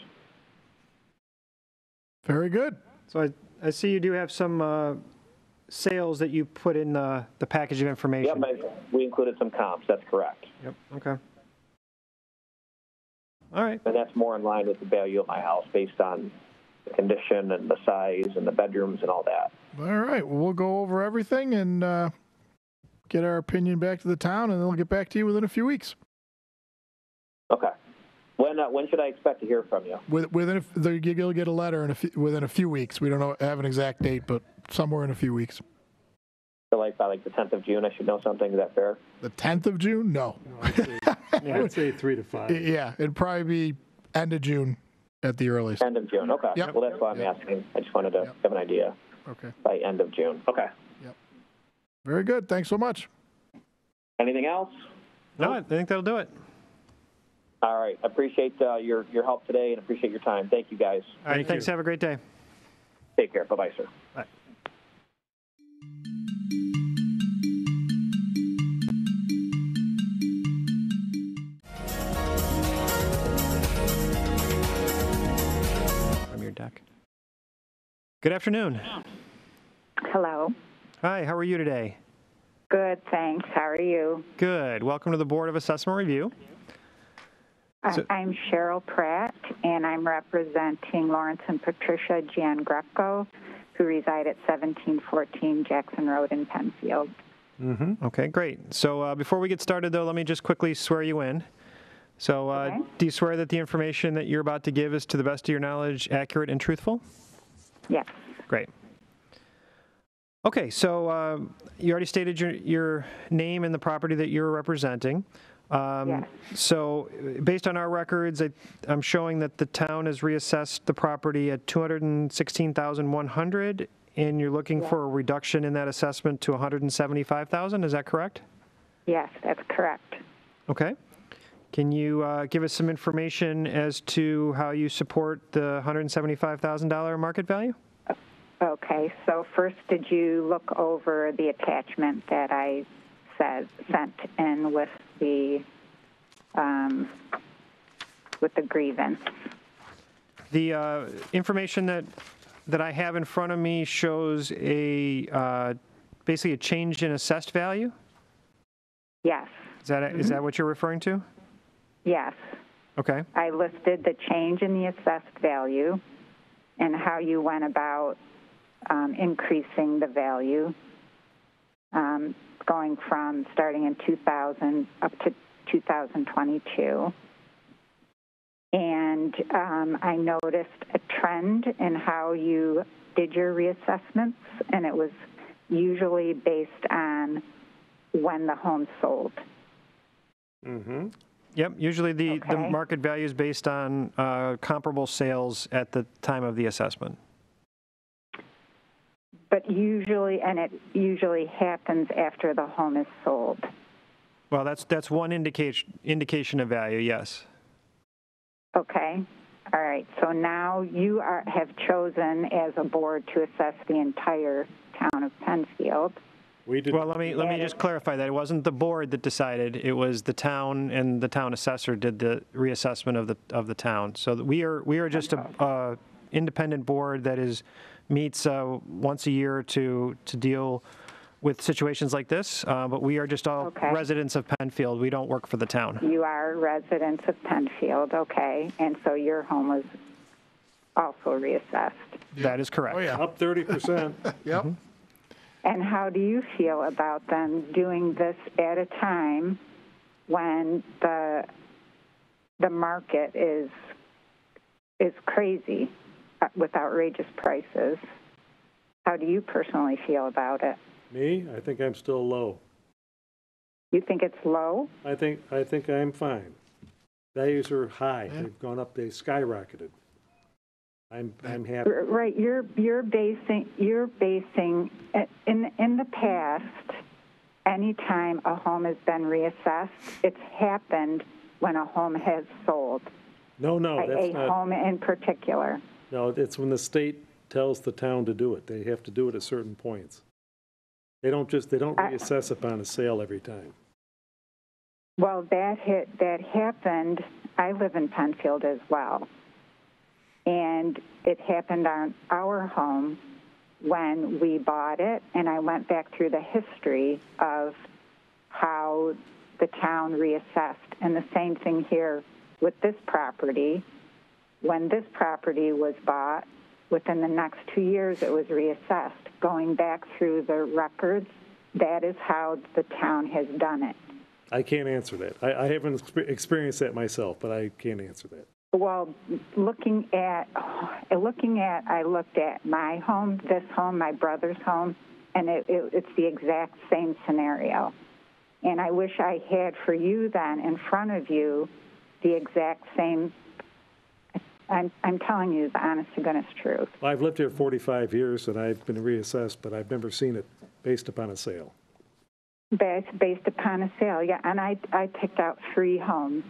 Very good. So I, I see you do have some uh, sales that you put in the, the package of information. Yep, we included some comps. That's correct. Yep, okay. All right. And that's more in line with the value of my house based on the condition and the size and the bedrooms and all that. All right. Well, we'll go over everything and uh, get our opinion back to the town, and then we'll get back to you within a few weeks. Okay. When uh, when should I expect to hear from you? With, within a, you'll get a letter in a few, within a few weeks. We don't know have an exact date, but somewhere in a few weeks. So like by like the 10th of June, I should know something. Is that fair? The 10th of June? No. I'd say three to five. Yeah, it'd probably be end of June at the earliest. End of June. Okay. Yep. Well, that's why I'm asking. I just wanted to have an idea. Okay. By end of June. Okay. Yep. Very good. Thanks so much. Anything else? No, I think that'll do it. All right. Appreciate uh, your your help today and appreciate your time. Thank you guys. All right, thanks. Have a great day. Take care. Bye bye, sir. Bye. Good afternoon. Hello. Hi, how are you today? Good, thanks. How are you? Good. Welcome to the Board of Assessment Review. So- I'm Cheryl Pratt, and I'm representing Lawrence and Patricia Giangreco, who reside at 1714 Jackson Road in Penfield. Mm-hmm. Okay, great. So uh, before we get started, though, let me just quickly swear you in. So, uh, Okay. do you swear that the information that you're about to give is, to the best of your knowledge, accurate and truthful? Yes. Great. Okay, so uh, you already stated your, your name and the property that you're representing. Um, Yes. So, based on our records, I, I'm showing that the town has reassessed the property at 216,100, and you're looking for a reduction in that assessment to 175,000. Is that correct? Yes, that's correct. Okay. Can you uh, give us some information as to how you support the $175,000 market value? Okay, so first, did you look over the attachment that I said, sent in with the, um, with the grievance? The uh, information that, that I have in front of me shows a, uh, basically a change in assessed value? Yes, Is that, is that what you're referring to? Yes. Okay. I listed the change in the assessed value and how you went about um, increasing the value, um, going from starting in 2000 up to 2022. And um, I noticed a trend in how you did your reassessments, and it was usually based on when the home sold. Mm-hmm. Yep, usually the, the market value is based on uh, comparable sales at the time of the assessment. But usually, and it usually happens after the home is sold. Well, that's, that's one indication, indication of value, yes. Okay? All right. So now you are, have chosen as a board to assess the entire town of Penfield. We did. Well, let me, let me just clarify that. It wasn't the board that decided, it was the town and the town assessor did the reassessment of the, of the town. So we are, we are just a, uh independent board that is, meets uh, once a year to, to deal with situations like this, uh, but we are just all Okay. residents of Penfield. We don't work for the town. You are residents of Penfield, okay? And so your home was also reassessed. That is correct. Oh, yeah. Up 30%. Yep. And how do you feel about them doing this at a time when the the market is is crazy uh, with outrageous prices? How do you personally feel about it? Me, I think I'm still low. You think it's low? I think, I think I'm fine. Values are high. They've gone up, they skyrocketed. I'm, I'm happy. Right, you're, you're basing, you're basing, uh, in, in the past, anytime a home has been reassessed, it's happened when a home has sold. No, no, A- that's A not, home in particular. no, it's when the state tells the town to do it. They have to do it at certain points. They don't just, they don't I- reassess upon a sale every time. Well, that hit, that happened, I live in Penfield as well. And it happened on our home when we bought it, and I went back through the history of how the town reassessed. And the same thing here with this property. When this property was bought, within the next two years, it was reassessed. Going back through the records, that is how the town has done it. I can't answer that. I, I haven't experienced that myself, but I can't answer that. Well, looking at, uh, looking at, I looked at my home, this home, my brother's home, and it, it, it's the exact same scenario. And I wish I had for you then in front of you the exact same. I'm, I'm telling you the honest to goodness truth. Well, I've lived here 45 years and I've been reassessed, but I've never seen it based upon a sale. Based, based upon a sale, yeah. And I, I picked out three homes,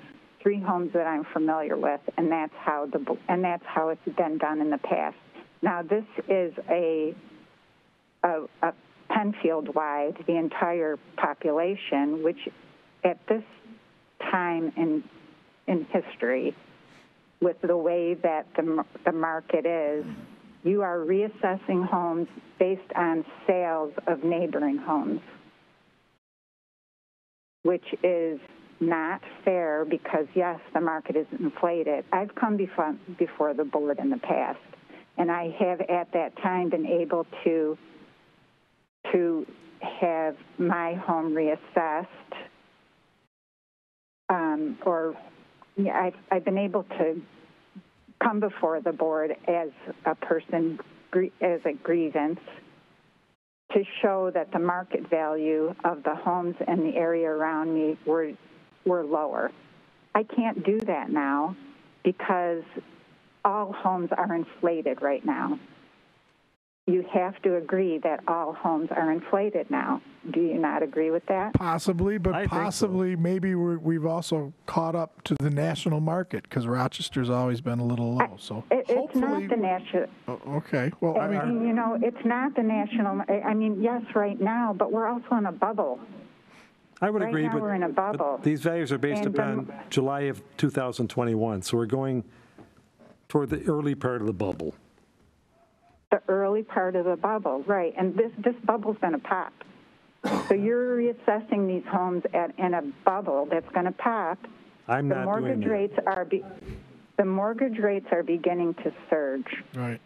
three homes that I'm familiar with, and that's how the and that's how it's been done in the past. Now this is a a, a Penfield wide, the entire population, which at this time in in history, with the way that the the market is, you are reassessing homes based on sales of neighboring homes which is not fair because, yes, the market is inflated. I've come before, before the board in the past, and I have at that time been able to to have my home reassessed, um, or yeah, I've, I've been able to come before the board as a person as a grievance to show that the market value of the homes in the area around me were were lower. I can't do that now because all homes are inflated right now. You have to agree that all homes are inflated now. Do you not agree with that? Possibly, but I think so. possibly maybe we're, we've also caught up to the national market because Rochester's always been a little low. So It, it's not the national. Oh, okay. Well, I I mean, mean, you know, it's not the national. I I mean, yes, right now, but we're also in a bubble. I would Right agree, now, but, we're in a but bubble. these values are based And the- upon July of 2021, so we're going toward the early part of the bubble. the early part of the bubble, right? And this this bubble's going to pop. So you're reassessing these homes at in a bubble that's going to pop. I'm the not doing mortgage that. rates are be, the mortgage rates are beginning to surge. right.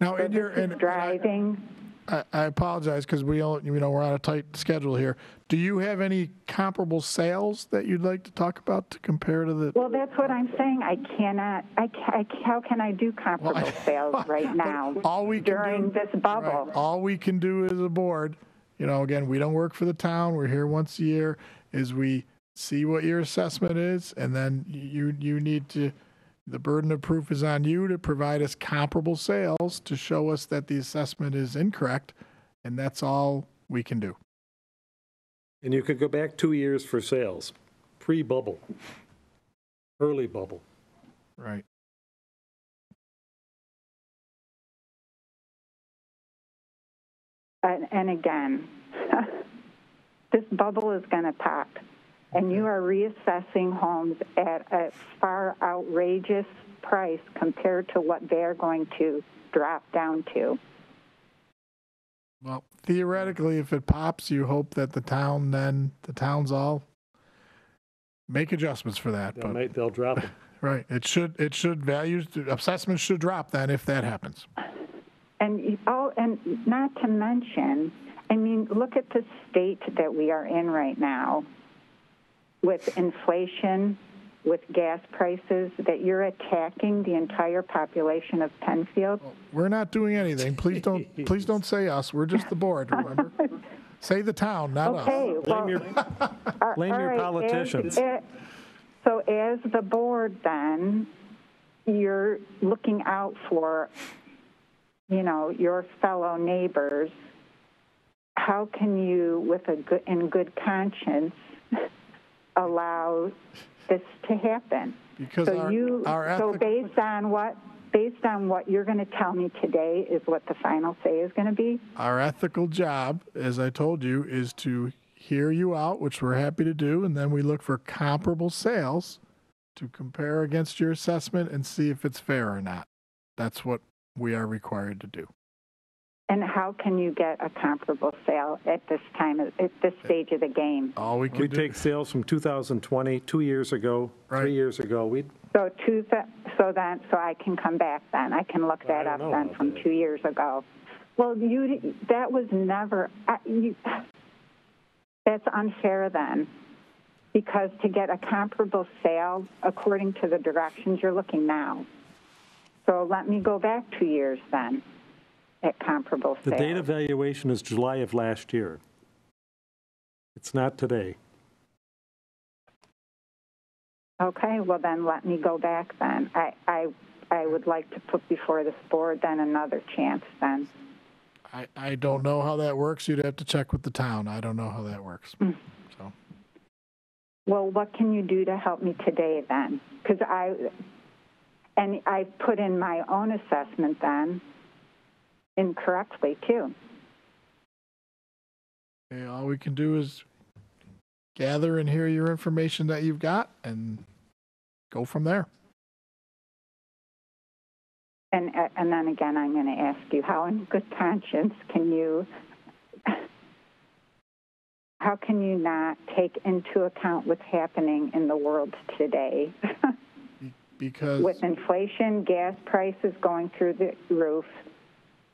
Now, So in your, this is and driving. I, I apologize because we all, you know, we're on a tight schedule here. Do you have any comparable sales that you'd like to talk about to compare to the? Well, that's what I'm saying. I cannot. I, I how can I do comparable sales right now all we can during do- this bubble? Right. All we can do as a board, you know, again, we don't work for the town. We're here once a year. Is we see what your assessment is, and then you you need to. The burden of proof is on you to provide us comparable sales to show us that the assessment is incorrect, and that's all we can do. And you could go back two years for sales, pre-bubble, early bubble. Right. And, and again, this bubble is going to pop, and you are reassessing homes at a far outrageous price compared to what they're going to drop down to. Well, theoretically, if it pops, you hope that the town then the towns all make adjustments for that. They'll, But make, they'll drop it. right, it should it should values assessments should drop then if that happens. And you- oh, and not to mention, I mean, look at the state that we are in right now, with inflation, with gas prices. That you're attacking the entire population of Penfield. We're not doing anything. Please don't please don't say us. We're just the board. Remember, say the town, not Okay, us. well, Blame your, blame your right, as- politicians. as- So as the board then, you're looking out for, you know, your fellow neighbors. How can you, with a good, in good conscience, allow this to happen? Because So our- you, our so based on what, based on what you're going to tell me today is what the final say is going to be? Our ethical job, as I told you, is to hear you out, which we're happy to do, and then we look for comparable sales to compare against your assessment and see if it's fair or not. That's what we are required to do. And how can you get a comparable sale at this time, at this stage of the game? All we We take sales from 2020, two years ago, three years ago. We, So two, th- so then, so I can come back then, I can look that I up don't know then about from two years ago. Well, you, that was never, I- you, that's unfair then. Because to get a comparable sale, according to the directions you're looking now. So let me go back two years then, at comparable the sales. date of valuation is July of last year. It's not today. Okay, well then, let me go back then. I, I, I would like to put before this board then another chance then. I, I don't know how that works. You'd have to check with the town. I don't know how that works. Hmm. So, Well, what can you do to help me today then? Because I, and I put in my own assessment then incorrectly too. okay, all we can do is gather and hear your information that you've got and go from there. And, uh, and then again, I'm going to ask you, how in good conscience can you, how can you not take into account what's happening in the world today? Because with inflation, gas prices going through the roof,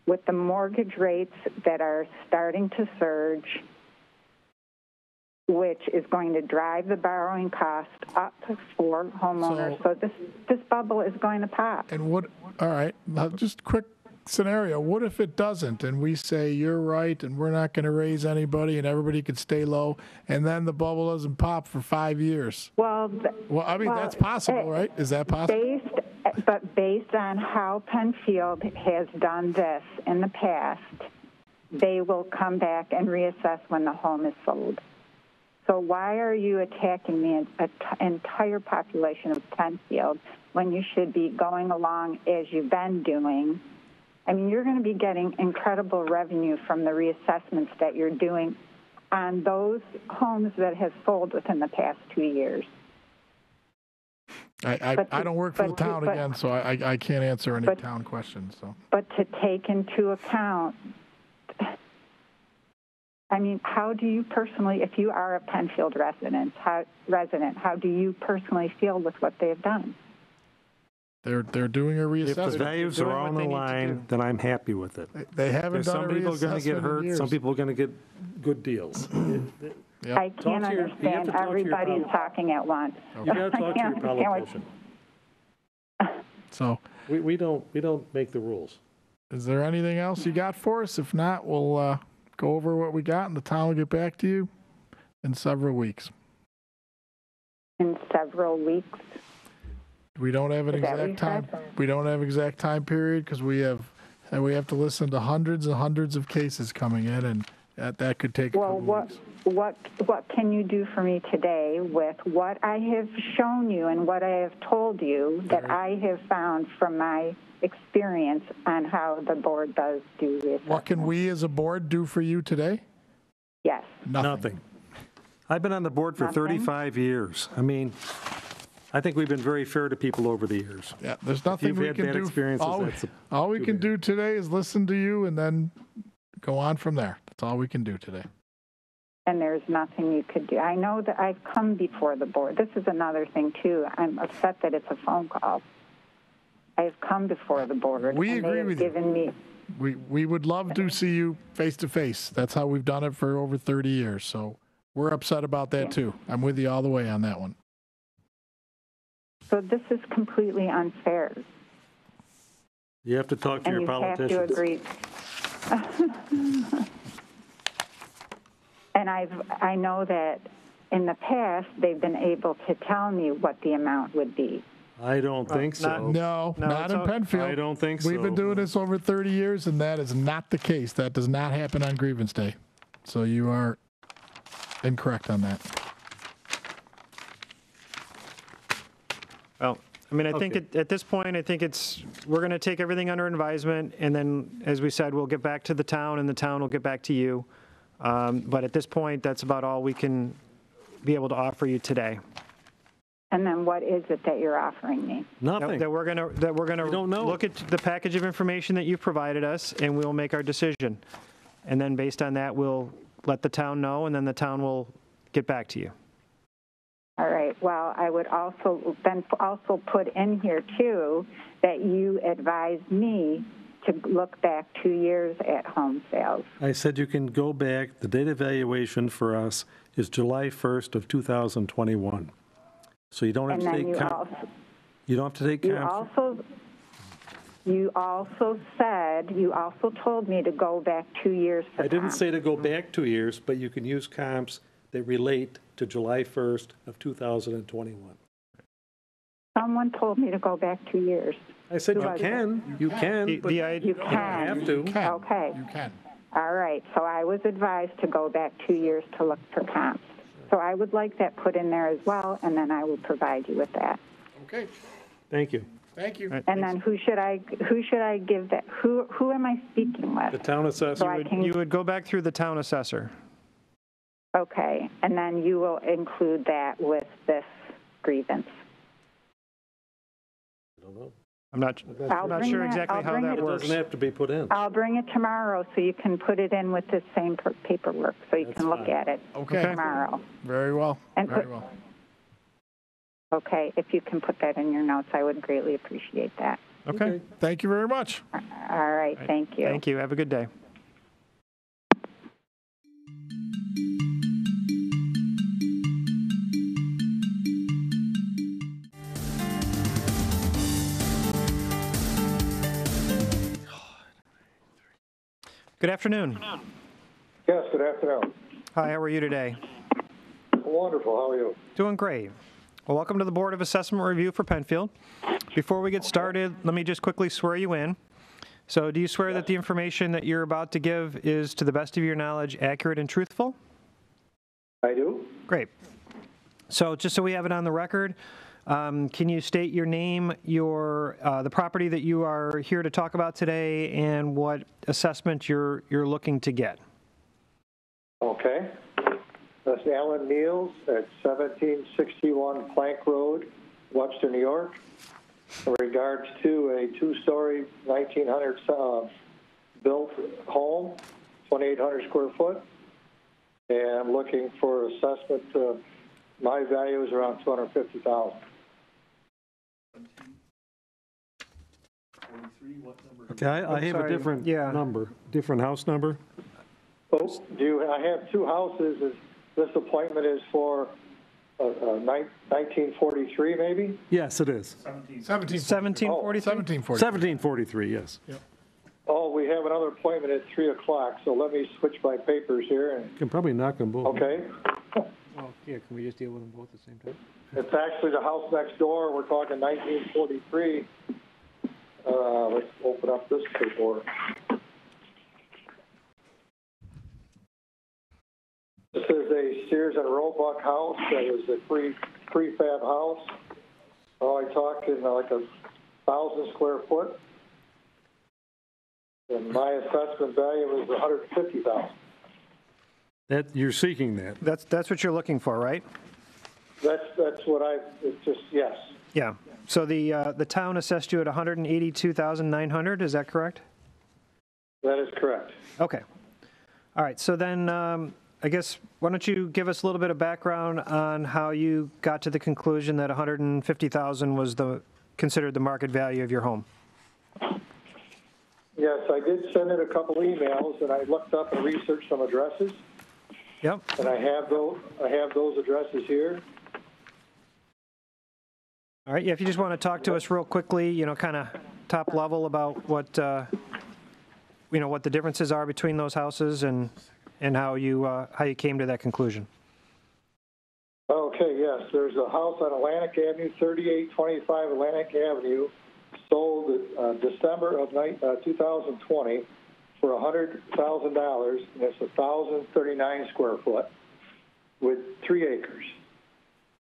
with the mortgage rates that are starting to surge, which is going to drive the borrowing cost up for homeowners. So, this this bubble is going to pop. And what, all right, now just quick scenario. What if it doesn't and we say you're right and we're not going to raise anybody and everybody can stay low and then the bubble doesn't pop for five years? Well, Well, I mean, well, that's possible, eh, right? Is that possible? Based, but based on how Penfield has done this in the past, they will come back and reassess when the home is sold. So why are you attacking the entire population of Penfield when you should be going along as you've been doing? I mean, you're going to be getting incredible revenue from the reassessments that you're doing on those homes that have sold within the past two years. I, I, But I don't work for the but to- town but- again, so I, I- I can't answer any but- town questions, so. but to take into account I mean, how do you personally, if you are a Penfield resident, how, resident, how do you personally feel with what they have done? They're, they're doing a reassessment. If the values are on the line, then I'm happy with it. They haven't There's done a some people are going to get hurt, some people are going to get good deals. I can't to your- understand to talk your everybody's poli- talking at once. You got to I talk to can't your politician. So, We, we don't, we don't make the rules. is there anything else you got for us? If not, we'll, uh, go over what we got and the town will get back to you in several weeks. In several weeks. We don't have an Is exact time, said? we don't have exact time period because we have, and we have to listen to hundreds and hundreds of cases coming in and that, that could take a Well, couple what, weeks. What, what can you do for me today with what I have shown you and what I have told you that I have found from my experience on how the board does do this? What can we as a board do for you today? Yes. Nothing. I've been on the board for Nothing? 35 years. I mean, I think we've been very fair to people over the years. Yeah, there's nothing you've we had can bad do. experiences, All, we- that's a- all we can bad. do today is listen to you and then go on from there. That's all we can do today. And there's nothing you could do. I know that I've come before the board. This is another thing too. I'm upset that it's a phone call. I've come before the board. We and agree they have with you. me We, we would love to see you face to face. That's how we've done it for over 30 years. So we're upset about that too. I'm with you all the way on that one. so this is completely unfair, You have to talk to and your you have to politicians. agree. and I've I know that in the past, they've been able to tell me what the amount would be. I don't uh, think so. No, No, not it's in all- Penfield. I don't think so. We've been doing this over 30 years, and that is not the case. That does not happen on grievance day. So you are incorrect on that. Well, I mean, I think Okay. at, at this point, I think it's, we're going to take everything under advisement, and then, as we said, we'll get back to the town, and the town will get back to you. Um, But at this point, that's about all we can be able to offer you today. And then what is it that you're offering me? That- Nothing. That we're going to, that we're going to don't know. look at the package of information that you've provided us, and we'll make our decision. And then, based on that, we'll let the town know, and then the town will get back to you. All right, well, I would also, then also put in here too, that you advised me to look back two years at home sales. I said you can go back, the date evaluation for us is July 1st of 2021. So you don't have And to take, you com- also, you don't have to take you also, you also said, you also told me to go back two years I didn't say to go back two years, but you can use comps that relate to July 1st of 2021. Someone told me to go back two years. I said Who you was it? can, you can, The- but you i- You don't can. have to. Can. Okay. You can. All right, so I was advised to go back two years to look for comps. So I would like that put in there as well, and then I will provide you with that. Okay. Thank you. Thank you. And then who should I, who should I give that, who, who am I speaking with? The with? town So assessor, I can, You would go back through the town assessor. okay, and then you will include that with this grievance. I'm not, I'll I'm not sure that- exactly I'll how that it- it works. doesn't have to be put in. I'll bring it tomorrow so you can put it in with the same paperwork, so you That's can look fine. at it Okay. tomorrow. Very well. And Very put- well. Okay, if you can put that in your notes, I would greatly appreciate that. Okay, Thank you very much. All right, thank you. thank you. Have a good day. Good afternoon. Yes, good afternoon. Hi, how are you today? Wonderful, how are you? Doing great. Well, welcome to the Board of Assessment Review for Penfield. Before we get started, let me just quickly swear you in. So, do you swear that the information that you're about to give is, to the best of your knowledge, accurate and truthful? I do. Great. So, just so we have it on the record, um, can you state your name, your uh, the property that you are here to talk about today, and what assessment you're you're looking to get? Okay. That's Alan Neals at 1761 Plank Road, Webster, New York. In regards to a two-story 1900 uh, built home, 2,800 square foot, and looking for assessment. Uh, my value is around 250,000. Okay, I I have a sorry. different Yeah. number, different house number. Oh, do you, I have two houses. Is, this appointment is for uh, uh, nine- 1943, maybe? Yes, it is. 17. 1743. 1740. 1743, yes. Oh, we have another appointment at 3 o'clock, so let me switch my papers here. And, You can probably knock them both. okay? Well, yeah. Can we just deal with them both at the same time? It's actually the house next door. We're talking 1943. Uh, let's open up this paperwork. This is a Sears and Roebuck house. That was a pre prefab house. Oh, I talking like a thousand square foot. And my assessment value was 150,000. That, you're seeking that. That's that's what you're looking for, right? That's that's what I. It's just yes. Yeah. So the uh, the town assessed you at 182,900. Is that correct? That is correct. Okay. All right. So then, um, I guess why don't you give us a little bit of background on how you got to the conclusion that 150,000 was the considered the market value of your home? Yes, I did send in a couple emails, and I looked up and researched some addresses, Yep. and I have those. I have those addresses here. All right. Yeah. If you just want to talk to us real quickly, you know, kind of top level about what uh, you know what the differences are between those houses and and how you uh, how you came to that conclusion. Okay, yes, there's a house on Atlantic Avenue, 3825 Atlantic Avenue, sold uh, December of uh, 2020 for $100,000, and it's 1,039 square foot with three acres.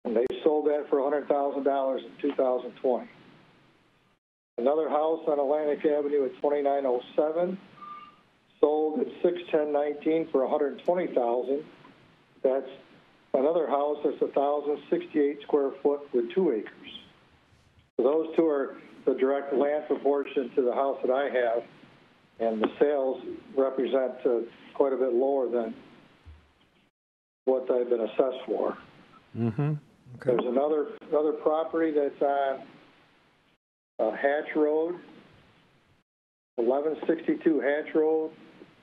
And they sold that for $100,000 in 2020. Another house on Atlantic Avenue at 2907, sold at 61019 for 120,000. That's another house that's 1,068 square foot with two acres. So those two are the direct land proportion to the house that I have, and the sales represent uh, quite a bit lower than what they've been assessed for. Mm-hmm. There's another, another property that's on uh, Hatch Road, 1162 Hatch Road.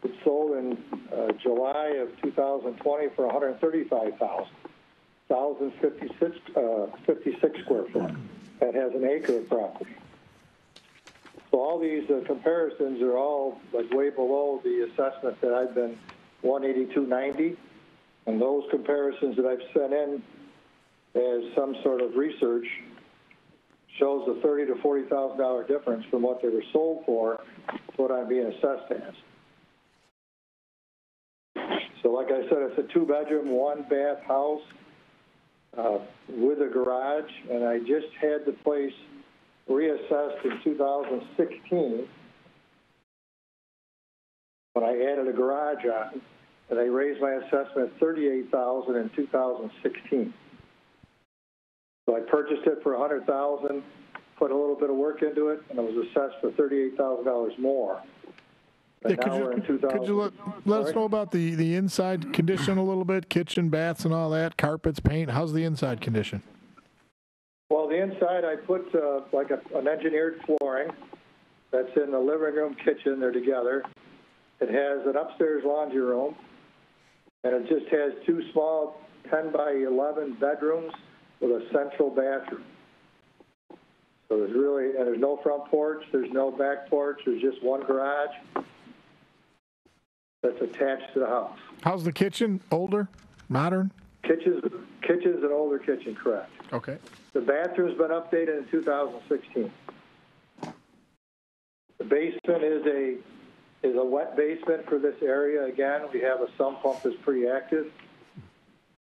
It sold in uh, July of 2020 for 135,000, 1,056 uh, 56 square foot. That has an acre of property. So all these uh, comparisons are all like way below the assessment that I've been 182.90, and those comparisons that I've sent in as some sort of research shows a thirty to forty thousand dollar difference from what they were sold for what I'm being assessed as. So like I said, it's a two bedroom, one bath house uh, with a garage, and I just had the place reassessed in 2016 when I added a garage on, and they raised my assessment 38,000 in 2016. So I purchased it for a hundred thousand, put a little bit of work into it, and it was assessed for thirty-eight thousand dollars more. But Yeah, could you- we're in two thousand. Could you let, let us know about the, the inside condition a little bit? Kitchen, baths, and all that, carpets, paint. How's the inside condition? Well, the inside, I put uh, like a, an engineered flooring that's in the living room, kitchen, they're together. It has an upstairs laundry room, and it just has two small 10 by 11 bedrooms with a central bathroom. So there's really, and there's no front porch, there's no back porch, there's just one garage that's attached to the house. How's the kitchen? Older? Modern? Kitchen's, kitchen's an older kitchen, correct. Okay. The bathroom's been updated in 2016. The basement is a, is a wet basement for this area. Again, we have a sump pump that's pretty active.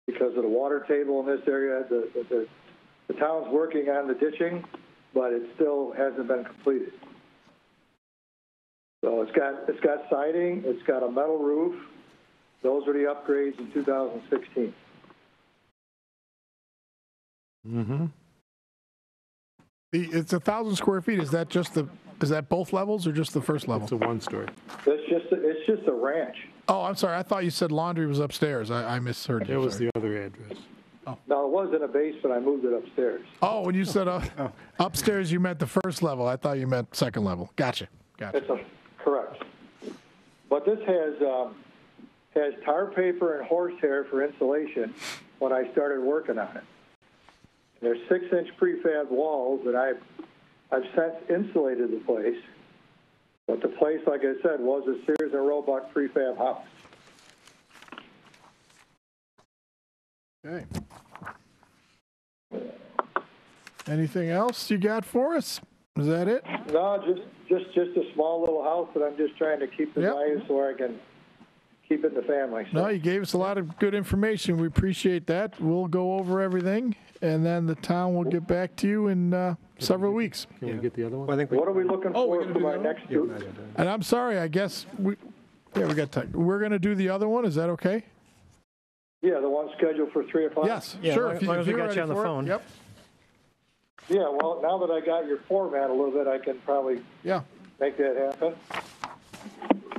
Because of the water table in this area, the, the, the town's working on the ditching, but it still hasn't been completed. So it's got, it's got siding, it's got a metal roof. Those are the upgrades in 2016. Mm-hmm. The, it's a thousand square feet. Is that just the, is that both levels or just the first level? It's a one-story. It's just, a- it's just a ranch. Oh, I'm sorry. I thought you said laundry was upstairs. I, I misheard you. That was sorry. the other address. Oh. No, it was in a basement. I moved it upstairs. Oh, when you said uh, upstairs, you meant the first level. I thought you meant second level. Gotcha. Gotcha. It's a, correct. But this has, um, has tar paper and horsehair for insulation when I started working on it. There's six-inch prefab walls that I've, I've since insulated the place. But the place, like I said, was a Sears and Roebuck prefab house. Okay. Anything else you got for us? Is that it? No, just, just, just a small little house that I'm just trying to keep the Yep. value so I can keep it in the family. So- No, you gave us a lot of good information. We appreciate that. We'll go over everything, and then the town will get back to you in uh, several weeks. Can we get the other one? I think we- What are we looking Oh, we're for gonna for do my that next two? And I'm sorry, I guess we, yeah, we got time. We're going to do the other one. Is that okay? Yeah, the one scheduled for three o'clock? Yes, Yeah, sure. long- if you, long if as we you're got you ready on the for it. phone. Yep. Yeah, well, now that I got your format a little bit, I can probably Yeah. make that happen.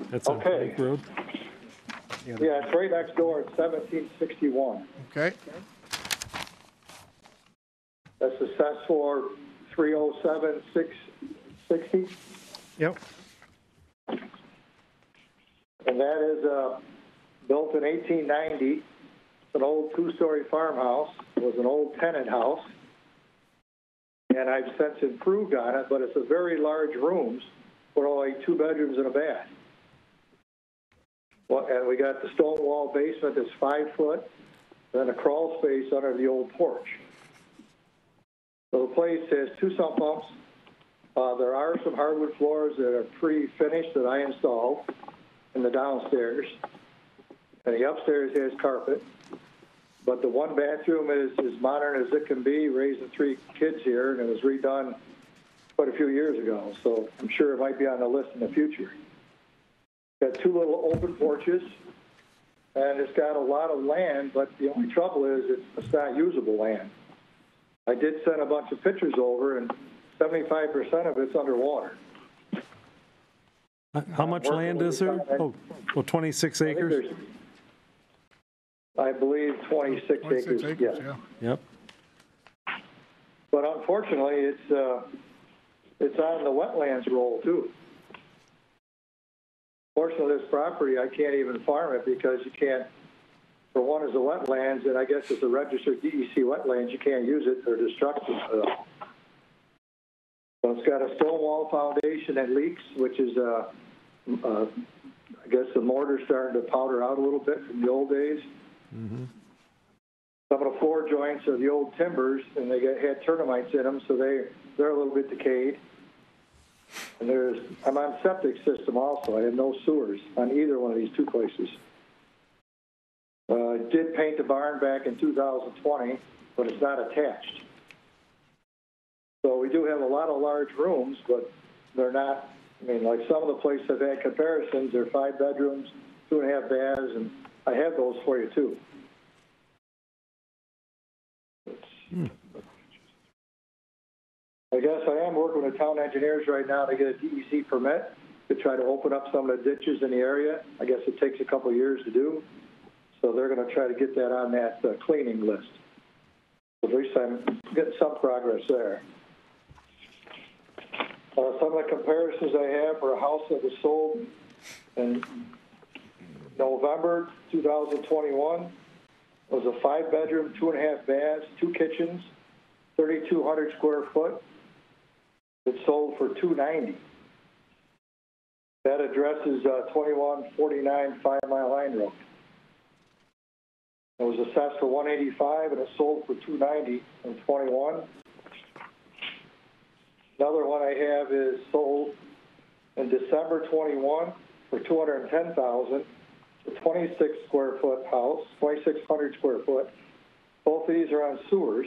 That's on Okay. Lake Road. Yeah, it's right next door, it's seventeen sixty-one. Okay. That's assessed for three oh seven six sixty, Yep. and that is, uh, built in eighteen ninety. It's an old two-story farmhouse, it was an old tenant house. And I've since improved on it, but it's a very large rooms, with only two bedrooms and a bath. Well, and we got the stone wall basement that's five foot, then a crawl space under the old porch. So the place has two sump pumps. Uh, there are some hardwood floors that are pre-finished that I installed in the downstairs. And the upstairs has carpet. But the one bathroom is as modern as it can be, raising three kids here, and it was redone quite a few years ago. So I'm sure it might be on the list in the future. Got two little open porches, and it's got a lot of land, but the only trouble is it's, it's not usable land. I did send a bunch of pictures over, and 75% of it's underwater. How much land is there? Oh, well, 26 I acres? there's- I believe 26 acres, yes. Yep. But unfortunately, it's, uh, it's on the wetlands roll too. Fortunately, this property, I can't even farm it because you can't, for one is the wetlands, and I guess it's a registered DEC wetlands, you can't use it, they're destructive. uh, So it's got a stone wall foundation that leaks, which is, uh, uh, I guess the mortar's starting to powder out a little bit from the old days. Some of the floor joints are the old timbers, and they get, had termites in them, so they, they're a little bit decayed. And there's, I'm on septic system also. I have no sewers on either one of these two places. Uh, did paint the barn back in 2020, but it's not attached. So we do have a lot of large rooms, but they're not, I mean, like some of the places I've had comparisons, they're five bedrooms, two and a half baths, and I have those for you too. I guess I am working with town engineers right now to get a DEC permit to try to open up some of the ditches in the area. I guess it takes a couple years to do. So they're going to try to get that on that uh, cleaning list. At least I'm getting some progress there. Uh, some of the comparisons I have for a house that was sold in November 2021 was a five bedroom, two and a half baths, two kitchens, 3,200 square foot. It sold for 290. That addresses uh, 2149 Five Mile Line Road. It was assessed for 185 and it sold for 290 in 21. Another one I have is sold in December 21 for 210,000. It's a 26 square foot house, 2,600 square foot. Both of these are on sewers,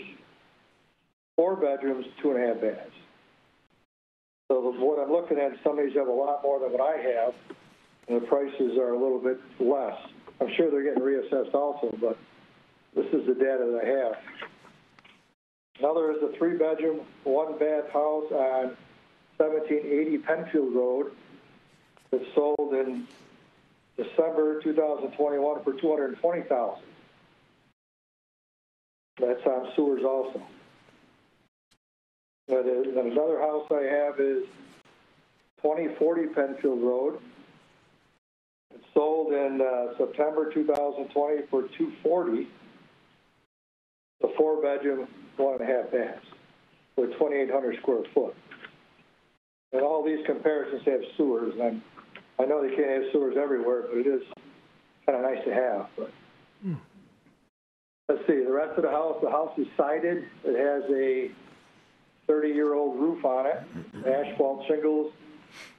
four bedrooms, two and a half baths. So what I'm looking at, some of these have a lot more than what I have, and the prices are a little bit less. I'm sure they're getting reassessed also, but this is the data that I have. Another is a three-bedroom, one-bath house on 1780 Penfield Road that sold in December 2021 for 220000 That's on sewers also. But, another house I have is 2040 Penfield Road. It sold in uh, September 2020 for 240 a four-bedroom, one and a half baths with 2,800 square foot. And all these comparisons have sewers, and I'm, I know they can't have sewers everywhere, but it is kind of nice to have. But let's see, the rest of the house, the house is sided. It has a 30-year-old roof on it, asphalt shingles,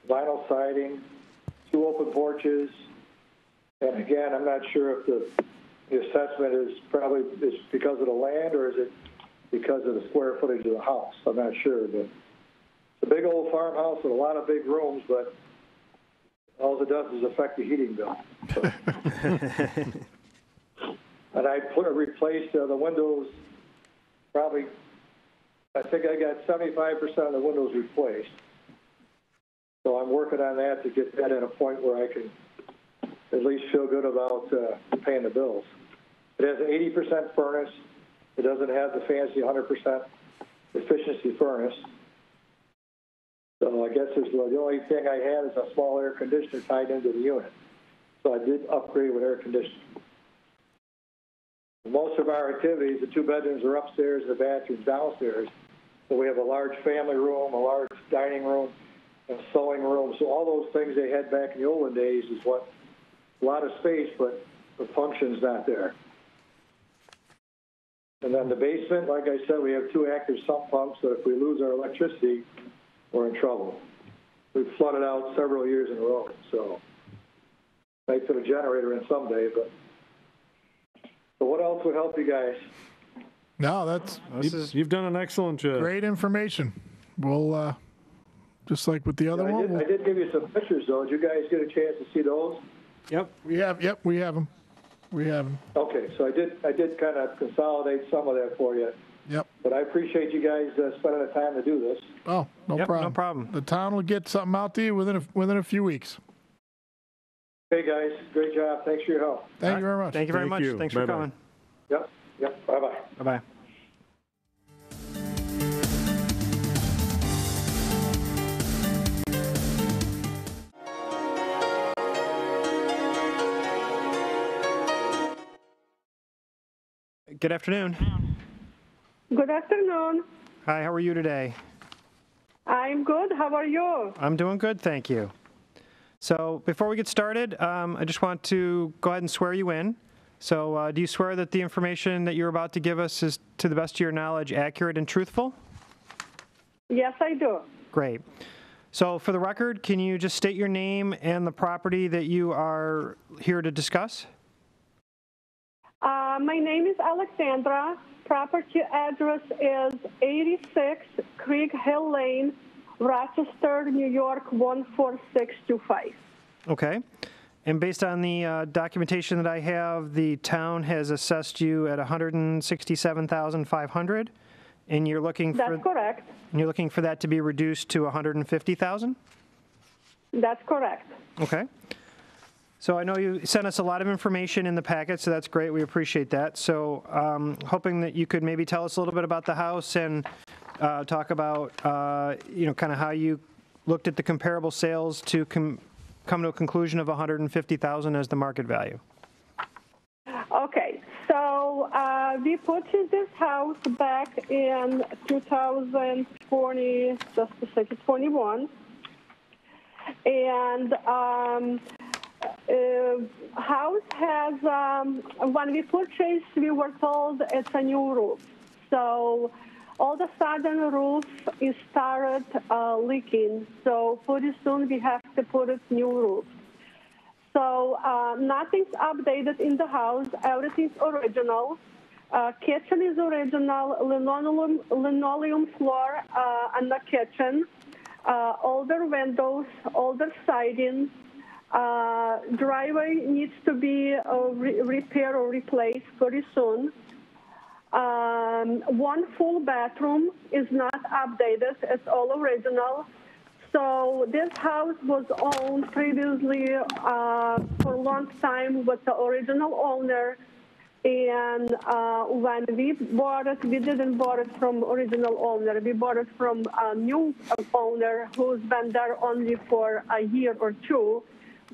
vinyl siding, two open porches. And again, I'm not sure if the the assessment is probably is because of the land or is it because of the square footage of the house? I'm not sure, but it's a big old farmhouse with a lot of big rooms, but all it does is affect the heating bill. So. and I put, replaced uh, the windows, probably, I think I got 75% of the windows replaced. So I'm working on that to get that at a point where I can at least feel good about uh, paying the bills. It has an 80% furnace. It doesn't have the fancy 100% efficiency furnace. So I guess there's, the only thing I had is a small air conditioner tied into the unit. So I did upgrade with air conditioning. Most of our activities, the two bedrooms are upstairs, the bathroom's downstairs. So we have a large family room, a large dining room, a sewing room. So all those things they had back in the olden days is what a lot of space, but the function's not there. And then the basement, like I said, we have two active sump pumps, so if we lose our electricity, we're in trouble. We've flooded out several years in a row, so might put a generator in someday, but, but what else would help you guys? No, that's You've- You've done an excellent job. great information. We'll, uh, just like with the other I one, did, I we'll- did give you some pictures, though. Did you guys get a chance to see those? Yep. we have, yep, we have them. We have them. Okay, so I did, I did kind of consolidate some of that for you, Yep. but I appreciate you guys uh, spending the time to do this. Oh, no Yep, no problem. problem. The town will get something out to you within a, within a few weeks. Hey, guys, great job. Thanks for your help. Thank you very much. Thank you very Thank much. you. Thanks for Bye-bye. coming. Yep, yep, bye-bye. Bye-bye. Good afternoon. Good afternoon. Hi, how are you today? I'm good. How are you? I'm doing good, thank you. So before we get started, um, I just want to go ahead and swear you in. So uh, do you swear that the information that you're about to give us is, to the best of your knowledge, accurate and truthful? Yes, I do. Great. So for the record, can you just state your name and the property that you are here to discuss? Uh, my name is Alexandra. Property address is 86 Creek Hill Lane, Rochester, New York 14625. Okay. And based on the uh, documentation that I have, the town has assessed you at 167,500, and you're looking for That's correct. and you're looking for that to be reduced to 150,000. That's correct. Okay. So I know you sent us a lot of information in the packet, so that's great. We appreciate that. So um, hoping that you could maybe tell us a little bit about the house and uh, talk about, uh, you know, kind of how you looked at the comparable sales to com- come to a conclusion of 150,000 as the market value. Okay, so uh, we purchased this house back in 2020, just a second, 21. And um, uh, house has, um, when we purchased, we were told it's a new roof. So all the sudden roof is started uh, leaking. So pretty soon we have to put a new roof. So uh, nothing's updated in the house. Everything's original. Uh, kitchen is original. Linoleum, linoleum floor uh, the kitchen. Uh, older windows, older siding. Uh, driveway needs to be uh, re- repaired or replaced very soon. Um, one full bathroom is not updated. It's all original. So this house was owned previously uh, for a long time with the original owner. And uh, when we bought it, we didn't bought it from original owner. We bought it from a new owner who's been there only for a year or two.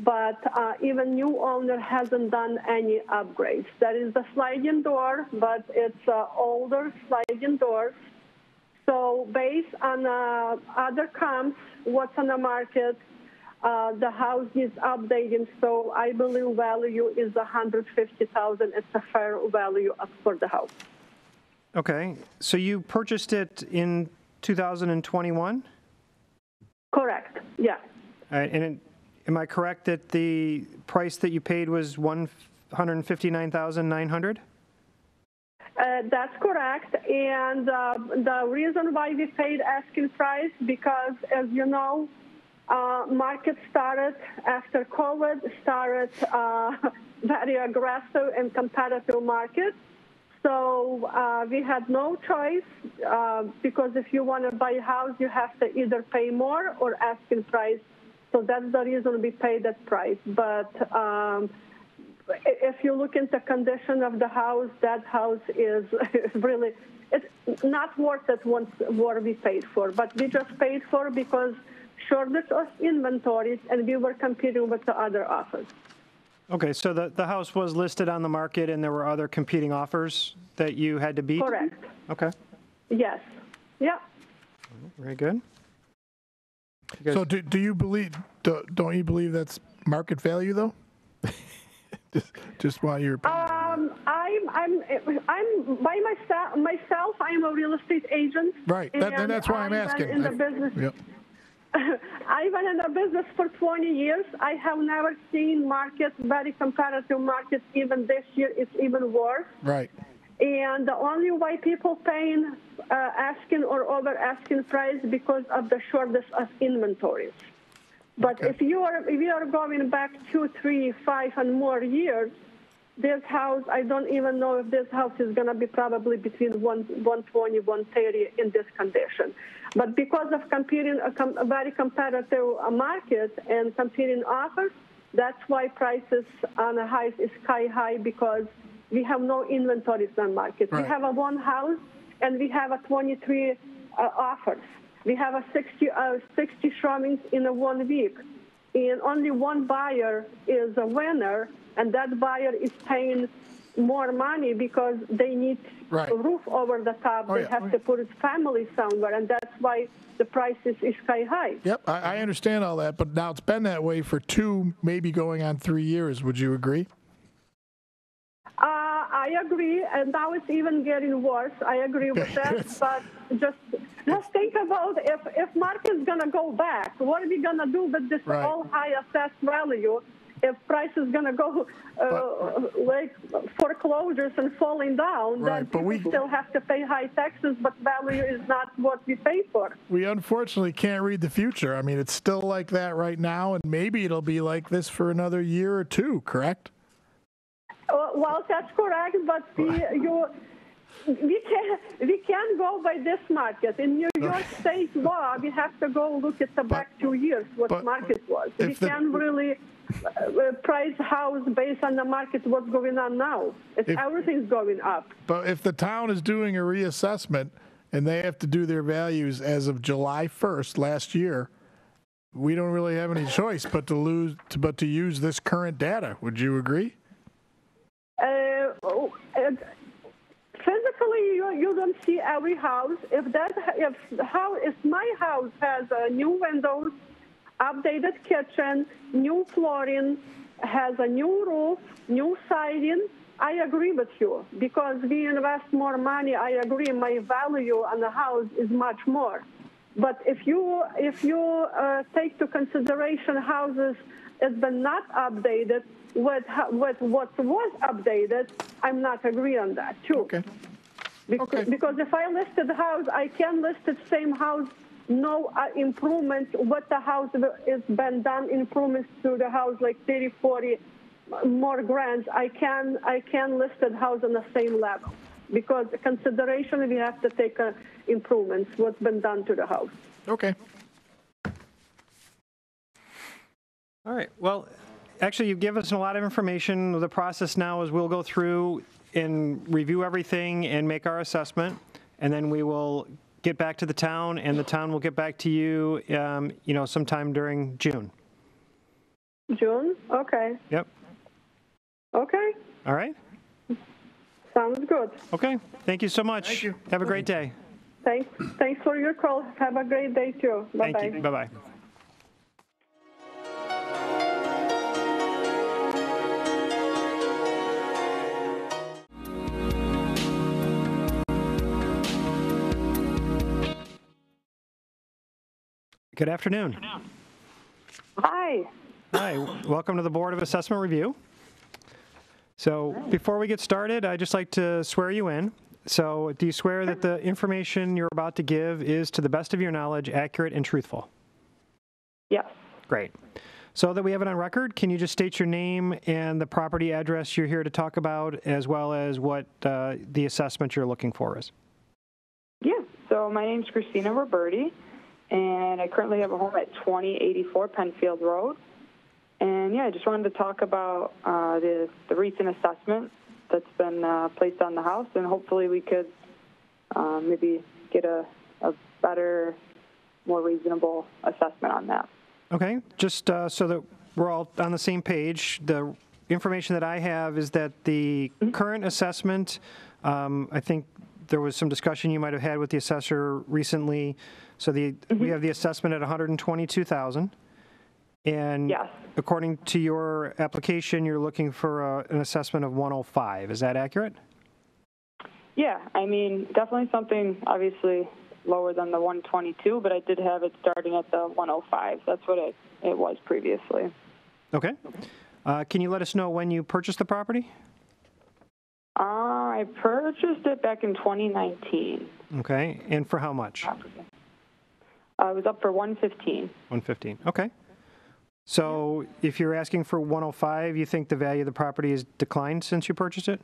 But uh, even new owner hasn't done any upgrades. There is the sliding door, but it's uh, older sliding door. So based on uh, other comps, what's on the market, uh, the house is updating. So I believe value is 150,000. It's a fair value for the house. Okay. So you purchased it in 2021? Correct. Yeah. Right, and it, am I correct that the price that you paid was 159,900? Uh, that's correct. And uh, the reason why we paid asking price because, as you know, uh, market started after COVID started uh, very aggressive and competitive market. So uh, we had no choice uh, because if you want to buy a house, you have to either pay more or asking price. So that's the reason we paid that price. But um, if you look into the condition of the house, that house is really it's not worth it once what we paid for. But we just paid for because shortage of inventories, and we were competing with the other offers. Okay, so the, the house was listed on the market and there were other competing offers that you had to beat? Correct. Okay, Yes. Yeah. very good. So do, do you believe, do, don't you believe that's market value though? just, just want your opinion. Um, I'm I'm I'm by myself. Myself, I'm a real estate agent. Right, that- and that's why I'm I've asking. In the I- business. Yep. I've been in the business for 20 years. I have never seen markets very competitive markets. Even this year, it's even worse. Right. And the only way people paying uh, asking or over asking price because of the shortage of inventories. But if you are if you are going back two, three, five, and more years, this house I don't even know if this house is going to be probably between one 120, 130 in this condition. But because of competing a, com- a very competitive uh, market and competing offers, that's why prices on the highs is sky high because we have no inventories in the market. We have a one house and we have a 23 uh, offers. We have a 60, uh, 60 showings in a one week. And only one buyer is a winner, and that buyer is paying more money because they need Right. a roof over the top. Oh, they yeah. have to put his family somewhere, and that's why the price is, is sky high. Yep, I, I understand all that, but now it's been that way for two, maybe going on three years. Would you agree? Uh, I agree, and now it's even getting worse. I agree with that, but just just think about if if market's gonna go back, what are we gonna do with this Right. all high assessed value? If price is gonna go uh, like foreclosures and falling down, then Right, but we- still have to pay high taxes, but value is not what we pay for. We unfortunately can't read the future. I mean, it's still like that right now, and maybe it'll be like this for another year or two, correct? Uh, Well, that's correct, but we, you, we can we can go by this market. In New York State law, we have to go look at the back two years what market was. We the- can't really uh, price house based on the market what's going on now. If- everything's going up. But if the town is doing a reassessment and they have to do their values as of July 1st last year, we don't really have any choice but to lose, to, but to use this current data. Would you agree? Uh, oh, physically, you, you don't see every house. If that if how if my house has a new windows, updated kitchen, new flooring, has a new roof, new siding, I agree with you because we invest more money. I agree. My value on the house is much more. But if you if you uh, take to consideration houses has been not updated with ho- with what was updated, I'm not agree on that too. Okay. Because, because if I listed the house, I can list the same house, no uh, improvement. What the house is been done improvements to the house like 30, 40 more grants. I can I can list the house on the same level because consideration we have to take uh, improvements what's been done to the house. Okay. All right. Well, actually, you've given us a lot of information. The process now is we'll go through and review everything and make our assessment, and then we will get back to the town, and the town will get back to you, um, you know, sometime during June. June? Okay. Yep. Okay. All right. Sounds good. Okay. Thank you so much. Thank you. Have a great day. Thanks. Thanks for your call. Have a great day too. Bye bye. Thank you. Bye bye. Good afternoon. Hi. Hi, welcome to the Board of Assessment Review. So before we get started, I'd just like to swear you in. So do you swear that the information you're about to give is, to the best of your knowledge, accurate and truthful? Yes. Great. So that we have it on record, can you just state your name and the property address you're here to talk about, as well as what uh, the assessment you're looking for is? Yeah. So my name's Christina Roberti, and I currently have a home at 2084 Penfield Road. And yeah, I just wanted to talk about uh, the, the recent assessment that's been uh, placed on the house, and hopefully we could uh, maybe get a, a better, more reasonable assessment on that. Okay, just uh, so that we're all on the same page, the information that I have is that the current assessment, um, I think there was some discussion you might have had with the assessor recently. So the, we have the assessment at 122,000. And Yes. according to your application, you're looking for a- an assessment of 105. Is that accurate? Yeah, I mean, definitely something obviously lower than the 122, but I did have it starting at the 105. That's what it, it was previously. Okay. Uh, Can you let us know when you purchased the property? Uh, I purchased it back in 2019. Okay, and for how much? Uh, it was up for 115. 115, okay. So if you're asking for 105, you think the value of the property has declined since you purchased it?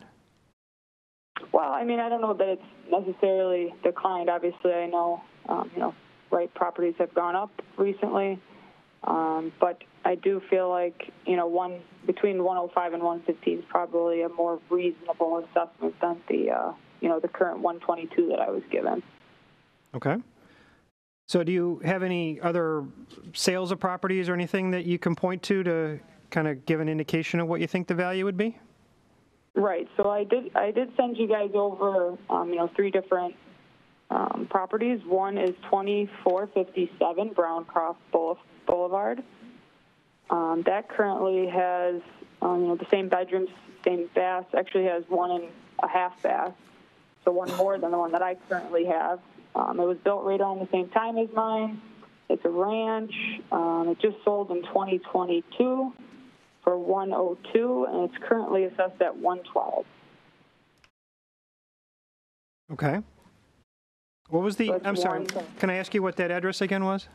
Well, I mean, I don't know that it's necessarily declined. Obviously, I know, um, you know, right properties have gone up recently, um, but I do feel like, you know, one between 105 and 115 is probably a more reasonable assessment than the, uh, you know, the current 122 that I was given. Okay. So do you have any other sales of properties or anything that you can point to to kind of give an indication of what you think the value would be? Right. So I did I did send you guys over um, you know three different um, properties. One is 2457 Browncroft Boulevard. Um, that currently has um, you know the same bedrooms, same baths. Actually has one and a half bath, so one more than the one that I currently have. Um, it was built right around the same time as mine. It's a ranch. Um, it just sold in 2022 for 102, and it's currently assessed at 112. Okay. What was the, So I'm sorry, can I ask you what that address again was?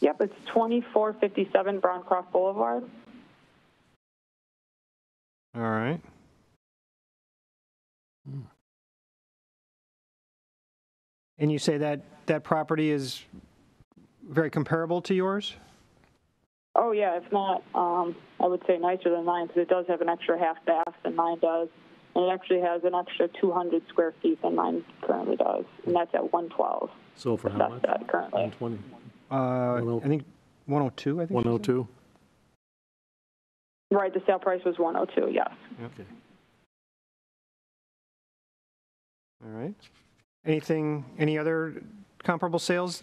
Yep, it's 2457 Browncroft Boulevard. All right. And you say that that property is very comparable to yours? Oh yeah, if not, um, I would say nicer than mine because it does have an extra half bath than mine does, and it actually has an extra 200 square feet than mine currently does, and that's at 112. So for how much? that currently. 120, Uh, I think 102, I think. you said? 102? Right, the sale price was 102. Yes. Okay. All right. Anything, any other comparable sales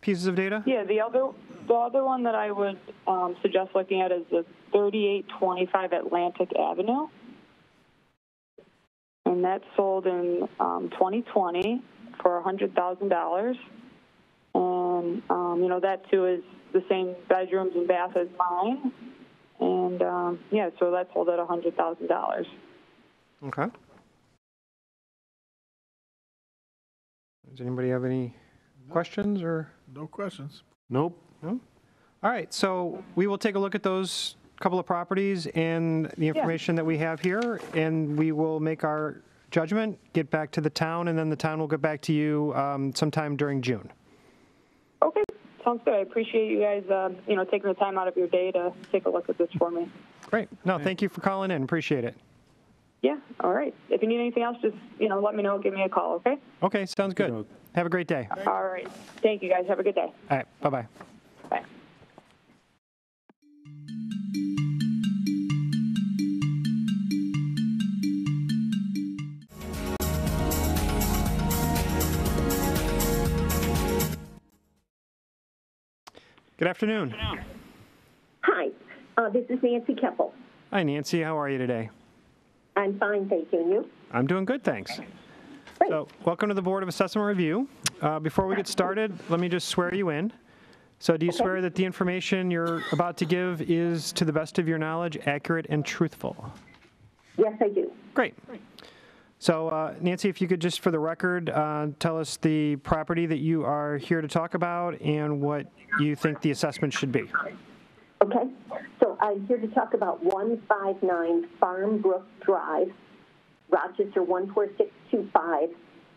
pieces of data? Yeah, the other the other one that I would um, suggest looking at is the 3825 Atlantic Avenue, and that sold in um, 2020 for $100,000. And um, you know that too is the same bedrooms and bath as mine, and um, yeah, so that sold at $100,000. Okay. Does anybody have any questions or? No questions. Nope. No? All right, so we will take a look at those couple of properties and the information that we have here, and we will make our judgment, get back to the town, and then the town will get back to you um, sometime during June. Okay, sounds good. I appreciate you guys, um, you know, taking the time out of your day to take a look at this for me. Great. No, thank you for calling in. Appreciate it. Yeah, all right. If you need anything else, just, you know, let me know. Give me a call, okay? Okay, sounds good. Have a great day. All All right. Thank you, guys. Have a good day. right, bye-bye. Bye. Good afternoon. Hi, uh, this is Nancy Keppel. Hi, Nancy. How are you today? I'm fine, thank you. And you? I'm doing good, thanks. So, welcome to the Board of Assessment Review. Uh, Before we get started, let me just swear you in. So, do you swear that the information you're about to give is, to the best of your knowledge, accurate and truthful? Yes, I do. Great. So, uh, Nancy, if you could just, for the record, uh, tell us the property that you are here to talk about and what you think the assessment should be. Okay, so I'm here to talk about 159 Farm Brook Drive, Rochester 14625,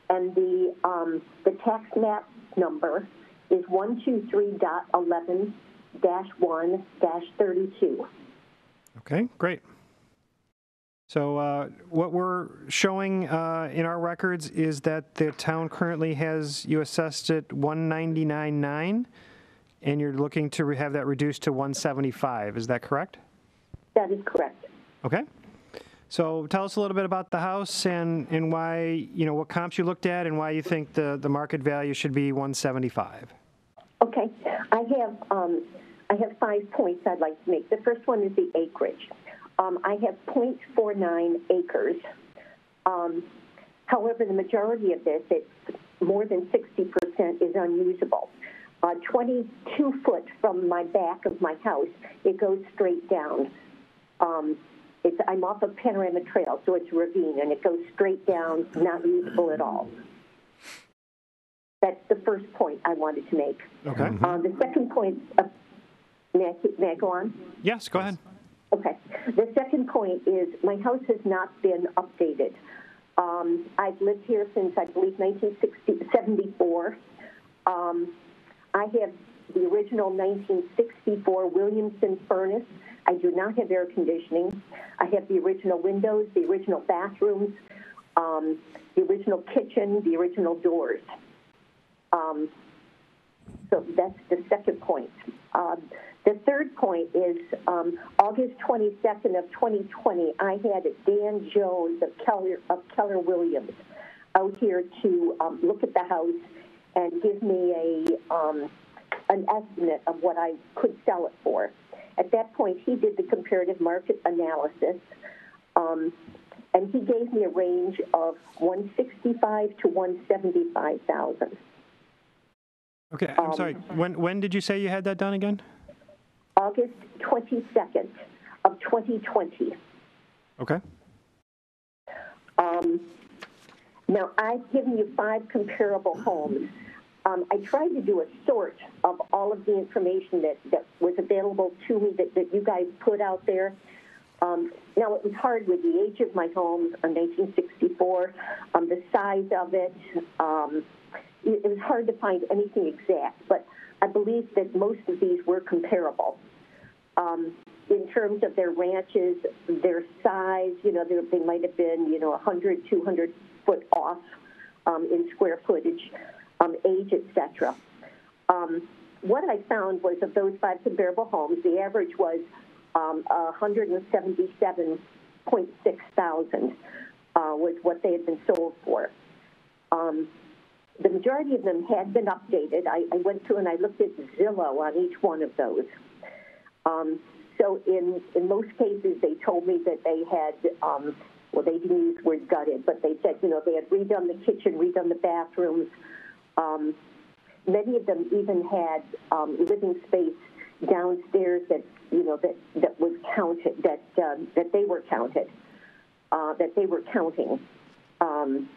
and the um, the tax map number is 123.11-1-32. Okay, great. So uh, what we're showing uh, in our records is that the town currently has you assessed at 199.9, and you're looking to have that reduced to 175. Is that correct? That is correct. Okay. So tell us a little bit about the house and, and why, you know, what comps you looked at and why you think the, the market value should be 175. Okay, I have um, I have five points I'd like to make. The first one is the acreage. Um, I have 0.49 acres. Um, however, the majority of this, it's more than 60%, is unusable. Uh, 22 foot from my back of my house, it goes straight down. Um, it's, I'm off of Panorama Trail, so it's a ravine, and it goes straight down, not usable at all. That's the first point I wanted to make. Okay. Uh, the second point, uh, may, I, may I go on? Yes, go ahead. Okay. The second point is my house has not been updated. Um, I've lived here since I believe 1974. Um, I have the original 1964 Williamson furnace. I do not have air conditioning. I have the original windows, the original bathrooms, um, the original kitchen, the original doors. Um, so that's the second point. Um, the third point is um, August 22nd of 2020, I had Dan Jones of Keller, of Keller Williams out here to um, look at the house and give me a um, an estimate of what I could sell it for. At that point, he did the comparative market analysis, um, and he gave me a range of 165 to 175,000. Okay, I'm sorry. When, when did you say you had that done again? August 22nd of 2020. Okay. Um, now, I've given you five comparable homes. Um, I tried to do a sort of all of the information that, that was available to me that, that you guys put out there. Um, now, it was hard with the age of my homes, uh, 1964, um, the size of it. Um, it, it was hard to find anything exact, but I believe that most of these were comparable. Um, in terms of their ranches, their size, you know, they might have been, you know, 100, 200 foot off um, in square footage, um, age, etc. Um, what I found was of those five comparable homes, the average was um, 177.6 thousand uh, was what they had been sold for. The majority of them had been updated. I, I went through and I looked at Zillow on each one of those. Um, so in, in most cases, they told me that they had, um, well, they didn't use the word gutted, but they said, you know, they had redone the kitchen, redone the bathrooms. Um, many of them even had um, living space downstairs that, you know, that, that was counted, that, um, that they were counted, uh, that they were counting. Um,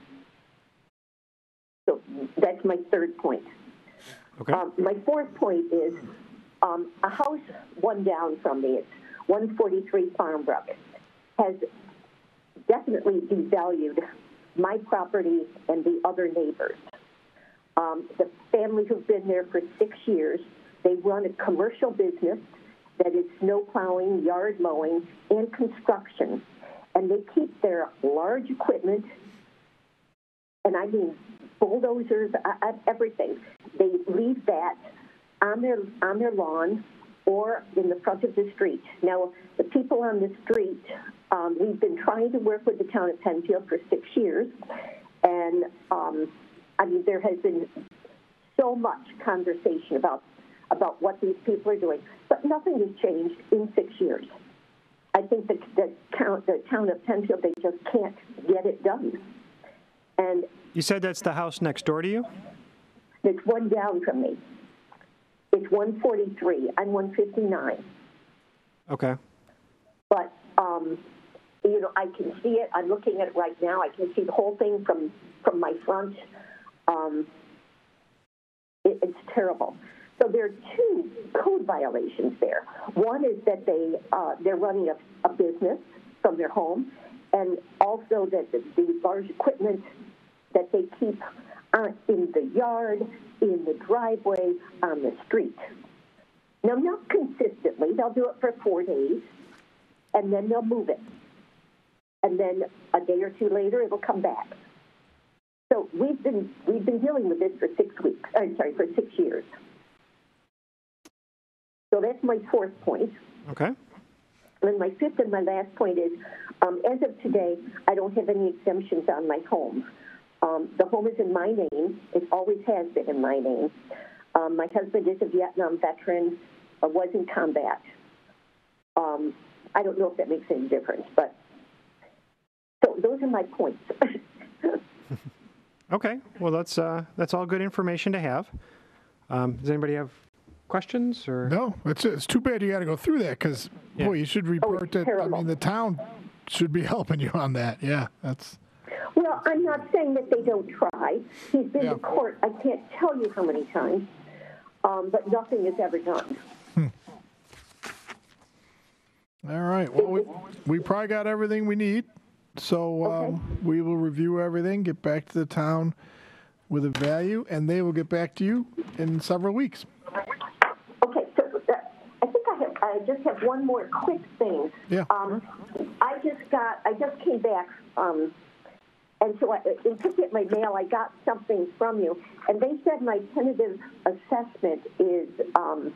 that's my third point. Okay. Um, my fourth point is um, a house one down from me, it's 143 Farmbrook, has definitely devalued my property and the other neighbors. Um, the family who've been there for six years, they run a commercial business that is snow plowing, yard mowing, and construction. And they keep their large equipment, and I mean bulldozers, uh, uh, everything. They leave that on their on their lawn or in the front of the street. Now, the people on the street, um, we've been trying to work with the town of Penfield for six years, and um, I mean there has been so much conversation about about what these people are doing, but nothing has changed in six years. I think the, the, count, the town of Penfield, they just can't get it done. And You said that's the house next door to you? it's one down from me. It's 143. I'm 159. Okay. But, um, you know, I can see it. I'm looking at it right now. I can see the whole thing from, from my front. Um, it, it's terrible. So there are two code violations there. One is that they uh, they're running a, a business from their home, and also that the, the large equipment that they keep uh, in the yard, in the driveway, on the street. Now, not consistently. They'll do it for four days, and then they'll move it. And then a day or two later, it'll come back. So we've been we've been dealing with this for six weeks. I'm sorry, for six years. So that's my fourth point. Okay. And my fifth and my last point is, um, as of today, I don't have any exemptions on my home. Um, the home is in my name. It always has been in my name. Um, my husband is a Vietnam veteran. or was in combat. Um, I don't know if that makes any difference, but so those are my points. Okay, well, that's, uh, that's all good information to have. Um, Does anybody have questions or? No, it's, it's too bad you got to go through that because, boy, you should report that. I mean, the town should be helping you on that. Yeah, that's, well, I'm not saying that they don't try. He's been to court. I can't tell you how many times, um, but nothing is ever done. all right. Well, we, we probably got everything we need. So um, we will review everything, get back to the town with a value, and they will get back to you in several weeks. I just have one more quick thing. Yeah. Um, I just got. I just came back. Um, and so I, in picking up my mail, I got something from you, and they said my tentative assessment is um,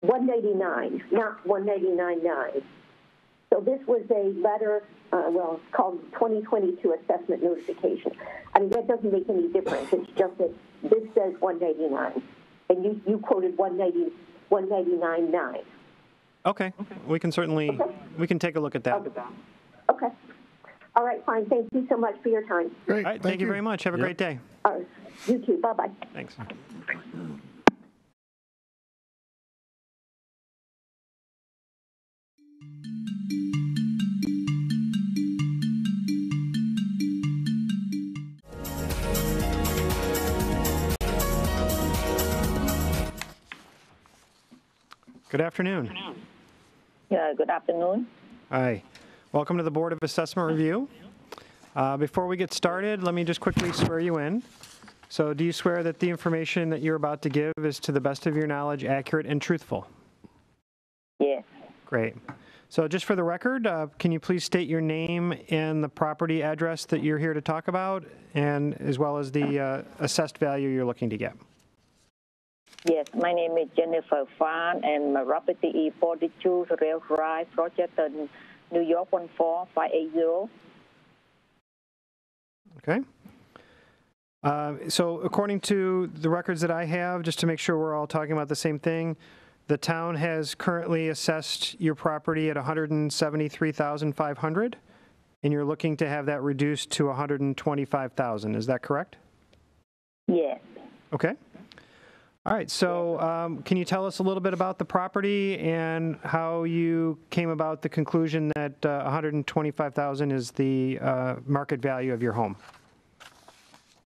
199, not 199.9. So this was a letter, uh, well, it's called 2022 assessment notification. I mean, that doesn't make any difference. It's just that this says 199, and you, you quoted 190, 199.9. Okay, we can certainly, we can take a look at that. Okay. All right, fine. Thank you so much for your time. Great. All right, thank you very much. Have a great day. Uh, you too. Bye bye. Thanks. Good afternoon. Yeah, good afternoon. Hi. Welcome to the Board of Assessment Review. Uh, Before we get started, let me just quickly swear you in. So do you swear that the information that you're about to give is to the best of your knowledge accurate and truthful? Yes. Great. So just for the record, uh, can you please state your name and the property address that you're here to talk about, and as well as the uh, assessed value you're looking to get? Yes, my name is Jennifer Fan, and my property is 42 Rail Drive, Rochester, New York 14580. Okay. Uh, So according to the records that I have, just to make sure we're all talking about the same thing, the town has currently assessed your property at 173,500, and you're looking to have that reduced to 125,000. Is that correct? Yes. Okay. All right, so um, can you tell us a little bit about the property and how you came about the conclusion that uh, 125,000 is the uh, market value of your home?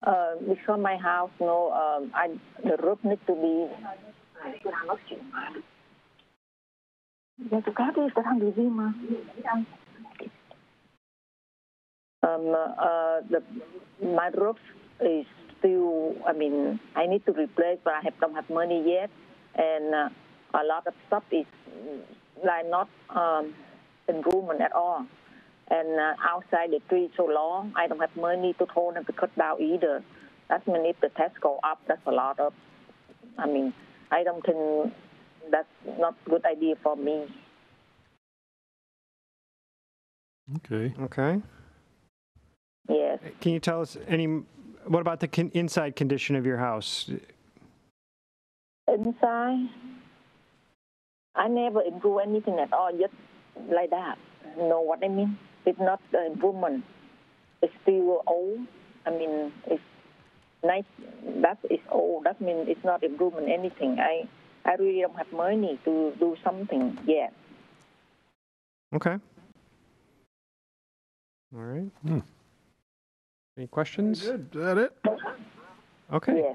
Uh, because my house, no, um, I, the roof needs to be. Um, uh, the, my roof is still, I mean, I need to replace, but I have, don't have money yet. And uh, a lot of stuff is mm, like not um, in room at all. And uh, outside the tree so long, I don't have money to hold them to cut down either. That means if the tax go up, that's a lot of, I mean, I don't think that's not good idea for me. Okay. Okay. Yes. Can you tell us any, what about the con- inside condition of your house? Inside, I never improve anything at all, just like that. Know what I mean? It's not the improvement. It's still old. I mean, it's nice. That is old. That means it's not improvement anything. I, I really don't have money to do something yet. Okay. All right. Hmm. Any questions? Good. Is that it? Okay.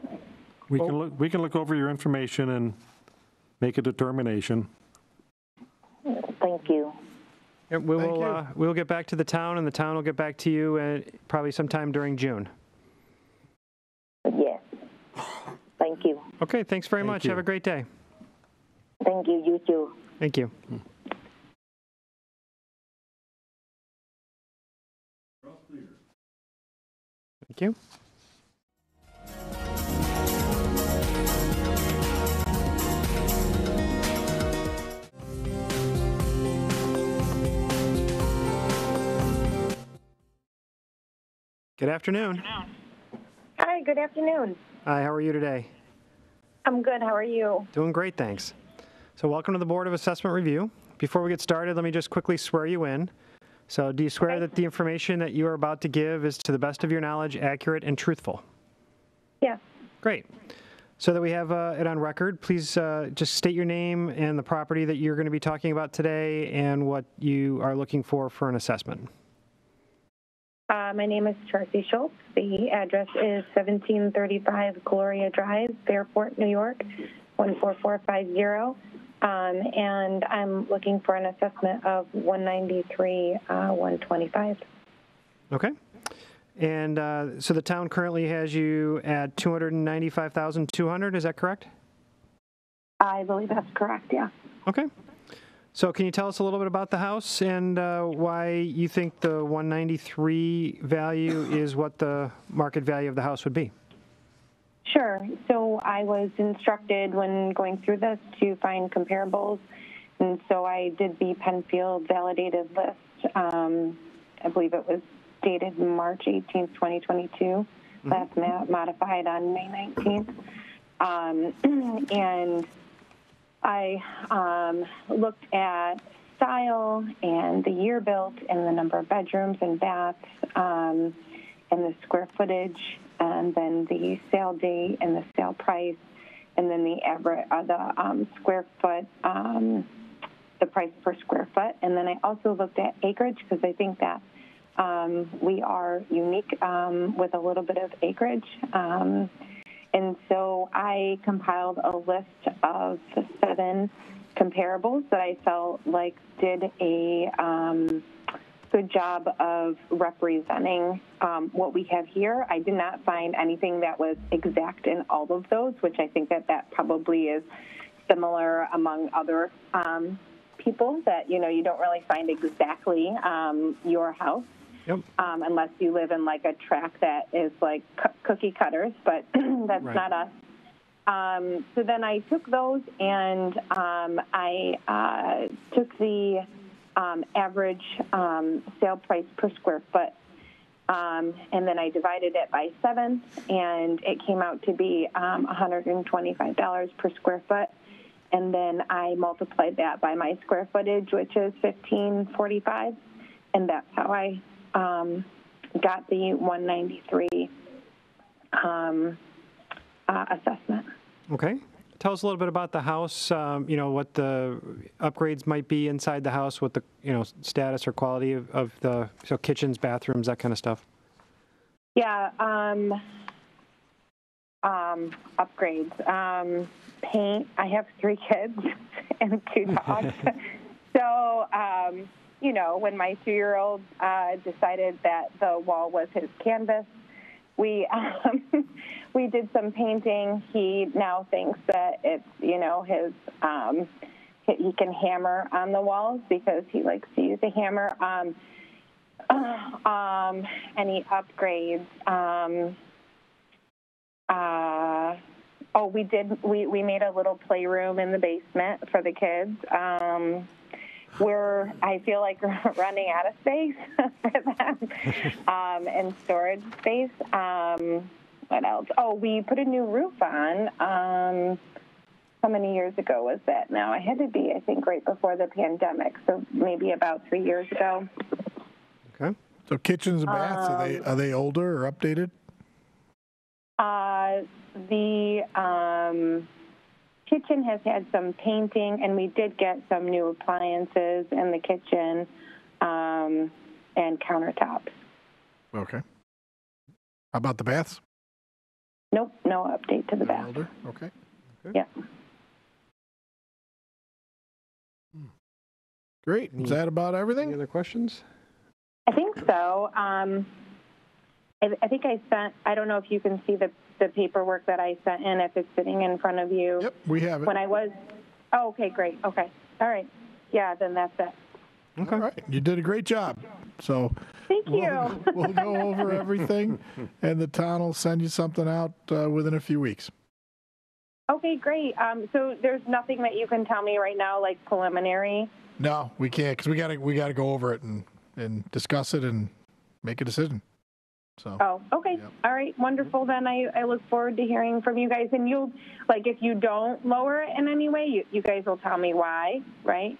We can look, we can look over your information and make a determination. Thank you. And we will, uh, we'll get back to the town, and the town will get back to you uh, probably sometime during June. Yes. Thank you. Okay, thanks very Thank much. you. Have a great day. Thank you. You too. Thank you. Thank you. Good afternoon. Hi, good afternoon. Hi, how are you today? I'm good. How are you? Doing great, thanks. So welcome to the Board of Assessment Review. Before we get started, let me just quickly swear you in. So do you swear that the information that you are about to give is to the best of your knowledge accurate and truthful? Yes. Great. So that we have uh, it on record, please uh, just state your name and the property that you're going to be talking about today and what you are looking for for an assessment. Uh, my name is Tracy Schultz. The address is 1735 Gloria Drive, Fairport, New York, 14450. Um, and I'm looking for an assessment of 193, uh, 125. Okay. And uh, so the town currently has you at 295,200, is that correct? I believe that's correct, yeah. Okay. So can you tell us a little bit about the house and uh, why you think the 193 value is what the market value of the house would be? Sure. So I was instructed when going through this to find comparables. And so I did the Penfield validated list. Um, I believe it was dated March 18th, 2022. Last ma- modified on May 19th. Um, and I um, looked at style and the year built and the number of bedrooms and baths um, and the square footage and then the sale date and the sale price and then the average uh, the um, square foot um, the price per square foot and then I also looked at acreage because I think that um, we are unique um, with a little bit of acreage. Um, and so I compiled a list of seven comparables that I felt like did a um, good job of representing um, what we have here. I did not find anything that was exact in all of those, which I think that that probably is similar among other um, people that you know you don't really find exactly um, your house Yep. um, unless you live in like a track that is like cu- cookie cutters, but that's Right. not us. Um, so then I took those and um, I uh, took the um, average um, sale price per square foot. Um, and then I divided it by seven, and it came out to be um, $125 per square foot. And then I multiplied that by my square footage, which is 1545, and that's how I um, got the 193 um, uh, assessment. Okay. Tell us a little bit about the house, um, you know, what the upgrades might be inside the house, what the, you know, status or quality of, of the, so kitchens, bathrooms, that kind of stuff. Yeah, um, um, upgrades. Um, paint. I have three kids and two dogs. so, um, you know, when my two-year-old uh, decided that the wall was his canvas, we um, we did some painting. He now thinks that it's you know his um, he he can hammer on the walls because he likes to use a hammer. Um, um, any upgrades? Um, uh, oh, we did. We we made a little playroom in the basement for the kids. Um, we're I feel like we're running out of space for them um, and storage space. Um, what else? Oh, we put a new roof on. Um, how many years ago was that now? It had to be, I think, right before the pandemic, so maybe about three years ago. Okay. So kitchens and baths, are they Um, are they older or updated? Uh, the um, kitchen has had some painting, and we did get some new appliances in the kitchen um, and countertops. Okay. How about the baths? Nope, no update to the bath. Older. Okay. Yeah. Great. Is that about everything? Any other questions? I think so. Um, I, I think I sent. I don't know if you can see the the paperwork that I sent in if it's sitting in front of you. Yep, we have it. When I was. Oh, okay, great. Okay, all right. Yeah, then that's it. Okay. All right. You did a great job. So Thank we'll, you. we'll go over everything, and the town will send you something out uh, within a few weeks. Okay, great. Um, so there's nothing that you can tell me right now, like preliminary. No, we can't because we got to we got to go over it and and discuss it and make a decision. So Oh, okay. All right, wonderful. Then I, I look forward to hearing from you guys. And you'll, like, if you don't lower it in any way, you, you guys will tell me why, right?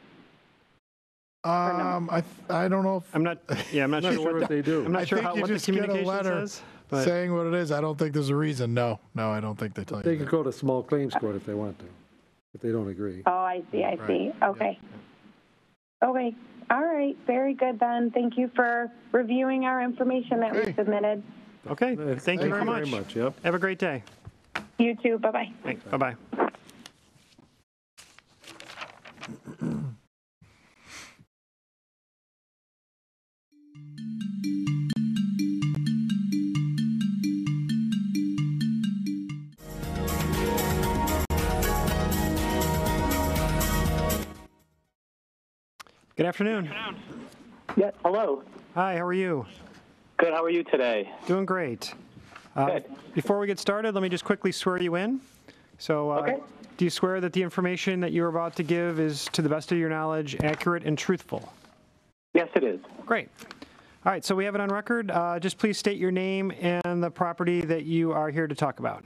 um, I I don't know. If, I'm not. Yeah, I'm not, Not sure, sure what, what they do. I'm not I sure how what the just get a communication letter says. But saying what it is. I don't think there's a reason. No, no, I don't think they tell you. They that. could go to small claims court if they want to, if they don't agree. Oh, I see, I see. Okay. Okay, all right, very good then. Thank you for reviewing our information that we Okay. submitted. okay, thank, you very much. much, yep. Have a great day. You too, bye-bye. Thanks. Good afternoon. Yeah, hello. Hi, how are you? Good, how are you today? Doing great. Uh, Good. Before we get started, let me just quickly swear you in. So, uh, Okay. do you swear that the information that you're about to give is, to the best of your knowledge, accurate and truthful? Yes, it is. Great. All right, so we have it on record. Uh, Just please state your name and the property that you are here to talk about.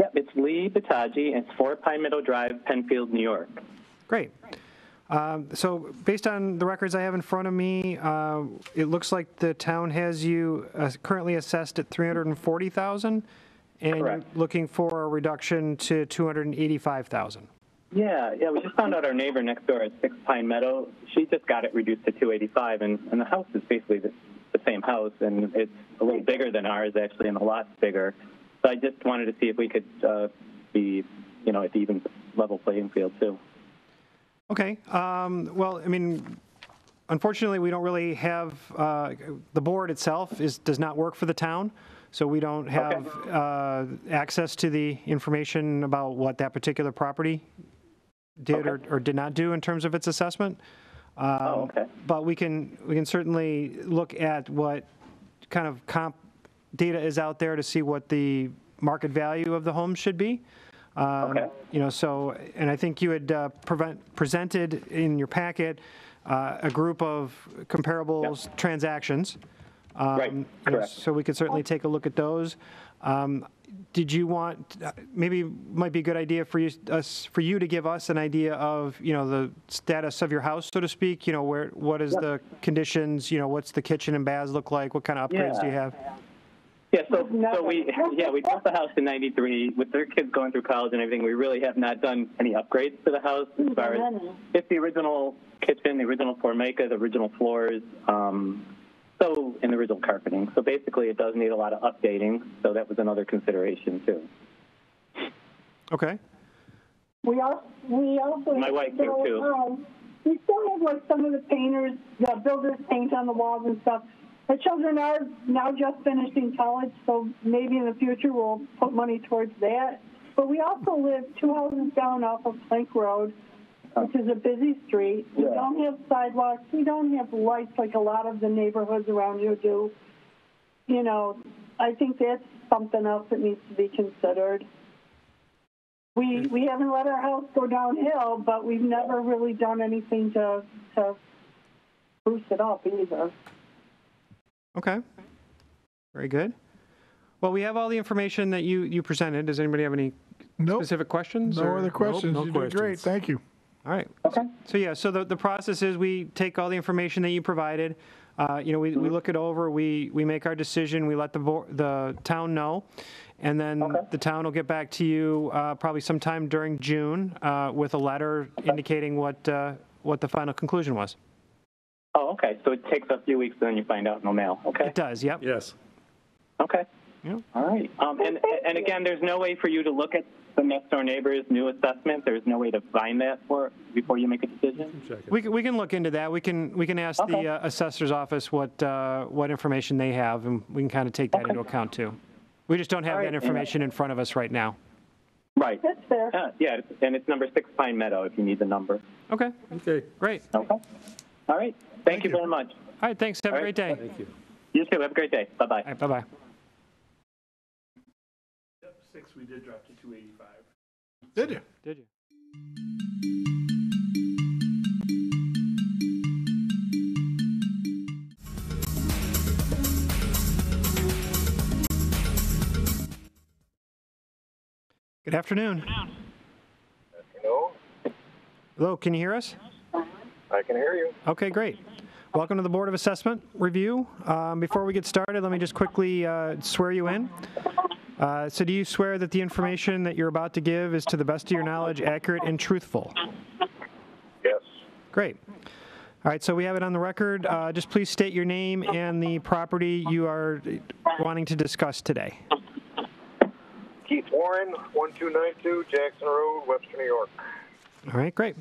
Yep, it's Lee Bataji, and it's 4 Pine Meadow Drive, Penfield, New York. Great. Um, So based on the records I have in front of me, uh, it looks like the town has you uh, currently assessed at 340,000, and you're Correct. looking for a reduction to 285,000. Yeah, yeah, we just found out our neighbor next door at 6 Pine Meadow, she just got it reduced to 285, and, and the house is basically the, the same house, and it's a little bigger than ours, actually, and a lot bigger. So I just wanted to see if we could uh, be, you know, at the even level playing field, too. Okay, um, well, I mean, unfortunately, we don't really have, uh, the board itself is, does not work for the town, so we don't have uh, access to the information about what that particular property did or or did not do in terms of its assessment. Oh, okay. But we can, we can certainly look at what kind of comp data is out there to see what the market value of the home should be. Um, Okay. You know, so, and I think you had uh, prevent, presented in your packet uh, a group of comparables transactions. Um, Right, correct. So we could certainly take a look at those. Um, Did you want, uh, maybe it might be a good idea for you, us, for you to give us an idea of, you know, the status of your house, so to speak? You know, where, what is the conditions, you know, what's the kitchen and baths look like? What kind of upgrades do you Yeah. have? Yeah, so, so we, yeah, we built the house in 93. With their kids going through college and everything, we really have not done any upgrades to the house as far as it's the original kitchen, the original formica, the original floors, um, so, and the original carpeting. So basically, it does need a lot of updating, so that was another consideration, too. Okay. We also, we also. My wife did, still, too. um, We still have like some of the painters, the builders paint on the walls and stuff. The children are now just finishing college, so maybe in the future we'll put money towards that. But we also live two houses down off of Plank Road, which is a busy street. We Yeah. don't have sidewalks. We don't have lights like a lot of the neighborhoods around here do. You know, I think that's something else that needs to be considered. We we haven't let our house go downhill, but we've never really done anything to to boost it up either. Okay. Very good. Well, we have all the information that you, you presented. Does anybody have any specific questions? No or- other questions. no you did great. Thank you. All right. Okay. So yeah, so the, the process is we take all the information that you provided, uh, you know, we, we look it over, we, we make our decision, we let the, bo- the town know, and then the town will get back to you uh, probably sometime during June uh, with a letter indicating what, uh, what the final conclusion was. Oh, okay. So it takes a few weeks, and then you find out in the mail. Okay. It does, yep. Yes. Okay. Yeah. All right. Um, and and again, there's no way for you to look at the next door neighbor's new assessment. There's no way to find that for before you make a decision. We can, we can look into that. We can, we can ask the uh, assessor's office what, uh, what information they have, and we can kind of take that into account too. We just don't have All right, that information in front of us right now. Right. That's fair. Uh, yeah, and it's number six Pine Meadow if you need the number. Okay. Okay. Great. Okay. All right. Thank, Thank you, you very much. All right, thanks. Have All a great right. day. Thank you. You too. Have a great day. Bye bye. Right, bye bye. Yep, six, we did drop to 285. Did you? Did you? Good afternoon. Afternoon. Hello, can you hear us? I can hear you. Okay, great. Welcome to the Board of Assessment Review. Um, Before we get started, let me just quickly uh, swear you in. Uh, So do you swear that the information that you're about to give is to the best of your knowledge accurate and truthful? Yes. Great. All right, so we have it on the record. Uh, Just please state your name and the property you are wanting to discuss today. Keith Warren, 1292 Jackson Road, Webster, New York. All right, great.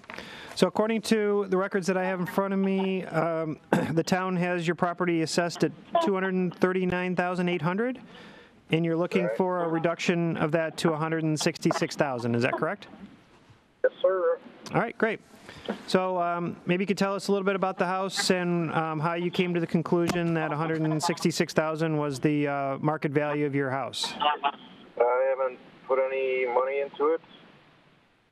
So according to the records that I have in front of me, um, the town has your property assessed at 239800 and you're looking for a reduction of that to 166000 Is that correct? Yes, sir. All right, great. So um, maybe you could tell us a little bit about the house and um, how you came to the conclusion that 166000 was the uh, market value of your house. I haven't put any money into it,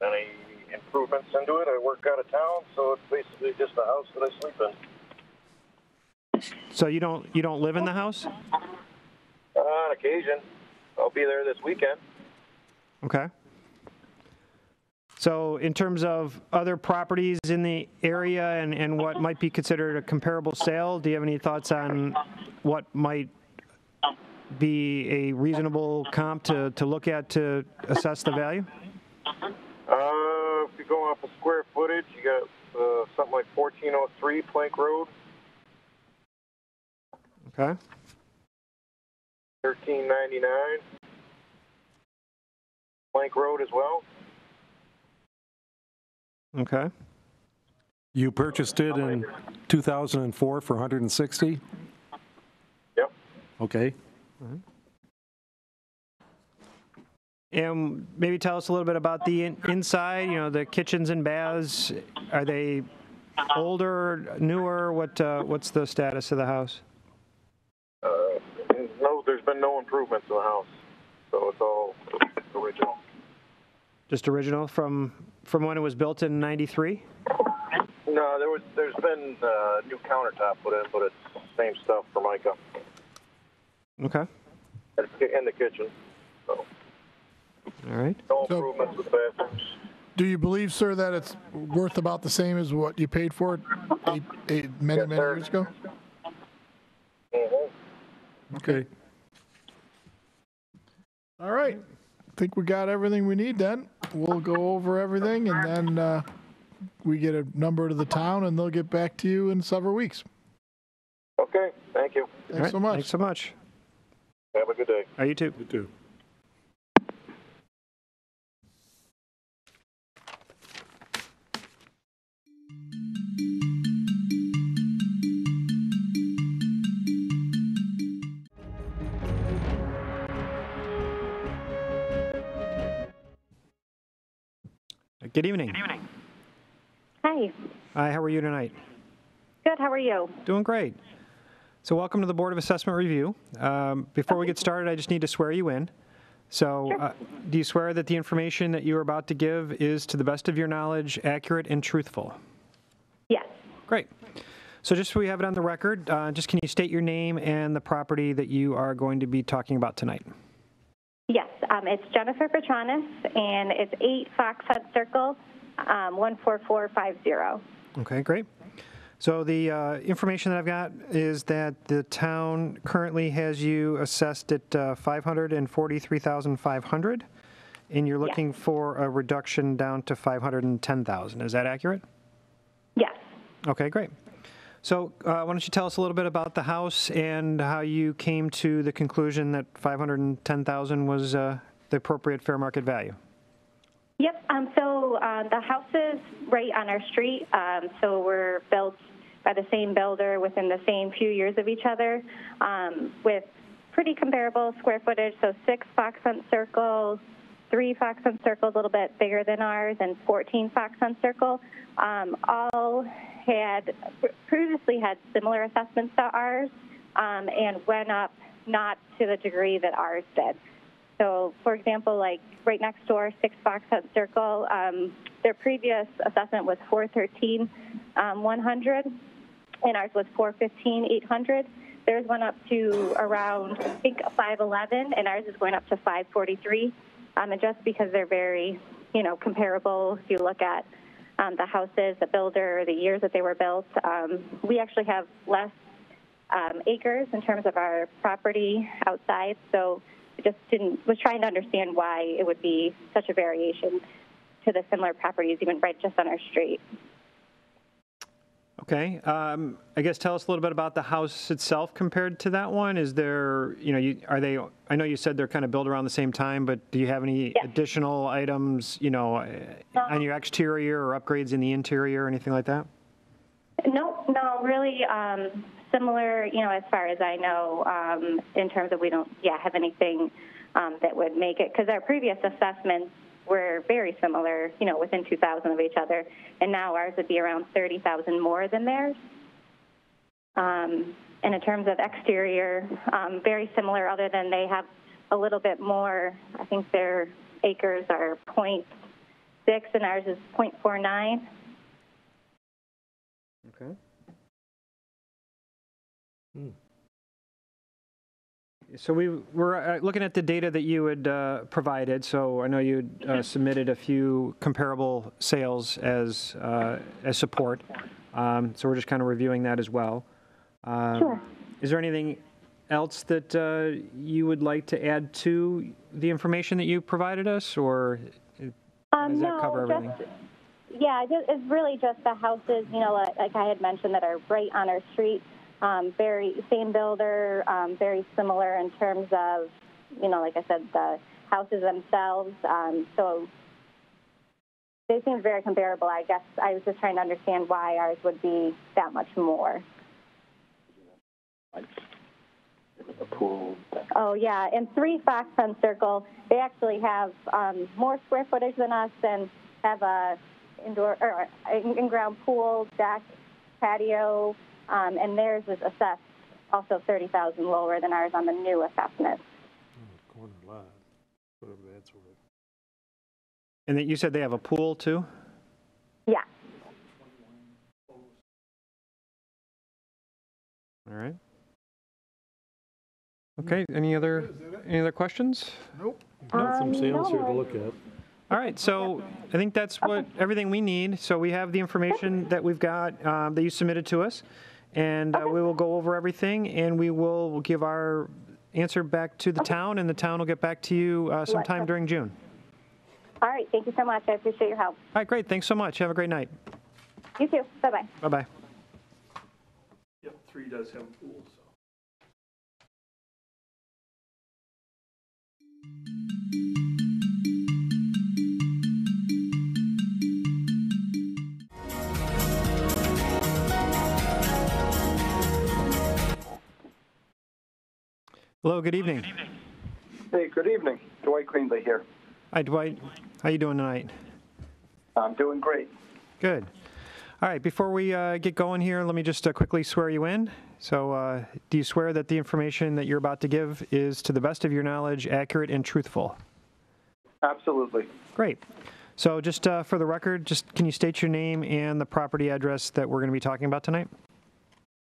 any improvements into it. I work out of town, so it's basically just a house that I sleep in. So you don't you don't live in the house? Uh, on occasion. I'll be there this weekend. Okay. So in terms of other properties in the area and, and what might be considered a comparable sale, do you have any thoughts on what might be a reasonable comp to, to look at to assess the value? Uh, if you go off of square footage, you got uh, something like 1403 Plank Road, Okay. 1399. Plank Road as well. Okay. You purchased it in 2004 for 160? Yep. Okay. And maybe tell us a little bit about the in- inside, you know, the kitchens and baths. Are they older, newer? What, uh, what's the status of the house? Uh, no, there's been no improvements to the house, so it's all original. Just original from, from when it was built in 93? No, there was there's been uh, new countertop put in, but it's same stuff formica Okay. in the kitchen. So All right. no improvements with bathrooms. Do you believe, sir, that it's worth about the same as what you paid for it eight, eight, many, many years ago? Okay. All right. I think we got everything we need then. We'll go over everything and then uh, we get a number to the town and they'll get back to you in several weeks. Okay, thank you. All right, so much. Thanks so much. Have a good day. Are you too? You too. Good evening. Good evening. Hi. Hi, how are you tonight? Good. How are you? Doing great. So welcome to the Board of Assessment Review. Um, Before we get started, I just need to swear you in. So uh, do you swear that the information that you are about to give is, to the best of your knowledge, accurate and truthful? Yes. Great. So just so we have it on the record, uh, just can you state your name and the property that you are going to be talking about tonight? Yes. Um, it's Jennifer Petronis, and it's 8 Fox Hunt Circle, um, 14450. Okay, great. So the uh, information that I've got is that the town currently has you assessed at uh, 543,500, and you're looking for a reduction down to 510,000. Is that accurate? Yes. Okay, great. So uh, why don't you tell us a little bit about the house and how you came to the conclusion that 510,000 was uh, the appropriate fair market value? Yep. Um, so uh, the house is right on our street. Um, so we're built by the same builder within the same few years of each other um, with pretty comparable square footage. So six Fox Hunt circles, three Fox Hunt circles a little bit bigger than ours, and 14 Fox Hunt Circle. Um, all had previously had similar assessments to ours um, and went up not to the degree that ours did. So, for example, like right next door, Six Fox Hunt Circle, um, their previous assessment was 413, um, 100, and ours was 415, 800. Theirs went up to around, I think, 511, and ours is going up to 543, um, and just because they're very, you know, comparable, if you look at um, the houses, the builder, the years that they were built, um, we actually have less um, acres in terms of our property outside. So just didn't was trying to understand why it would be such a variation to the similar properties, even right just on our street. Okay, um, I guess tell us a little bit about the house itself compared to that one. Is there, you know, you, are they, I know you said they're kind of built around the same time, but do you have any additional items, you know, uh, on your exterior or upgrades in the interior or anything like that? No, no, really um, similar, you know, as far as I know, um, in terms of we don't, yeah, have anything um, that would make it, because our previous assessments were very similar, you know, within 2,000 of each other, and now ours would be around 30,000 more than theirs. Um, and in terms of exterior, um, very similar, other than they have a little bit more. I think their acres are 0.6 and ours is 0.49. Okay. So we were uh, looking at the data that you had uh, provided. So I know you uh, submitted a few comparable sales as uh, as support. Um, so we're just kind of reviewing that as well. Um, Sure. Is there anything else that uh, you would like to add to the information that you provided us, or Um, does that no, cover just- everything? Yeah, it is- it's really just the houses, you know, like, like I had mentioned, that are right on our street. Um, very same builder, um, very similar in terms of, you know, like I said, the houses themselves. Um, so they seem very comparable. I guess I was just trying to understand why ours would be that much more. A pool. Oh yeah, and three Fox Pen Circle. They actually have um, more square footage than us and have a indoor or uh, in- in-ground pool, deck, patio, um, and theirs is assessed also thirty thousand lower than ours on the new assessment. Corner lot, whatever that's worth. And that you said they have a pool too. Yeah. All right. Okay. Any other any other questions? Nope. Got some Um, sales here to look at. All right, so I think that's what, everything we need. So we have the information that we've got, um, that you submitted to us, and uh, we will go over everything, and we will give our answer back to the town, and the town will get back to you uh, sometime during June. All right, thank you so much. I appreciate your help. All right, great, thanks so much. Have a great night. You too. Bye bye. Bye-bye. Yep, three does have a Hello, good evening. Hey, good evening. Dwight Greenlee here. Hi, Dwight. How you doing tonight? I'm doing great. Good. All right, before we uh, get going here, let me just uh, quickly swear you in. So, uh, do you swear that the information that you're about to give is, to the best of your knowledge, accurate and truthful? Absolutely. Great. So, just uh, for the record, just can you state your name and the property address that we're going to be talking about tonight?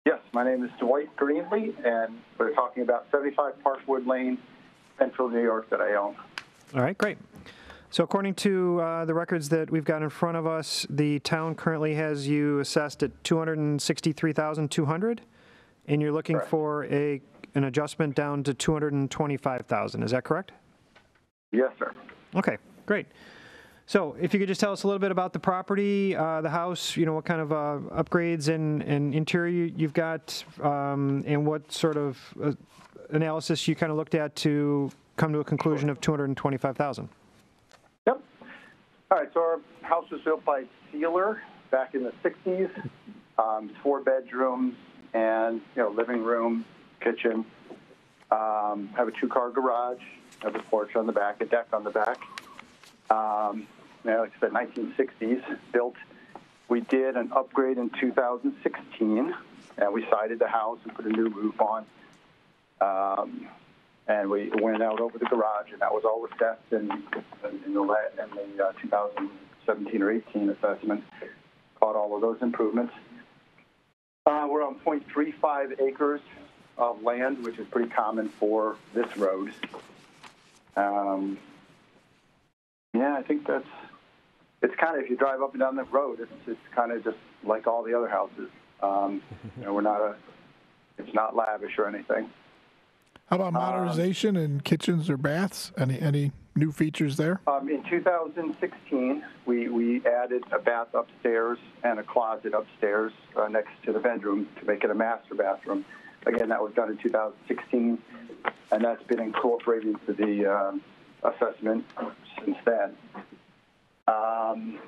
Yes, my name is Dwight Greenlee, and we're talking about 75 Parkwood Lane, Central New York, that I own. All right, great. So, according to uh, the records that we've got in front of us, the town currently has you assessed at 263,200, and you're looking for a an adjustment down to 225,000. Is that correct? Yes, sir. Okay, great. So if you could just tell us a little bit about the property, uh, the house, you know, what kind of uh, upgrades and, and interior you- you've got, um, and what sort of uh, analysis you kind of looked at to come to a conclusion of 225000 Yep. All right, so our house was built by Sealer back in the 60s. Um, four bedrooms and, you know, living room, kitchen. Um, have a two-car garage, have a porch on the back, a deck on the back. Um, you know, like I 1960s built. We did an upgrade in 2016, and we sided the house and put a new roof on. Um, and we went out over the garage, and that was all assessed in, in the, in the uh, 2017 or 18 assessment. Caught all of those improvements. Uh, we're on 0.35 acres of land, which is pretty common for this road. Um, Yeah, I think that's, it's kind of, if you drive up and down the road, it's, it's kind of just like all the other houses. Um, you know, we're not a, it's not lavish or anything. How about modernization in kitchens or baths? Any any new features there? Um, in 2016, we, we added a bath upstairs and a closet upstairs uh, next to the bedroom to make it a master bathroom. Again, that was done in 2016, and that's been incorporated into the um, assessment since then. Um,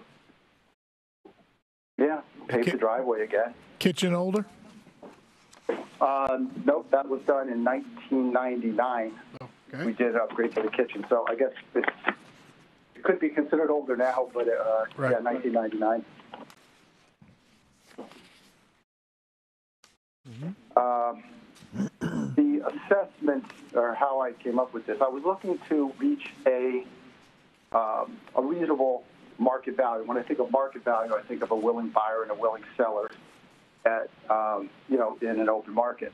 yeah, paved the driveway again. Kitchen older? Um, nope, that was done in 1999. We did upgrade to the kitchen, so I guess it's, it could be considered older now, but uh, yeah, 1999. Um, the assessment, or how I came up with this, I was looking to reach a um, a reasonable market value. When I think of market value, I think of a willing buyer and a willing seller at um, you know in an open market.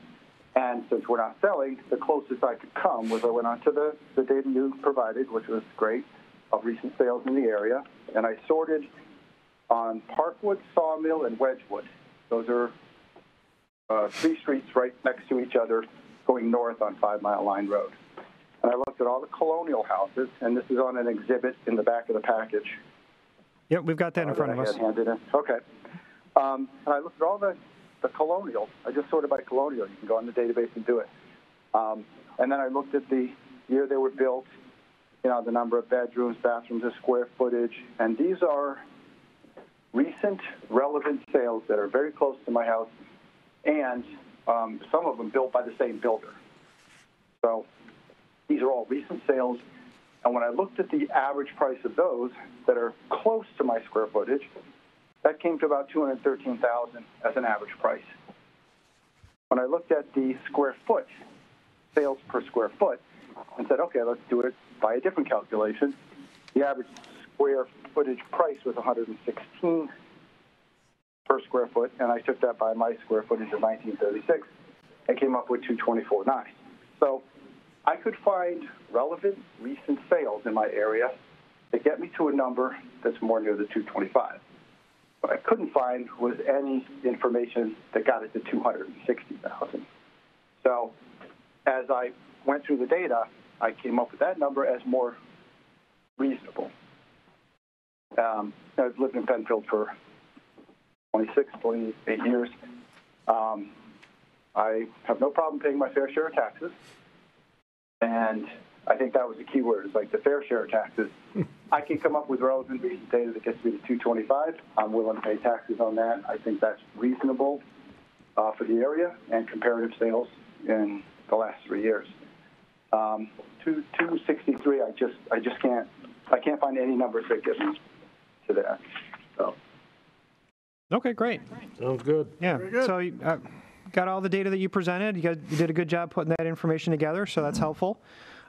And since we're not selling, the closest I could come was I went onto the, the data you provided, which was great, of recent sales in the area, and I sorted on Parkwood, Sawmill, and Wedgewood. Those are uh, three streets right next to each other going north on Five Mile Line Road. And I looked at all the colonial houses, and this is on an exhibit in the back of the package. Yep, we've got that in uh, front of us. Okay. Um, and I looked at all the, the colonial. I just sorted by colonial. You can go on the database and do it. Um, and then I looked at the year they were built, you know, the number of bedrooms, bathrooms, the square footage, and these are recent, relevant sales that are very close to my house, and um, some of them built by the same builder. So these are all recent sales, and when I looked at the average price of those that are close to my square footage, that came to about 213,000 as an average price. When I looked at the square foot sales per square foot and said, okay, let's do it by a different calculation, the average square footage price was 116 per square foot, and I took that by my square footage of 1936 and came up with 224.9. So I could find relevant recent sales in my area that get me to a number that's more near the 225. What I couldn't find was any information that got it to 260,000. So as I went through the data, I came up with that number as more reasonable. Um, I've lived in Penfield for 26, 28 years. Um, I have no problem paying my fair share of taxes. And I think that was the key word, is like the fair share of taxes. I can come up with relevant recent data that gets me to 225. I'm willing to pay taxes on that. I think that's reasonable uh, for the area and comparative sales in the last three years. Um, two, 263, I just, I just can't, I can't find any numbers that get me to that. So. Okay, great. Sounds good. Yeah. So uh, got all the data that you presented. You, guys, you did a good job putting that information together, so that's helpful.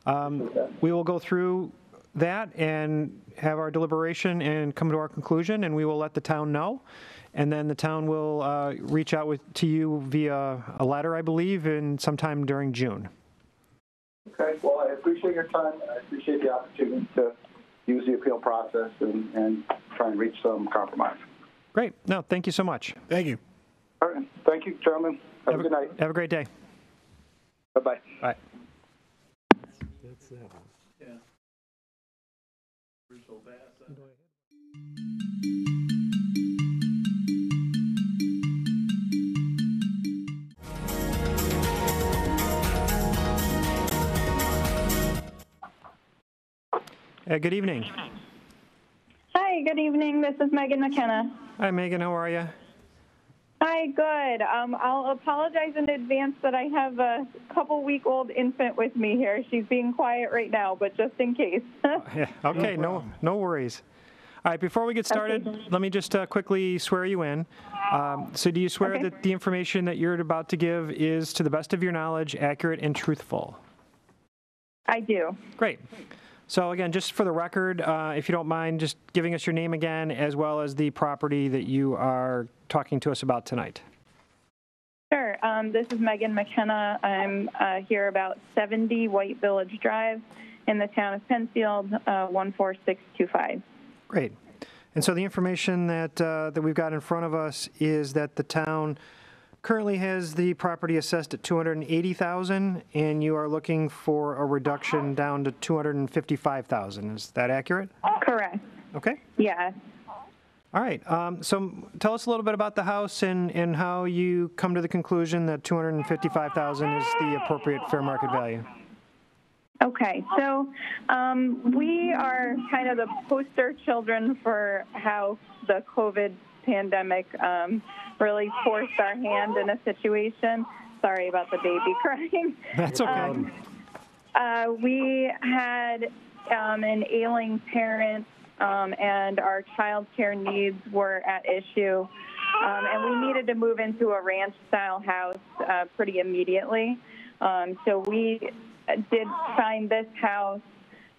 Um, we will go through that and have our deliberation and come to our conclusion, and we will let the town know. And then the town will uh, reach out with, to you via a letter, I believe, in sometime during June. Okay, well, I appreciate your time. I appreciate the opportunity to use the appeal process and, and try and reach some compromise. Great. No, thank you so much. Thank you. All right. Thank you, gentlemen. Have, a good night. Have a great day. Bye-bye. Bye. That's that one. Yeah. Original bath. Uh, good evening. Hi, good evening. This is Megan McKenna. Hi, Megan. How are you? Hi, good. Um, I'll apologize in advance that I have a couple week old infant with me here. She's being quiet right now, but just in case. Yeah, okay, no, no worries. All right, before we get started, let me just uh, quickly swear you in. Um, so, do you swear Okay. that the information that you're about to give is, to the best of your knowledge, accurate and truthful? I do. Great. So, again, just for the record, uh, if you don't mind, just giving us your name again, as well as the property that you are talking to us about tonight. Sure. Um, this is Megan McKenna. I'm uh, here about 70 White Village Drive in the town of Penfield, uh, 14625. Great. And so the information that, uh, that we've got in front of us is that the town currently has the property assessed at 280,000, and you are looking for a reduction down to 255,000. Is that accurate? Correct. Okay. Yeah. All right. Um, so tell us a little bit about the house and, and how you come to the conclusion that 255,000 is the appropriate fair market value. Okay, so um, we are kind of the poster children for how the COVID pandemic um, really forced our hand in a situation. Sorry about the baby crying. That's okay. Um, uh, we had um, an ailing parent, um, and our child care needs were at issue. Um, and we needed to move into a ranch style house uh, pretty immediately. Um, so we did find this house,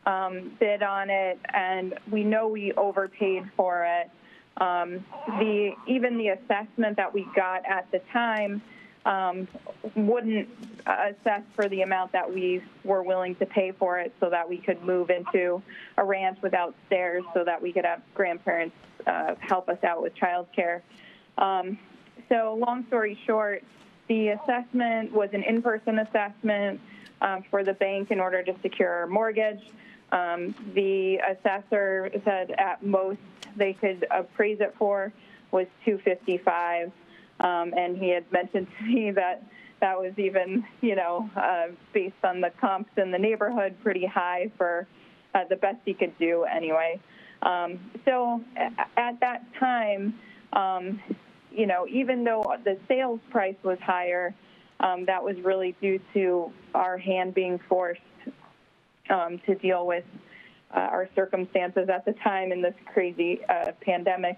um, bid on it, and we know we overpaid for it. Um, the even the assessment that we got at the time um, wouldn't assess for the amount that we were willing to pay for it, so that we could move into a ranch without stairs, so that we could have grandparents uh, help us out with childcare. Um, so, long story short, the assessment was an in-person assessment um, for the bank in order to secure our mortgage. Um, the assessor said at most they could appraise it for was 255, um, and he had mentioned to me that that was even, you know, uh, based on the comps in the neighborhood, pretty high for uh, the best he could do anyway. Um, so at that time, um, you know, even though the sales price was higher, um, that was really due to our hand being forced um, to deal with uh, our circumstances at the time in this crazy uh, pandemic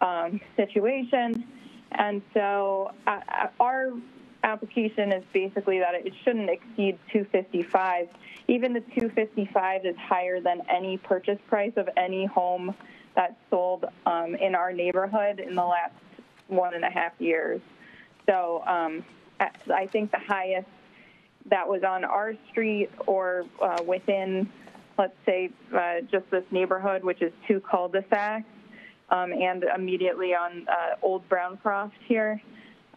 um, situation. And so uh, our application is basically that it shouldn't exceed 255. Even the 255 is higher than any purchase price of any home that's sold um, in our neighborhood in the last one and a half years. So um, I think the highest that was on our street or uh, within, let's say, uh, just this neighborhood, which is two cul-de-sacs, um, and immediately on uh, Old Browncroft here,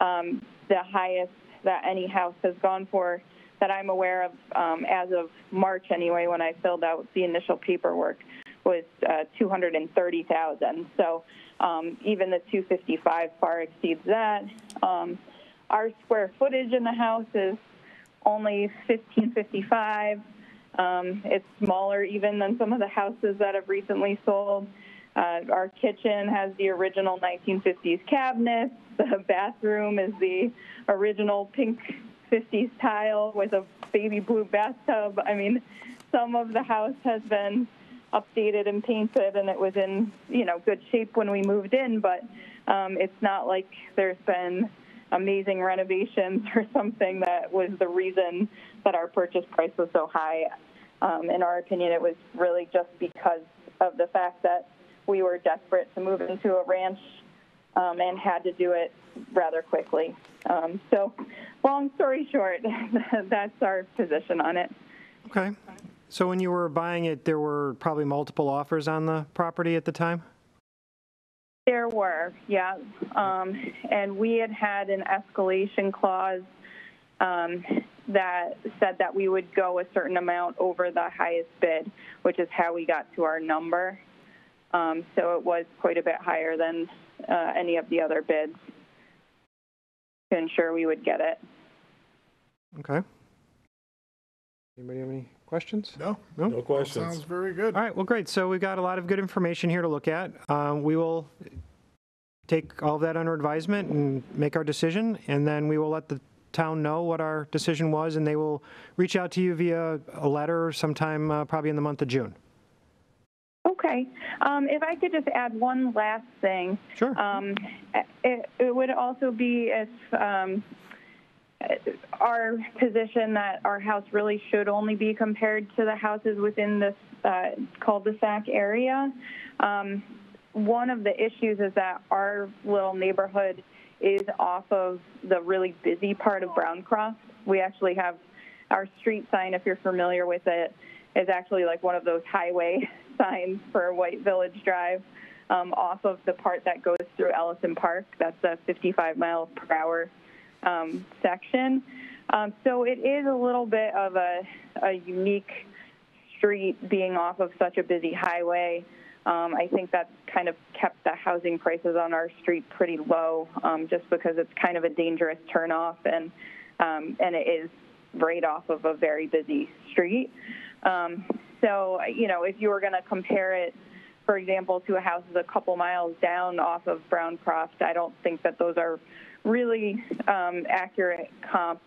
um, the highest that any house has gone for that I'm aware of um, as of March anyway, when I filled out the initial paperwork, was uh, 230,000. So um, even the 255 far exceeds that. Um, our square footage in the house is only 1555. Um, it's smaller even than some of the houses that have recently sold. Uh, our kitchen has the original 1950s cabinets. The bathroom is the original pink 50s tile with a baby blue bathtub. I mean, some of the house has been updated and painted, and it was in you know good shape when we moved in. But um, it's not like there's been amazing renovations or something that was the reason that our purchase price was so high. Um, in our opinion, it was really just because of the fact that we were desperate to move into a ranch um, and had to do it rather quickly. Um, so, long story short, that's our position on it. Okay. So when you were buying it, there were probably multiple offers on the property at the time? There were, yeah. Um, and we had had an escalation clause um, that said that we would go a certain amount over the highest bid, which is how we got to our number. Um, so it was quite a bit higher than uh, any of the other bids to ensure we would get it. Okay. Anybody have any questions? No. No? No questions. Sounds very good. All right, well, great. So we've got a lot of good information here to look at. Um, We will take all of that under advisement and make our decision, and then we will let the town know what our decision was, and they will reach out to you via a letter sometime uh, probably in the month of June. Okay. Um, if I could just add one last thing. Sure. Um, it, it would also be if um, our position that our house really should only be compared to the houses within this uh, cul-de-sac area. Um, one of the issues is that our little neighborhood is off of the really busy part of Browncroft. We actually have our street sign, if you're familiar with it, is actually like one of those highway signs for White Village Drive um, off of the part that goes through Ellison Park. That's a 55 mile per hour um, section. Um, so it is a little bit of a, a unique street being off of such a busy highway. Um, I think that's kind of kept the housing prices on our street pretty low, um, just because it's kind of a dangerous turnoff and um, and it is right off of a very busy street. Um, so you know, if you were going to compare it, for example, to a house that's a couple miles down off of Browncroft, I don't think that those are really um, accurate comps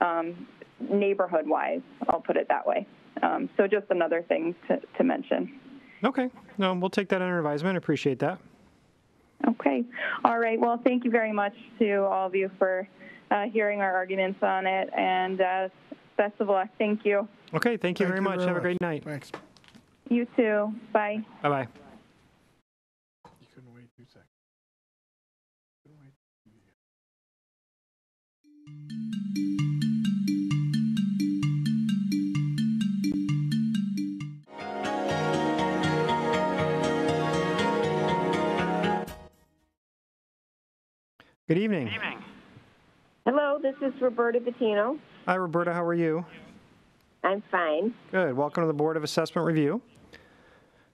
um, neighborhood-wise. I'll put it that way. Um, so just another thing to, to mention. Okay, no, we'll take that under advisement. Appreciate that. Okay. All right. Well, thank you very much to all of you for uh, hearing our arguments on it, and uh, best of luck. Thank you. Okay, thank you very much. very Have a great night. Thanks. You too. Bye. Bye bye. Good evening. Evening. Hello, this is Roberta Bettino. Hi, Roberta. How are you? I'm fine. Good. Welcome to the Board of Assessment Review.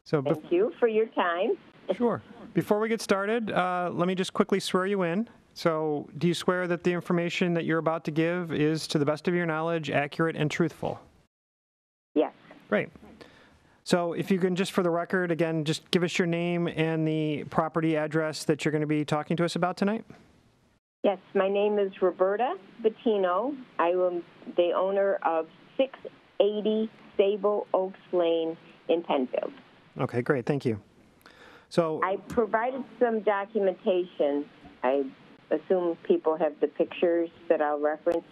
So, bef- Thank you for your time. sure. Before we get started, uh, let me just quickly swear you in. So, do you swear that the information that you're about to give is, to the best of your knowledge, accurate and truthful? Yes. Great. So, if you can just for the record, again, just give us your name and the property address that you're going to be talking to us about tonight. Yes, my name is Roberta Bettino. I am the owner of 680 Sable Oaks Lane in Penfield. Okay, great. Thank you. So, I provided some documentation. I assume people have the pictures that I'll reference.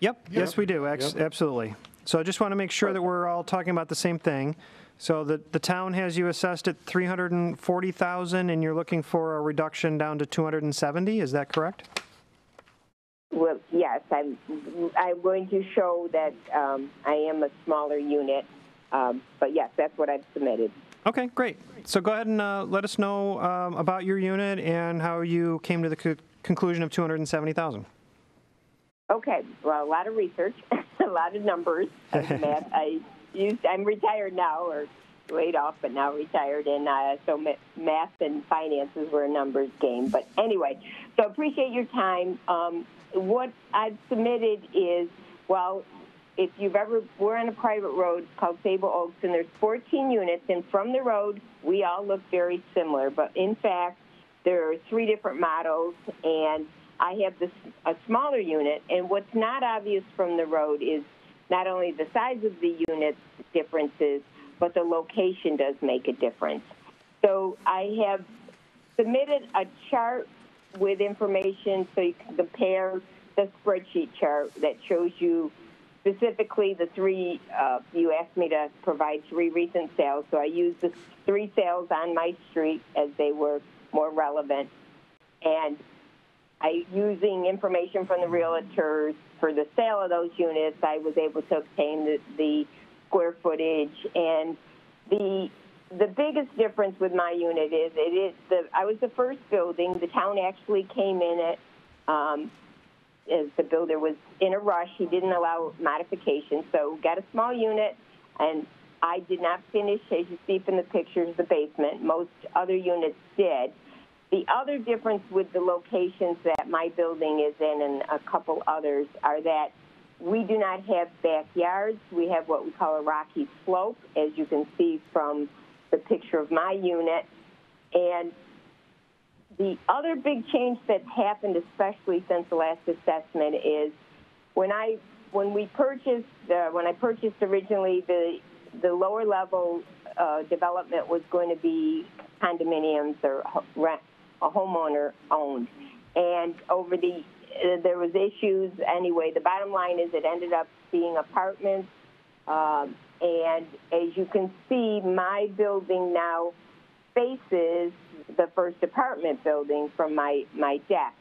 Yep, yes, we do, Ex- absolutely. So I just want to make sure that we're all talking about the same thing. So the, the town has you assessed at 340,000 and you're looking for a reduction down to 270, is that correct? Well, yes, I'm, I'm going to show that um, I am a smaller unit, um, but yes, that's what I've submitted. Okay, great. So go ahead and uh, let us know um, about your unit and how you came to the co- conclusion of 270,000. Okay, well, a lot of research, a lot of numbers, math. I used. I'm retired now, or laid off, but now retired, and uh, so math and finances were a numbers game. But anyway, so appreciate your time. Um, what I've submitted is, well, if you've ever, we're on a private road called Sable Oaks, and there's 14 units, and from the road, we all look very similar. But in fact, there are three different models, and I have this a smaller unit. And what's not obvious from the road is not only the size of the units differences, but the location does make a difference. So I have submitted a chart with information so you can compare the spreadsheet chart that shows you specifically the three, uh, you asked me to provide three recent sales, so I used the three sales on my street as they were more relevant. And I, using information from the realtors for the sale of those units, I was able to obtain the, the square footage and the the biggest difference with my unit is it is the I was the first building. The town actually came in it um, as the builder was in a rush. He didn't allow modifications, so got a small unit, and I did not finish, as you see from the pictures, the basement. Most other units did. The other difference with the locations that my building is in and a couple others are that we do not have backyards. We have what we call a rocky slope, as you can see from the picture of my unit. And the other big change that's happened, especially since the last assessment, is when I when we purchased uh, when I purchased originally the the lower level uh, development was going to be condominiums or rent, a homeowner owned, and over the uh, there was issues anyway. The bottom line is it ended up being apartments, um, and as you can see, my building now faces the first apartment building from my my deck,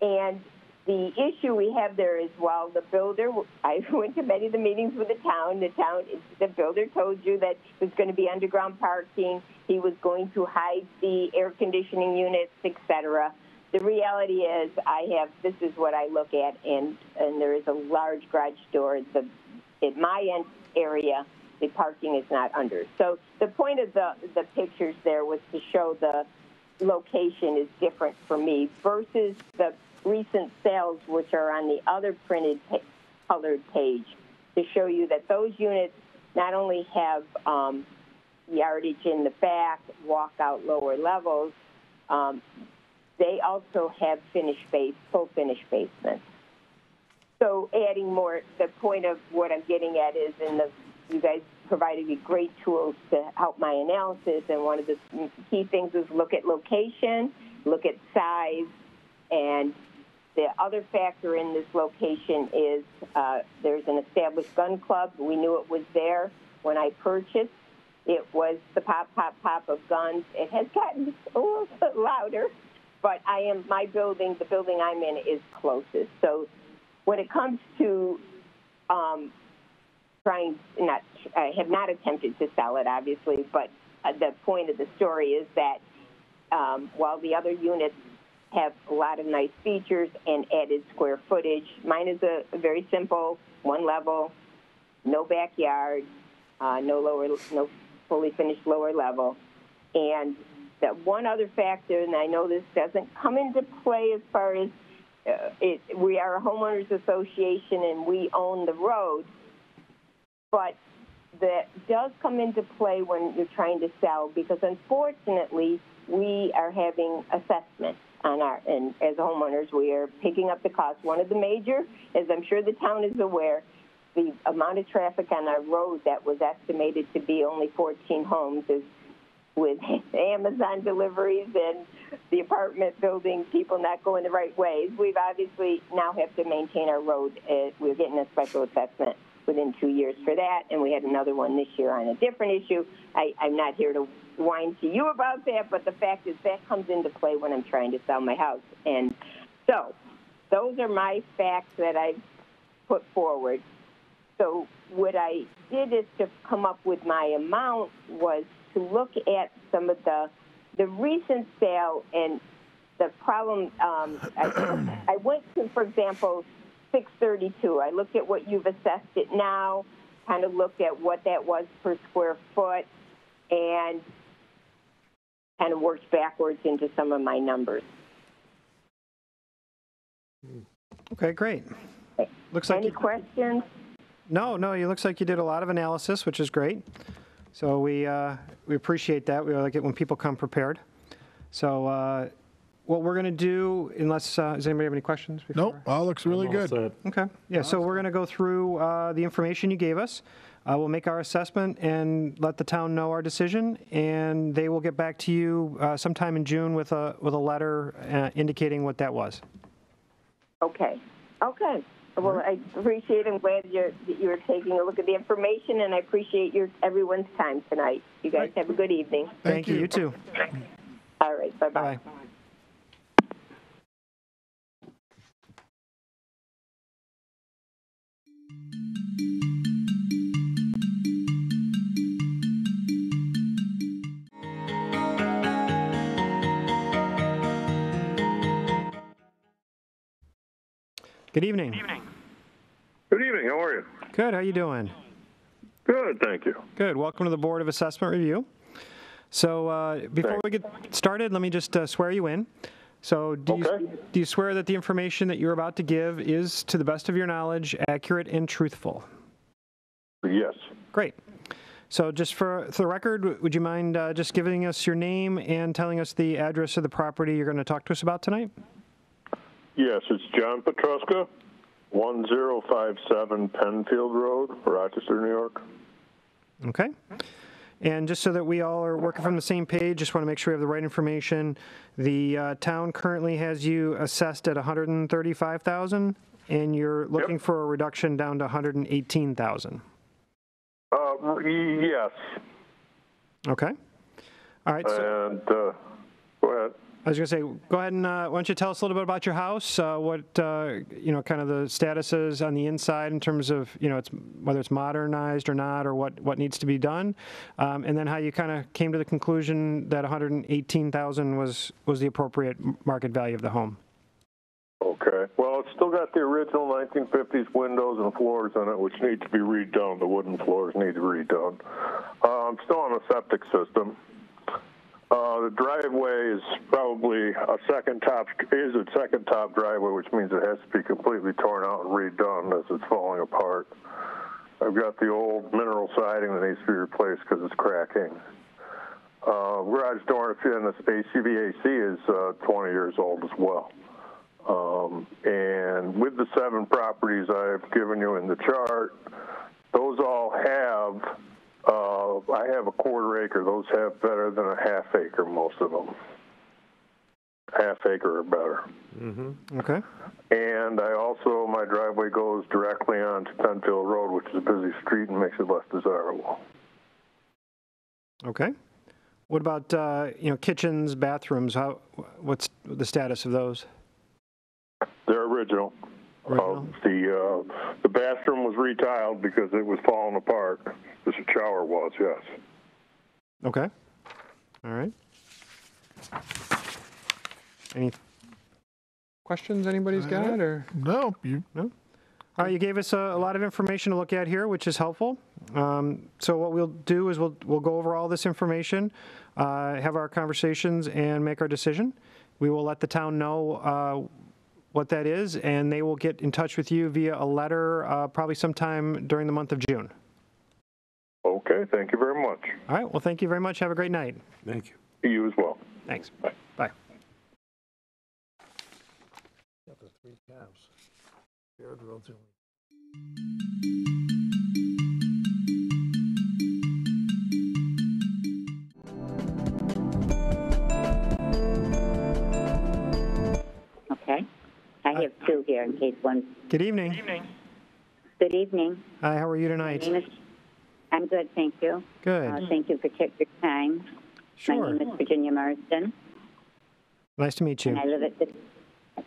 and the issue we have there is, while the builder, I went to many of the meetings with the town. The town, the builder told you that was going to be underground parking. He was going to hide the air conditioning units, et cetera. The reality is, I have, this is what I look at, and, and there is a large garage door. The, in my end area, the parking is not under. So the point of the, the pictures there was to show the location is different for me versus the recent sales, which are on the other printed pa- colored page, to show you that those units not only have um, yardage in the back, walkout lower levels, um, they also have finished base, full finished basements. So adding more, the point of what I'm getting at is in the, you guys provided me great tools to help my analysis, and one of the key things is look at location, look at size, and the other factor in this location is uh, there's an established gun club. We knew it was there when I purchased. It was the pop, pop, pop of guns. It has gotten a little bit louder, but I am my building, the building I'm in, is closest. So when it comes to um, trying, not, I have not attempted to sell it, obviously, but uh, the point of the story is that um, while the other units have a lot of nice features and added square footage. Mine is a, a very simple, one level, no backyard, uh, no lower, no fully finished lower level, and that one other factor, and I know this doesn't come into play as far as uh, it, we are a homeowners association and we own the road, but that does come into play when you're trying to sell because unfortunately we are having assessments on our, and as homeowners, we are picking up the cost. One of the major, as I'm sure the town is aware, the amount of traffic on our road that was estimated to be only 14 homes is with Amazon deliveries and the apartment building, people not going the right ways. We've obviously now have to maintain our road. We're getting a special assessment within two years for that, and we had another one this year on a different issue. I, I'm not here to whine to you about that, but the fact is that comes into play when I'm trying to sell my house. And so those are my facts that I've put forward. So what I did is to come up with my amount was to look at some of the the recent sale and the problem. Um, I, I went to, for example, 632. I looked at what you've assessed it now, kind of looked at what that was per square foot, and kind of worked backwards into some of my numbers. Okay, great. Looks like Any you- questions? No, no, it looks like you did a lot of analysis, which is great. So we, uh, we appreciate that. We like it when people come prepared. So uh, what we're going to do, unless, uh, does anybody have any questions? before? Nope, all looks really all good. set. Okay, yeah, so we're going to go through uh, the information you gave us. Uh, We'll make our assessment and let the town know our decision, and they will get back to you uh, sometime in June with a, with a letter uh, indicating what that was. Okay. Okay. Well, I appreciate. I'm glad you're that you're taking a look at the information, and I appreciate your everyone's time tonight. You guys have a good evening. Thank you, you too. All right. Bye bye. Bye. Good evening. Good evening. How are you? Good, how you doing? Good, thank you. Good. Welcome to the Board of Assessment Review. So uh, before we get started, let me just uh, swear you in. So do you, do you swear that the information that you're about to give is, to the best of your knowledge, accurate and truthful? Yes. Great. So just for, for the record, would you mind uh, just giving us your name and telling us the address of the property you're going to talk to us about tonight? Yes, it's John Petruska, 1057 Penfield Road, Rochester, New York. Okay. And just so that we all are working from the same page, just want to make sure we have the right information. The uh, town currently has you assessed at 135,000, and you're looking for a reduction down to 118,000. Uh, yes. Okay. All right. So, And, uh, go ahead. I was going to say, go ahead and, uh, why don't you tell us a little bit about your house, uh, what, uh, you know, kind of the status is on the inside in terms of, you know, it's, whether it's modernized or not, or what, what needs to be done, um, and then how you kind of came to the conclusion that 118,000 was, was the appropriate market value of the home. Okay. Well, it's still got the original 1950s windows and floors in it, which need to be redone. The wooden floors need to be redone. Uh, I'm still on a septic system. Uh, the driveway is probably a second top, is a second top driveway, which means it has to be completely torn out and redone as it's falling apart. I've got the old mineral siding that needs to be replaced because it's cracking. Uh, garage door and this HVAC is uh, 20 years old as well. Um, and with the seven properties I've given you in the chart, those all have, uh, I have a quarter acre. Those have better than a half acre, most of them. Half acre or better. Mm-hmm. Okay. And I also, my driveway goes directly onto Penfield Road, which is a busy street and makes it less desirable. Okay. What about, uh, you know, kitchens, bathrooms, how, what's the status of those? They're original. Uh, the uh, the bathroom was retiled because it was falling apart. The shower was, yes. Okay. All right. Any questions anybody's got, or? No, you. No? All right, you gave us a, a lot of information to look at here, which is helpful. Um, so what we'll do is we'll, we'll go over all this information, uh, have our conversations, and make our decision. We will let the town know uh, what that is, and they will get in touch with you via a letter, uh, probably sometime during the month of June. Okay, thank you very much. All right, well, thank you very much. Have a great night. Thank you. You as well. Thanks. Bye. Got the three cows. Shared roads only. Okay. I have two here in case one. Good evening. Good evening. Good evening. Hi, how are you My tonight? name is, I'm good, thank you. Good. Uh, thank you for taking your time. Sure. My name is Virginia Marsden, Nice to meet you. and I live at the.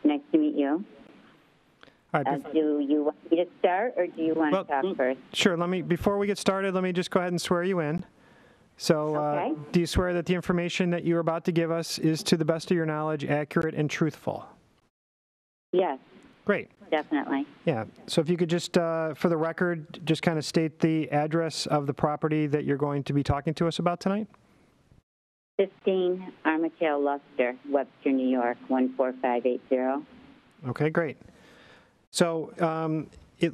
Nice to meet you. All right, Uh, do you want me to start, or do you want to talk first? Sure, let me, before we get started, let me just go ahead and swear you in. So, uh, Okay. do you swear that the information that you're about to give us is to the best of your knowledge accurate and truthful? Yes, Great. definitely. Yeah, so if you could just, uh, for the record, just kind of state the address of the property that you're going to be talking to us about tonight? 15 Armitage Luster, Webster, New York, 14580. Okay, great. So, um, it,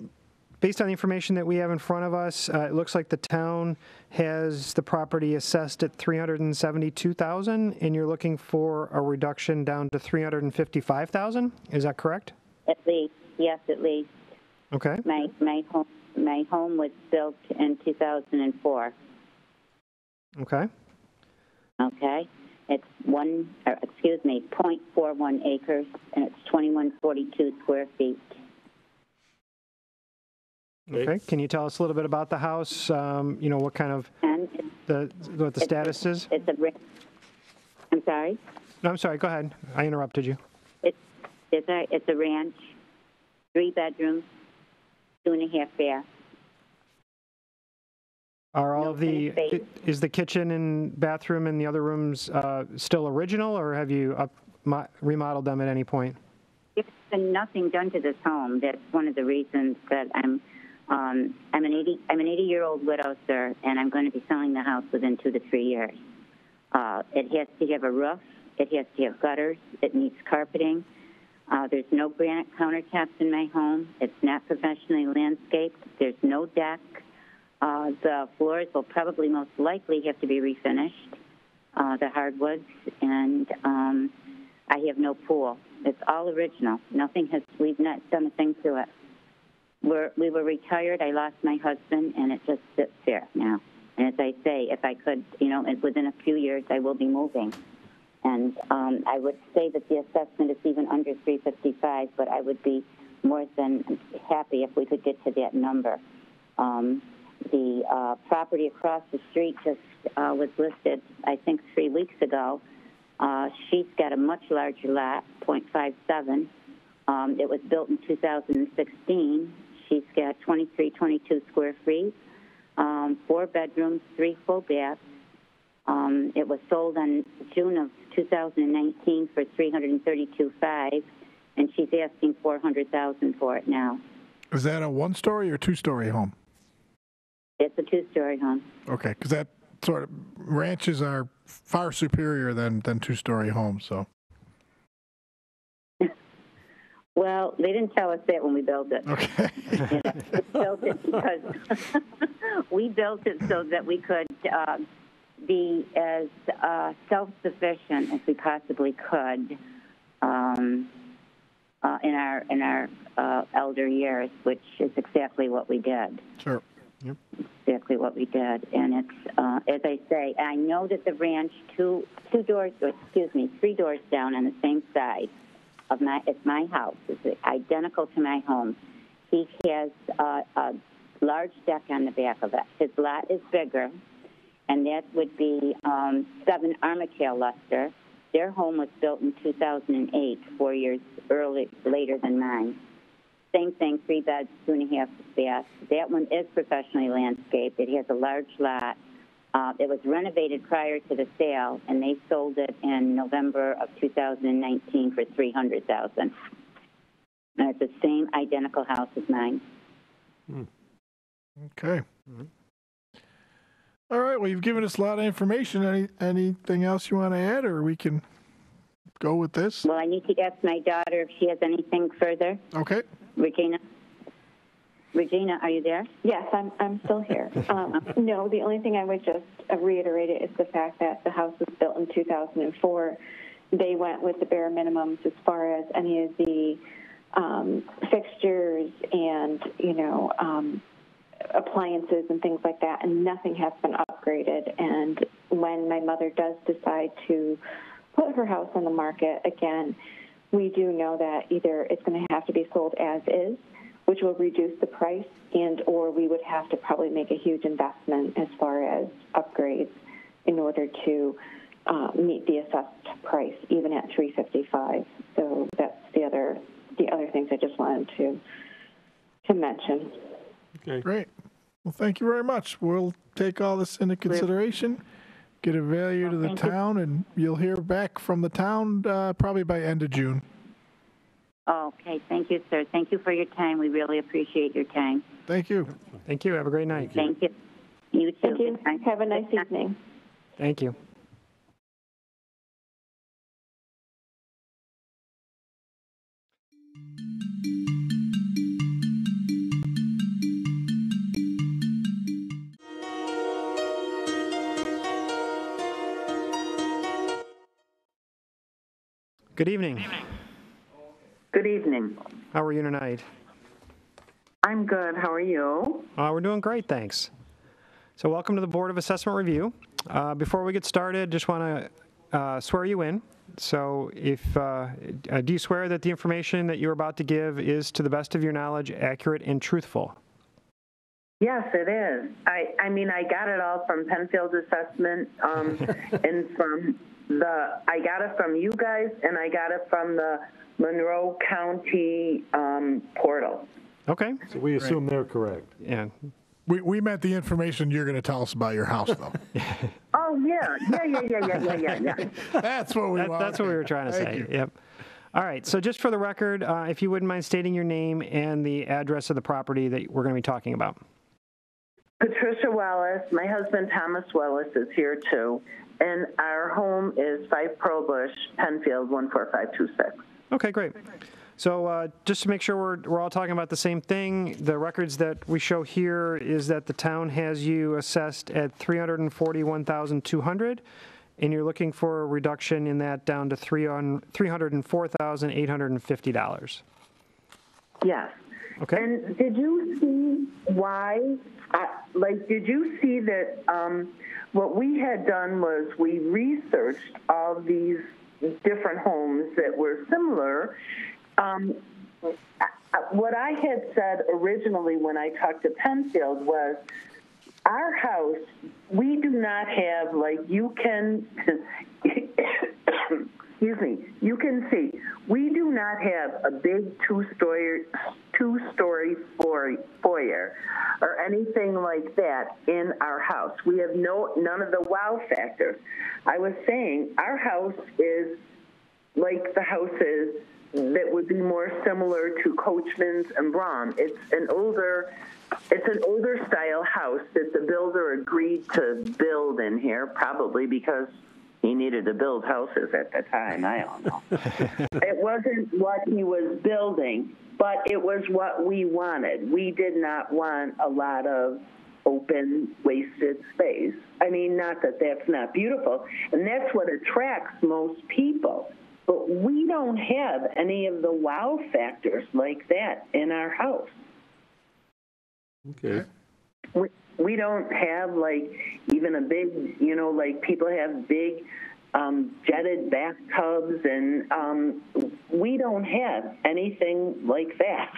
based on the information that we have in front of us, uh, it looks like the town has the property assessed at 372,000, and you're looking for a reduction down to 355,000? Is that correct? At least, yes, at least. Okay. My my home my home was built in 2004. Okay. Okay, it's one, excuse me, .41 acres, and it's 2142 square feet. Okay. Can you tell us a little bit about the house? Um, you know, what kind of And the what the status is? it's a. ra- I'm sorry. No, I'm sorry. Go ahead. I interrupted you. It's it's a it's a ranch, three bedrooms, two and a half bath. Are all of the finished is the kitchen and bathroom and the other rooms uh, still original, or have you up, mo- remodeled them at any point? There's been nothing done to this home. That's one of the reasons that I'm um, I'm an 80 I'm an 80 year old widow, sir, and I'm going to be selling the house within two to three years. Uh, it has to have a roof. It has to have gutters. It needs carpeting. Uh, there's no granite countertops in my home. It's not professionally landscaped. There's no deck. Uh, the floors will probably most likely have to be refinished, uh, the hardwoods, and um, I have no pool. It's all original. Nothing has, we've not done a thing to it. We're, we were retired. I lost my husband, and it just sits there now. And as I say, if I could, you know, within a few years, I will be moving. And um, I would say that the assessment is even under 355, but I would be more than happy if we could get to that number. Um, the uh, property across the street just uh, was listed, I think, three weeks ago Uh, she's got a much larger lot, 0.57. Um, it was built in 2016. She's got 2322 square feet, um, four bedrooms, three full baths. Um, it was sold on June of 2019 for 332.5, and she's asking 400,000 for it now. Is that a one-story or two-story home? It's a two-story home. Okay, because that sort of ranches are far superior than than two-story homes. So Well, they didn't tell us that when we built it. Okay. we built it because we built it so that we could uh, be as uh, self-sufficient as we possibly could um, uh, in our in our uh, elder years, which is exactly what we did. Sure. Yep. Exactly what we did, and it's uh, as I say. I know that the ranch two two doors, or excuse me, three doors down on the same side of my it's my house. It's identical to my home. He has uh, a large deck on the back of it. His lot is bigger, and that would be um, Seven Armatail Lester. Their home was built in 2008, four years early later than mine. Same thing, three beds, two and a half baths. That one is professionally landscaped. It has a large lot. Uh, it was renovated prior to the sale, and they sold it in November of 2019 for 300000 And it's the same identical house as mine. okay. All right. Well, you've given us a lot of information. Any anything else you want to add, or we can go with this? Well, I need to ask my daughter if she has anything further. Okay. Regina? Regina, are you there? Yes, I'm, I'm still here. Um, no, the only thing I would just reiterate is the fact that the house was built in 2004. They went with the bare minimums as far as any of the um, fixtures and, you know, um, appliances and things like that, and nothing has been upgraded. And when my mother does decide to put her house on the market again, we do know that either it's going to have to be sold as is, which will reduce the price, and or we would have to probably make a huge investment as far as upgrades in order to uh, meet the assessed price, even at 355. So that's the other the other things I just wanted to to mention. Okay. Great. Well, thank you very much. We'll take all this into consideration, get a value to the town, and you'll hear back from the town uh, probably by end of June. Okay, thank you, sir. Thank you for your time. We really appreciate your time. Thank you. Thank you. Have a great night. Thank you. You too. Thank you. Have a nice evening. Thank you. Good evening. Good evening. How are you tonight? I'm good. How are you? Uh, we're doing great, thanks. So, welcome to the Board of Assessment Review. Uh, before we get started, just want to uh, swear you in. So, if uh, uh, do you swear that the information that you're about to give is, to the best of your knowledge, accurate and truthful? Yes, it is. I, I mean, I got it all from Penfield Assessment um, and from the, I got it from you guys and I got it from the Monroe County um, portal. Okay. So we assume they're correct. Yeah. We, we meant the information you're going to tell us about your house, though. Oh, yeah. Yeah, yeah, yeah, yeah, yeah, yeah, yeah. That's what we That- want. That's what we were trying to say. you. Yep. All right. So, just for the record, uh, if you wouldn't mind stating your name and the address of the property that we're going to be talking about. Patricia Wallace, my husband Thomas Wallace is here too, and our home is 5 Pearl Bush, Penfield 14526. Okay, great. So uh, just to make sure we're, we're all talking about the same thing, the records that we show here is that the town has you assessed at 341,200, and you're looking for a reduction in that down to three on $304,850. Yes. Okay. And did you see why? Uh, like, did you see that um, what we had done was we researched all these different homes that were similar. Um, what I had said originally when I talked to Penfield was our house, we do not have, like, you can, say, we do not have a big two-story, two-story foyer or anything like that in our house. We have no, none of the wow factors. I was saying, our house is like the houses that would be more similar to Coachman's and Braun. It's an older, it's an older style house that the builder agreed to build in here, probably because he needed to build houses at the time. I don't know. it wasn't what he was building, but it was what we wanted. We did not want a lot of open, wasted space. I mean, not that that's not beautiful, and that's what attracts most people. But we don't have any of the wow factors like that in our house. Okay. We, we don't have like even a big, you know, like people have big um, jetted bathtubs, and um, we don't have anything like that.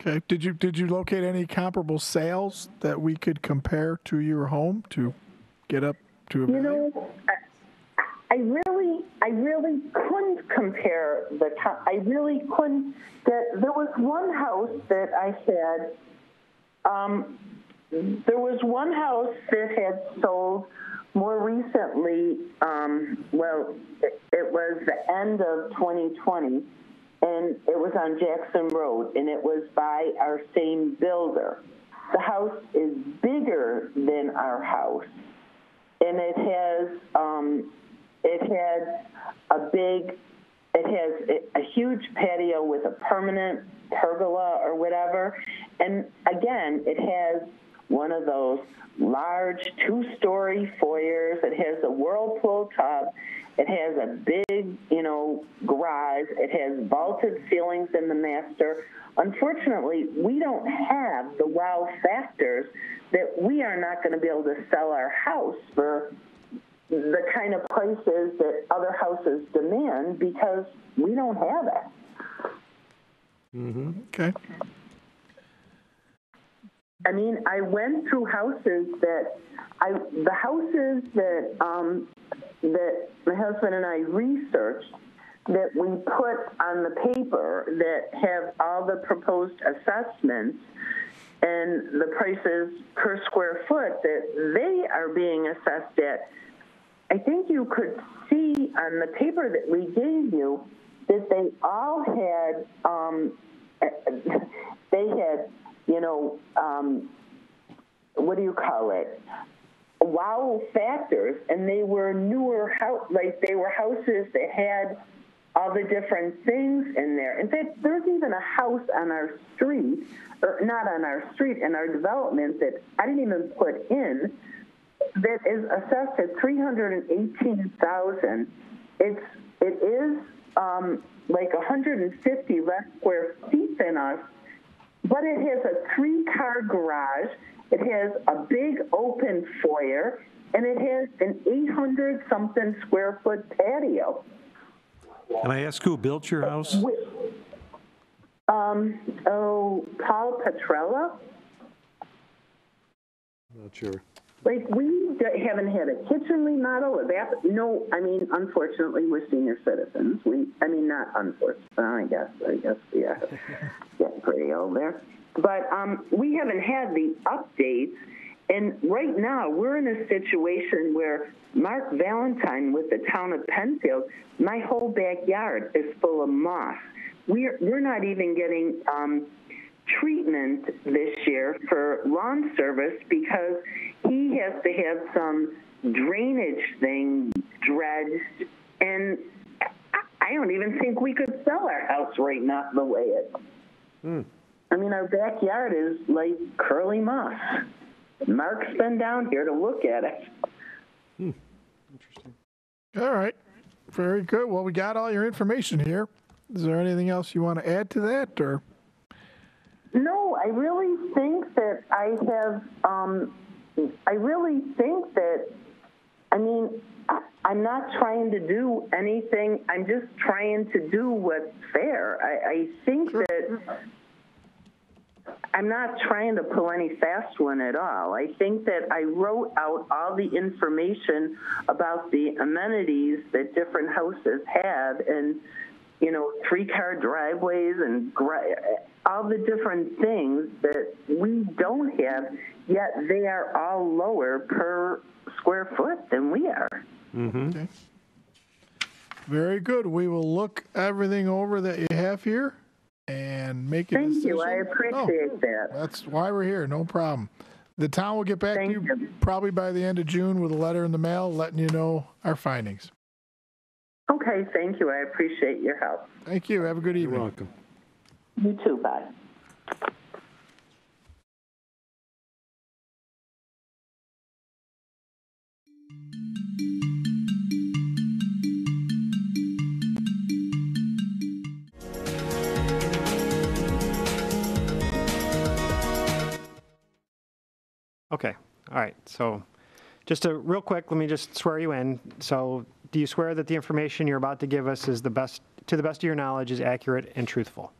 Okay. Did you did you locate any comparable sales that we could compare to your home to get up to a You know, I, really, I really couldn't compare the. I really couldn't. That there was one house that I had. Um, there was one house that had sold more recently. Um, well, it, it was the end of 2020, and it was on Jackson Road, and it was by our same builder. The house is bigger than our house, and it has um, it had a big it has a, huge patio with a permanent pergola or whatever. And again it has one of those large two-story foyers. It has a whirlpool tub. It has a big you know garage. It has vaulted ceilings in the master. Unfortunately we don't have the wow factors that we are not going to be able to sell our house for the kind of prices that other houses demand because we don't have it. Mm-hmm. Okay. I mean, I went through houses that I the houses that um, that my husband and I researched that we put on the paper that have all the proposed assessments and the prices per square foot that they are being assessed at. I think you could see on the paper that we gave you that they all had um, they had you know um, what do you call it? Wow factors and they were newer like they were houses that had all the different things in there. In fact there's even a house on our street or not on our street in our development that i didn't even put in that is assessed at 318000 it's it is um, like 150 less square feet than us but it has a three car garage, it has a big open foyer, and it has an 800 something square foot patio. Can I ask who built your house? Um, oh, Paul Petrella? Not sure. Like, we haven't had a kitchen remodel, a bath, no, I mean, unfortunately, we're senior citizens. We, I mean, not unfortunately, I guess, I guess yeah, getting pretty old there. But um, we haven't had the updates, and right now, we're in a situation where Mark Valentine with the town of Penfield, my whole backyard is full of moss. We're, we're not even getting um, treatment this year for lawn service because he has to have some drainage thing dredged, and I- I don't even think we could sell our house right now the way it. Hmm. I mean, our backyard is like curly moss. Mark's been down here to look at it. Hmm. Interesting. All right. Very good. Well, we got all your information here. Is there anything else you want to add to that, or? No, I really think that I have. Um, I really think that. I mean, I'm not trying to do anything. I'm just trying to do what's fair. I, I think that. I'm not trying to pull any fast one at all. I think that I wrote out all the information about the amenities that different houses had and, you know, three-car driveways and all the different things that we don't have, yet they are all lower per square foot than we are. Mm-hmm. Okay. Very good. We will look everything over that you have here and make a Thank decision. you. I No, appreciate oh, that. That's why we're here. No problem. The town will get back to you probably by the end of June with a letter in the mail letting you know our findings. Okay, thank you. I appreciate your help. Thank you. Have a good evening. You're welcome. You too. Bye. Okay, all right, so just a, real quick, let me just swear you in. So do you swear that the information you're about to give us is the best, to the best of your knowledge, is accurate and truthful?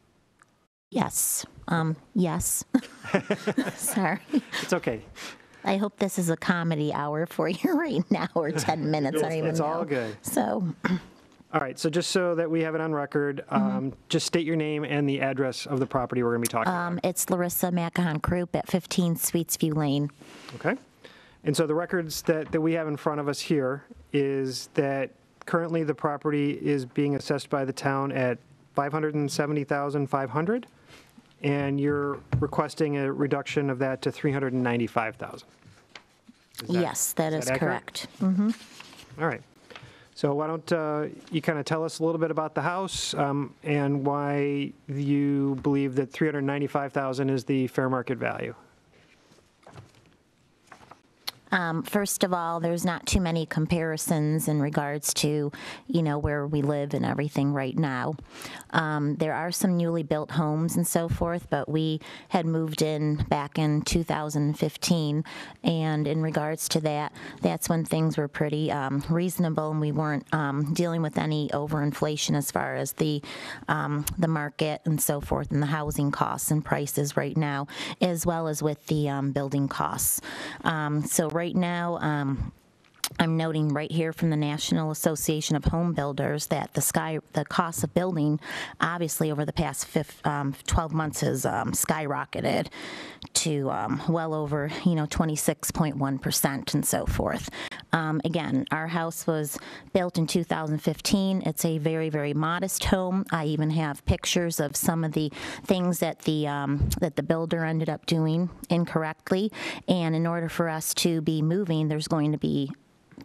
Yes. Um, yes. Sorry. It's okay. I hope this is a comedy hour for you right now, or 10 minutes. I don't even It's know. all good. So, All right, so just so that we have it on record, um, just state your name and the address of the property we're going to be talking about. um, it's Larissa Macahan Croup at 15 Sweetsview Lane. Okay? And so the records that, that we have in front of us here is that currently the property is being assessed by the town at 570,500, and you're requesting a reduction of that to 395,000. Is that- yes, that is that accurate? correct. hmm All right. So why don't uh, you kind of tell us a little bit about the house um, and why you believe that 395,000 is the fair market value? Um, first of all, there's not too many comparisons in regards to, you know, where we live and everything right now. Um, there are some newly built homes and so forth, but we had moved in back in 2015, and in regards to that, that's when things were pretty um, reasonable, and we weren't um, dealing with any overinflation as far as the um, the market and so forth, and the housing costs and prices right now, as well as with the um, building costs. So right now. Um, I'm noting right here from the National Association of Home Builders that the sky, the cost of building, obviously over the past fif- um, 12 months has um, skyrocketed to um, well over, you know, 26.1% and so forth. Um, again, our house was built in 2015. It's a very, very modest home. I even have pictures of some of the things that the um, that the builder ended up doing incorrectly. And in order for us to be moving, there's going to be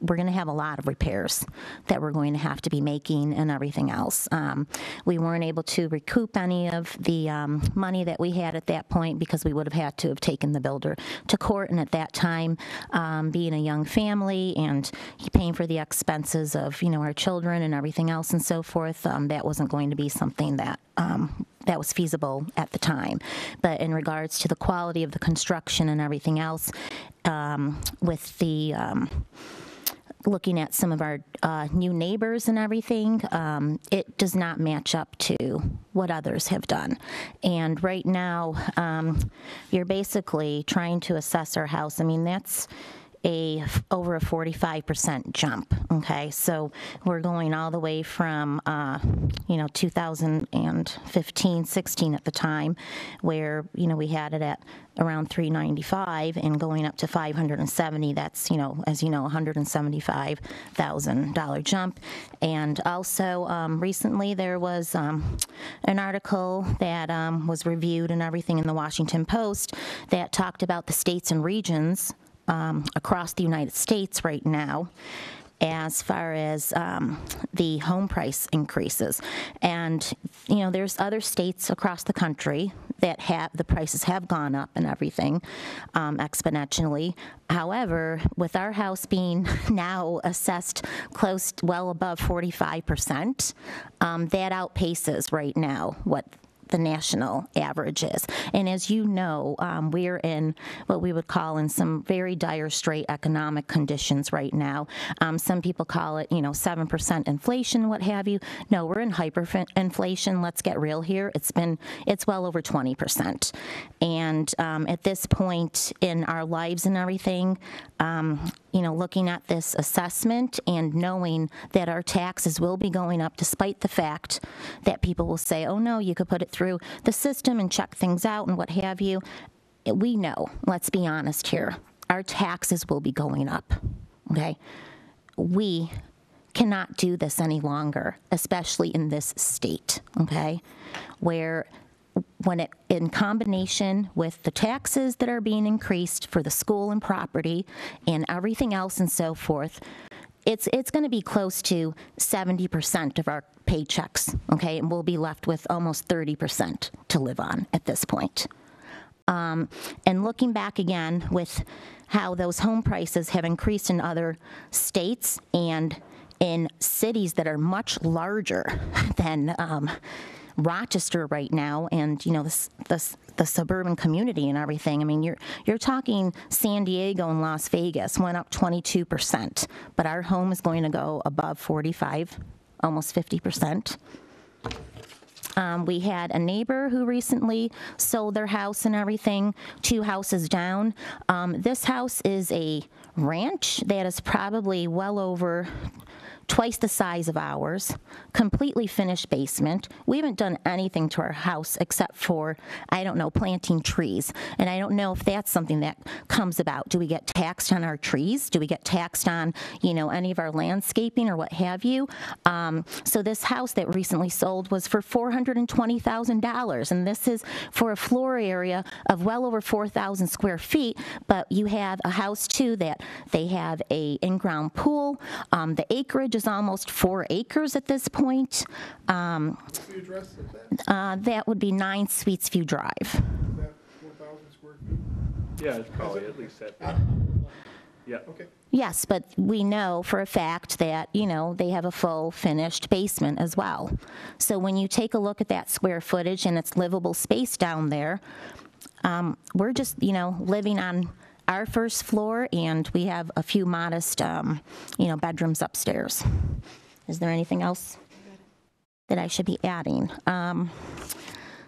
we're going to have a lot of repairs that we're going to have to be making and everything else. Um, we weren't able to recoup any of the um, money that we had at that point because we would have had to have taken the builder to court. And at that time, um, being a young family and paying for the expenses of you know our children and everything else and so forth, um, that wasn't going to be something that um, that was feasible at the time. But in regards to the quality of the construction and everything else, um, with the um, looking at some of our uh, new neighbors and everything, um, it does not match up to what others have done. And right now, um, you're basically trying to assess our house. I mean, that's a over a 45% jump. Okay, so we're going all the way from uh, you know 2015, 16 at the time, where you know we had it at around 395 and going up to 570. That's you know as you know 175 thousand dollar jump. And also um, recently there was um, an article that um, was reviewed and everything in the Washington Post that talked about the states and regions um, across the United States right now as far as um, the home price increases. And, you know, there's other states across the country that have, the prices have gone up and everything um, exponentially. However, with our house being now assessed close, well above 45%, um, that outpaces right now what the national average is. And as you know, um, we're in what we would call in some very dire straight economic conditions right now. Um, some people call it, you know, 7% inflation, what have you. No, we're in hyperinflation. Let's get real here. It's been, it's well over 20%. And um, at this point in our lives and everything, um, you know, looking at this assessment and knowing that our taxes will be going up despite the fact that people will say, oh no, you could put it through the system and check things out and what have you. We know, let's be honest here, our taxes will be going up, okay? We cannot do this any longer, especially in this state, okay? Where when it in combination with the taxes that are being increased for the school and property and everything else and so forth, it's it's going to be close to 70% of our paychecks, okay? And we'll be left with almost 30% to live on at this point. Um, and looking back again with how those home prices have increased in other states and in cities that are much larger than um, Rochester right now, and you know the, the the suburban community and everything. I mean, you're you're talking San Diego and Las Vegas went up 22 percent, but our home is going to go above 45, almost 50 percent. Um, we had a neighbor who recently sold their house and everything, two houses down. Um, this house is a ranch that is probably well over twice the size of ours, completely finished basement. We haven't done anything to our house except for, I don't know, planting trees. And I don't know if that's something that comes about. Do we get taxed on our trees? Do we get taxed on, you know, any of our landscaping or what have you? Um, so this house that recently sold was for $420,000. And this is for a floor area of well over 4,000 square feet. But you have a house too that they have a in-ground pool. Um, the acreage is almost four acres at this point. Um, What's the address of that? uh, that would be 9 Suites Sweetsview Drive. Is that 4,000 square feet? Yeah, it's probably at least that. Yeah. Okay. Yes, but we know for a fact that, you know, they have a full finished basement as well. So when you take a look at that square footage and its livable space down there, um, we're just, you know, living on our first floor and we have a few modest, um, you know, bedrooms upstairs. Is there anything else that I should be adding? Um,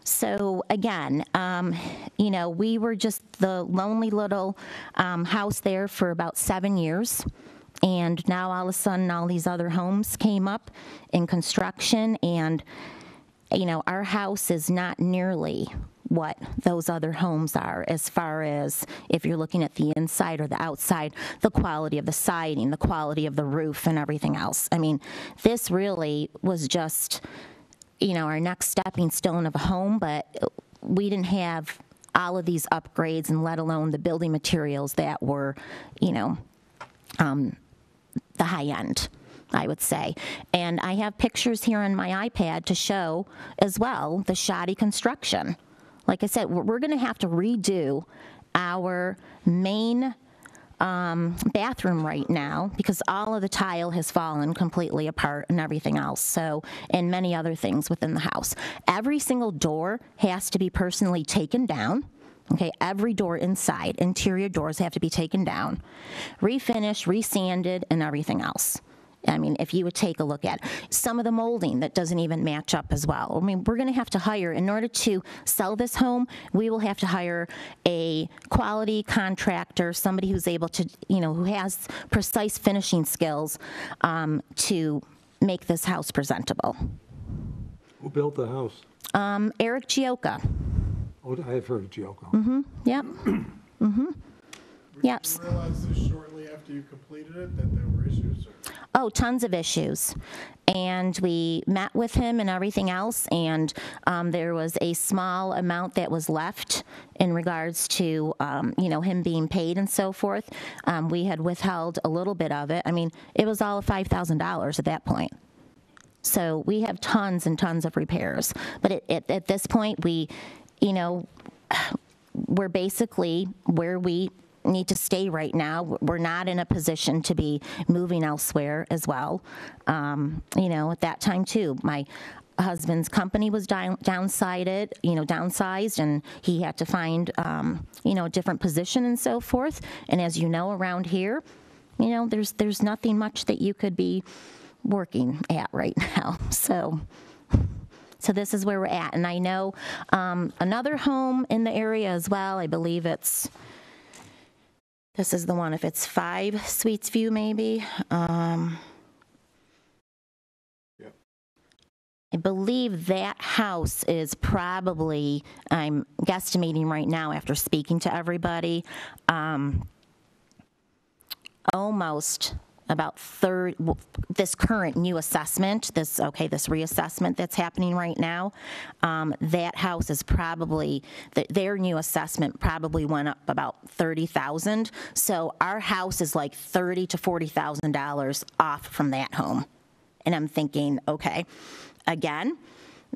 so again, um, you know, we were just the lonely little um, house there for about seven years. And now all of a sudden, all these other homes came up in construction, and, you know, our house is not nearly what those other homes are as far as if you're looking at the inside or the outside, the quality of the siding, the quality of the roof, and everything else. I mean, this really was just you know, our next stepping stone of a home, but we didn't have all of these upgrades and let alone the building materials that were, you know, um, the high end. I would say. And I have pictures here on my iPad to show as well the shoddy construction. Like I said, we're, we're going to have to redo our main um, bathroom right now because all of the tile has fallen completely apart and everything else. So, and many other things within the house. Every single door has to be personally taken down. Okay, every door inside, interior doors have to be taken down, refinished, resanded, and everything else. I mean, if you would take a look at some of the molding that doesn't even match up as well. I mean, we're going to have to hire, in order to sell this home, we will have to hire a quality contractor, somebody who's able to, you know, who has precise finishing skills um, to make this house presentable. Who built the house? Um, Eric Gioka. Oh, I've heard of Gioco. Mm-hmm. Yep. mm-hmm. Yep. Did you realize this shortly after you completed it that there were issues? Or? Oh, tons of issues. And we met with him and everything else, and um, there was a small amount that was left in regards to, um, you know, him being paid and so forth. Um, we had withheld a little bit of it. I mean, it was all $5,000 at that point. So we have tons and tons of repairs. But it, it, at this point, we, you know, we're basically where we need to stay right now. We're not in a position to be moving elsewhere as well. Um, you know, at that time too, my husband's company was down, downsided, you know, downsized, and he had to find, um, you know, a different position and so forth. And as you know, around here, you know, there's there's nothing much that you could be working at right now. So. So this is where we're at, and I know um, another home in the area as well. I believe it's this is the one. If it's five Suites View, maybe. Um, I believe that house is probably, I'm guesstimating right now after speaking to everybody, um, almost about third, this current new assessment, this, okay, this reassessment that's happening right now, um, that house is probably, th- their new assessment probably went up about 30,000. So our house is like 30 to $40,000 off from that home. And I'm thinking, okay, again,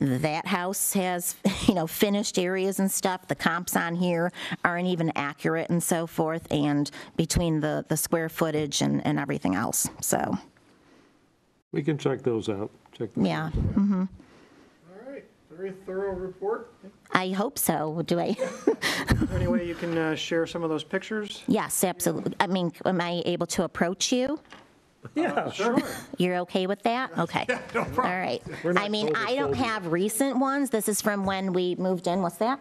that house has, you know, finished areas and stuff. The comps on here aren't even accurate and so forth, and between the, the square footage and, and everything else. So, We can check those out, check. those yeah. out. hmm All right, very thorough report. I hope so. Do I? Any way you can uh, share some of those pictures? yes, absolutely. I mean, am I able to approach you? Yeah, sure. You're okay with that? Okay. All right. We're not I mean, COVID I don't phobic. have recent ones. This is from when we moved in. What's that?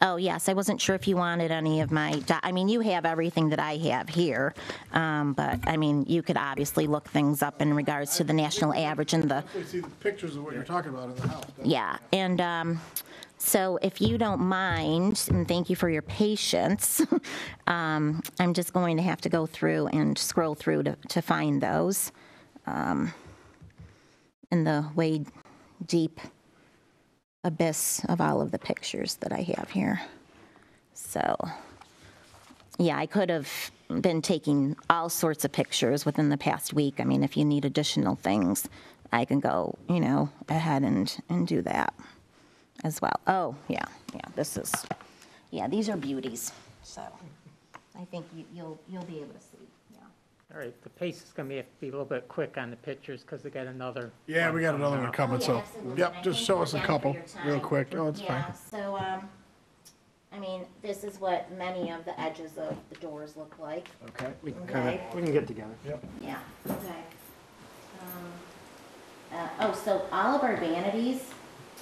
Oh, yes, I wasn't sure if you wanted any of my, doc- I mean, you have everything that I have here, um, but, I mean, you could obviously look things up in regards to the national average and the, Definitely see the pictures of what you're talking about in the house. yeah, and um, so if you don't mind, and thank you for your patience, um, I'm just going to have to go through and scroll through to, to find those um, in the way deep abyss of all of the pictures that I have here. So, yeah, I could have been taking all sorts of pictures within the past week. I mean, if you need additional things, I can go, you know, ahead and, and do that as well. Oh, yeah, yeah, this is, yeah, these are beauties, so I think you, you'll, you'll be able to see, yeah. All right, the pace is going to be a little bit quick on the pictures because they got another. Yeah, we got another one coming, so, yep, just show us a couple real quick. Oh, it's fine. Yeah, so, um, I mean, this is what many of the edges of the doors look like. Okay, we can kind Okay. of, we can get together. Yep. Yeah, okay. Um, uh, Oh, so all of our vanities,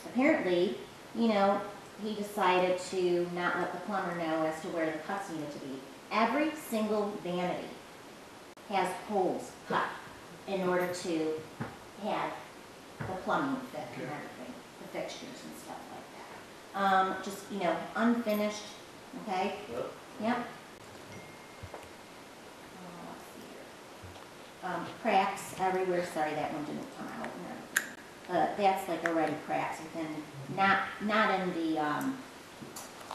apparently, you know, he decided to not let the plumber know as to where the cuts needed to be. Every single vanity has holes cut in order to have the plumbing fit and everything, the fixtures and stuff like that. Um, just, you know, unfinished, okay? Yep. See here. Um, cracks everywhere, sorry, that one didn't come out and Uh, that's like already cracks within, not, not in the, um,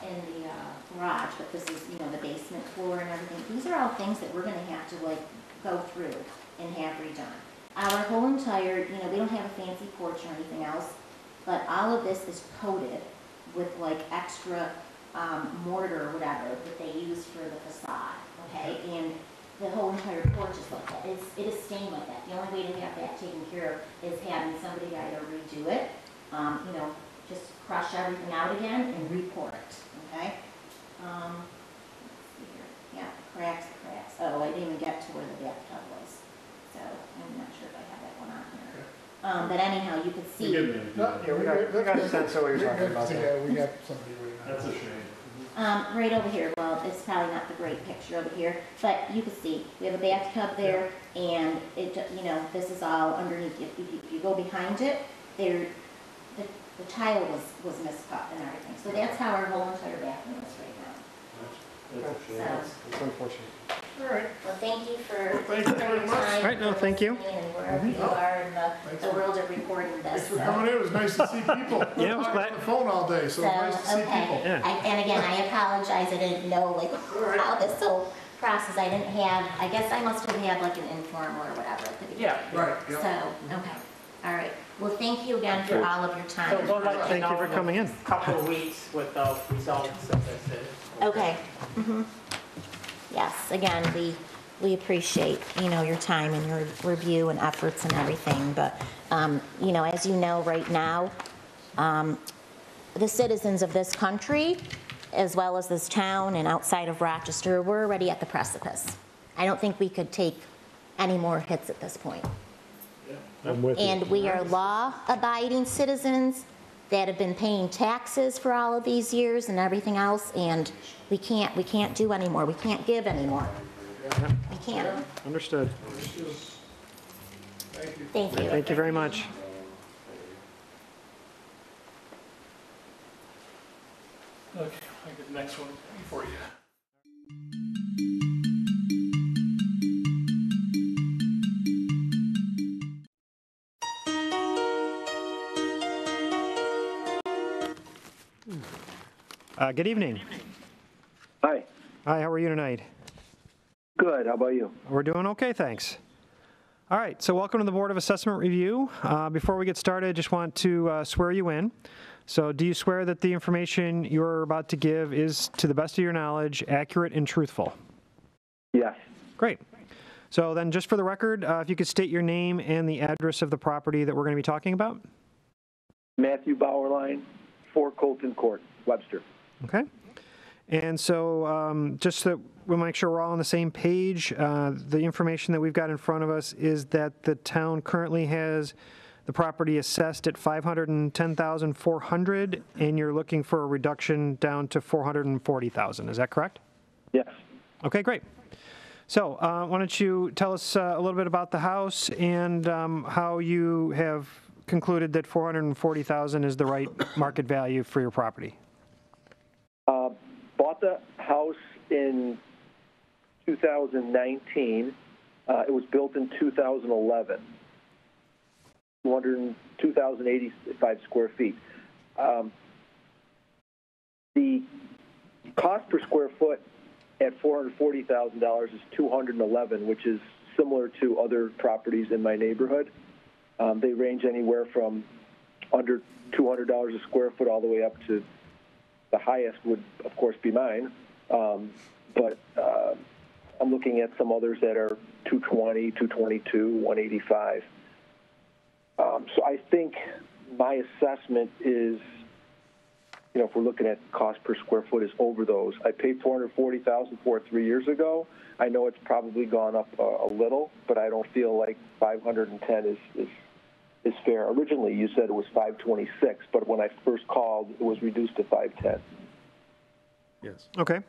in the, uh, garage, but this is, you know, the basement floor and everything. These are all things that we're gonna have to like go through and have redone. Our whole entire, you know, we don't have a fancy porch or anything else, but all of this is coated with like extra, um, mortar or whatever that they use for the facade, okay? And the whole entire porch is like that. It's, it is stained like that. The only way to have that taken care of is having somebody either redo it, um, you know, just crush everything out again and re-pour it, okay? Um, let's see here. Yeah, cracks, cracks. Oh, I didn't even get to where the bathtub was, so I'm not sure if I have that one on here. Um, but anyhow, you could see. Yeah, we got, we got a sense of what you're talking about there. Yeah, we got somebody right now. That's a shame. Um, right over here, well, it's probably not the great picture over here, but you can see, we have a bathtub there, and it, you know, this is all underneath, if you, if you go behind it, there, the, the tile was, was miscut and everything, so that's how our whole entire bathroom is right now. That's shame. So, It's unfortunate. All right. well, thank you for, Thank you very your much. time. All right, no, thank you. And wherever you are in the, the world of recording this, Thanks for so. coming in, it was nice to see people. Yeah, it was Talking glad- on the phone all day, so So, nice to see okay. people. Yeah. I- And again, I apologize, I didn't know like how this whole process, I didn't have, I guess I must have had like an inform or whatever at the beginning. Yeah. Right, So, yeah. okay, all right. Well, thank you again for all of your So time. we'll let you Thank you know for in a coming in. Couple of weeks with the results of this. Okay. mhm. Yes, again, the we appreciate, you know, your time and your review and efforts and everything, but, um, you know, as you know, right now, um, the citizens of this country, as well as this town and outside of Rochester, we're already at the precipice. I don't think we could take any more hits at this point. I'm with you. And we are law-abiding citizens that have been paying taxes for all of these years and everything else, and we can't, we can't do anymore. We can't give anymore. We can't. Understood. Thank you. Thank you very much. Okay, I get the next one for you. Uh, Good evening. Hi. Hi, how are you tonight? Good. How about you? We're doing okay, thanks. All right, so welcome to the Board of Assessment Review. Uh, Before we get started, I just want to uh, swear you in. So do you swear that the information you're about to give is, to the best of your knowledge, accurate and truthful? Yes. Great. So then, just for the record, uh, if you could state your name and the address of the property that we're going to be talking about? Matthew Bauerline, 4 Colton Court, Webster. Okay. And so, um, just so we'll make sure we're all on the same page, uh, the information that we've got in front of us is that the town currently has the property assessed at 510,400, and you're looking for a reduction down to 440,000. Is that correct? Yes. Okay, great. So, uh, why don't you tell us uh, a little bit about the house and um, how you have concluded that 440,000 is the right market value for your property? Uh, bought the house in 2019. Uh, it was built in 2011. 2,085 square feet. Um, the cost per square foot at $440,000 is 211, which is similar to other properties in my neighborhood. Um, they range anywhere from under $200 a square foot all the way up to the highest would, of course, be mine. Um, but uh, I'm looking at some others that are 220, 222, 185. Um, so I think my assessment is, you know, if we're looking at cost per square foot, is over those. I paid 440,000 for it three years ago. I know it's probably gone up a, a little, but I don't feel like 510 is, is is fair. Originally, you said it was 526, but when I first called, it was reduced to 510. Yes. Okay.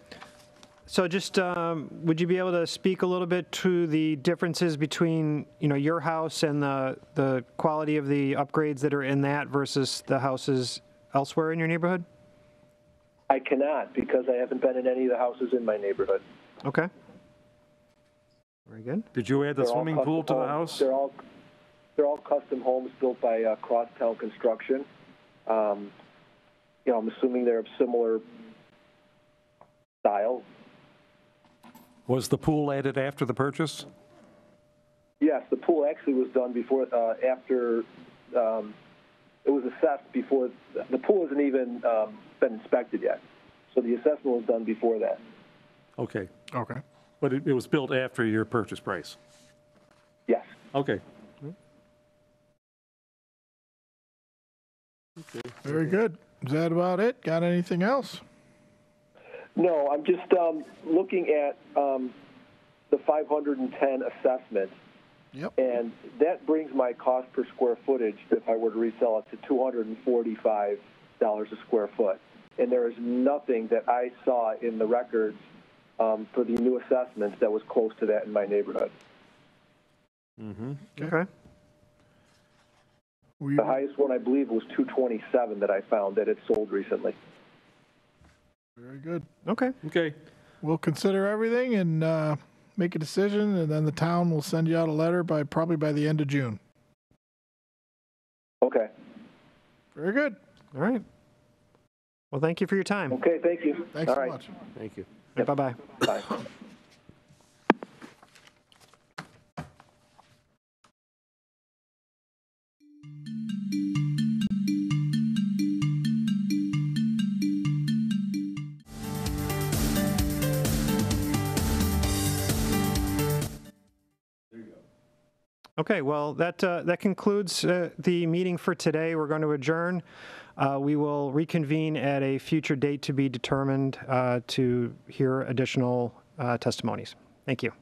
So just, um, would you be able to speak a little bit to the differences between, you know, your house and the, the quality of the upgrades that are in that versus the houses elsewhere in your neighborhood? I cannot because I haven't been in any of the houses in my neighborhood. Okay. Very good. Did you add the They're swimming pool to the house? They're all they're all custom homes built by uh, Crosstown Construction. Um, you know, I'm assuming they're of similar style. Was the pool added after the purchase? Yes, the pool actually was done before, uh, after, um, it was assessed before, the pool hasn't even um, been inspected yet. So the assessment was done before that. Okay. Okay. But it, it was built after your purchase price? Yes. Okay. Very good. Is that about it? Got anything else? No, I'm just um, looking at um, the 510 assessment. Yep. And that brings my cost per square footage, if I were to resell it, to $245 a square foot. And there is nothing that I saw in the records um, for the new assessments that was close to that in my neighborhood. Mm-hmm. Okay. The highest one, I believe, was 227 that I found that had sold recently. Very good. Okay. Okay. We'll consider everything and uh, make a decision, and then the town will send you out a letter by probably by the end of June. Okay. Very good. All right. Well, thank you for your time. Okay, thank you. Thanks All so right. much. Thank you. Bye-bye. Bye. Okay, well, that, uh, that concludes uh, the meeting for today. We're going to adjourn. Uh, We will reconvene at a future date to be determined uh, to hear additional uh, testimonies. Thank you.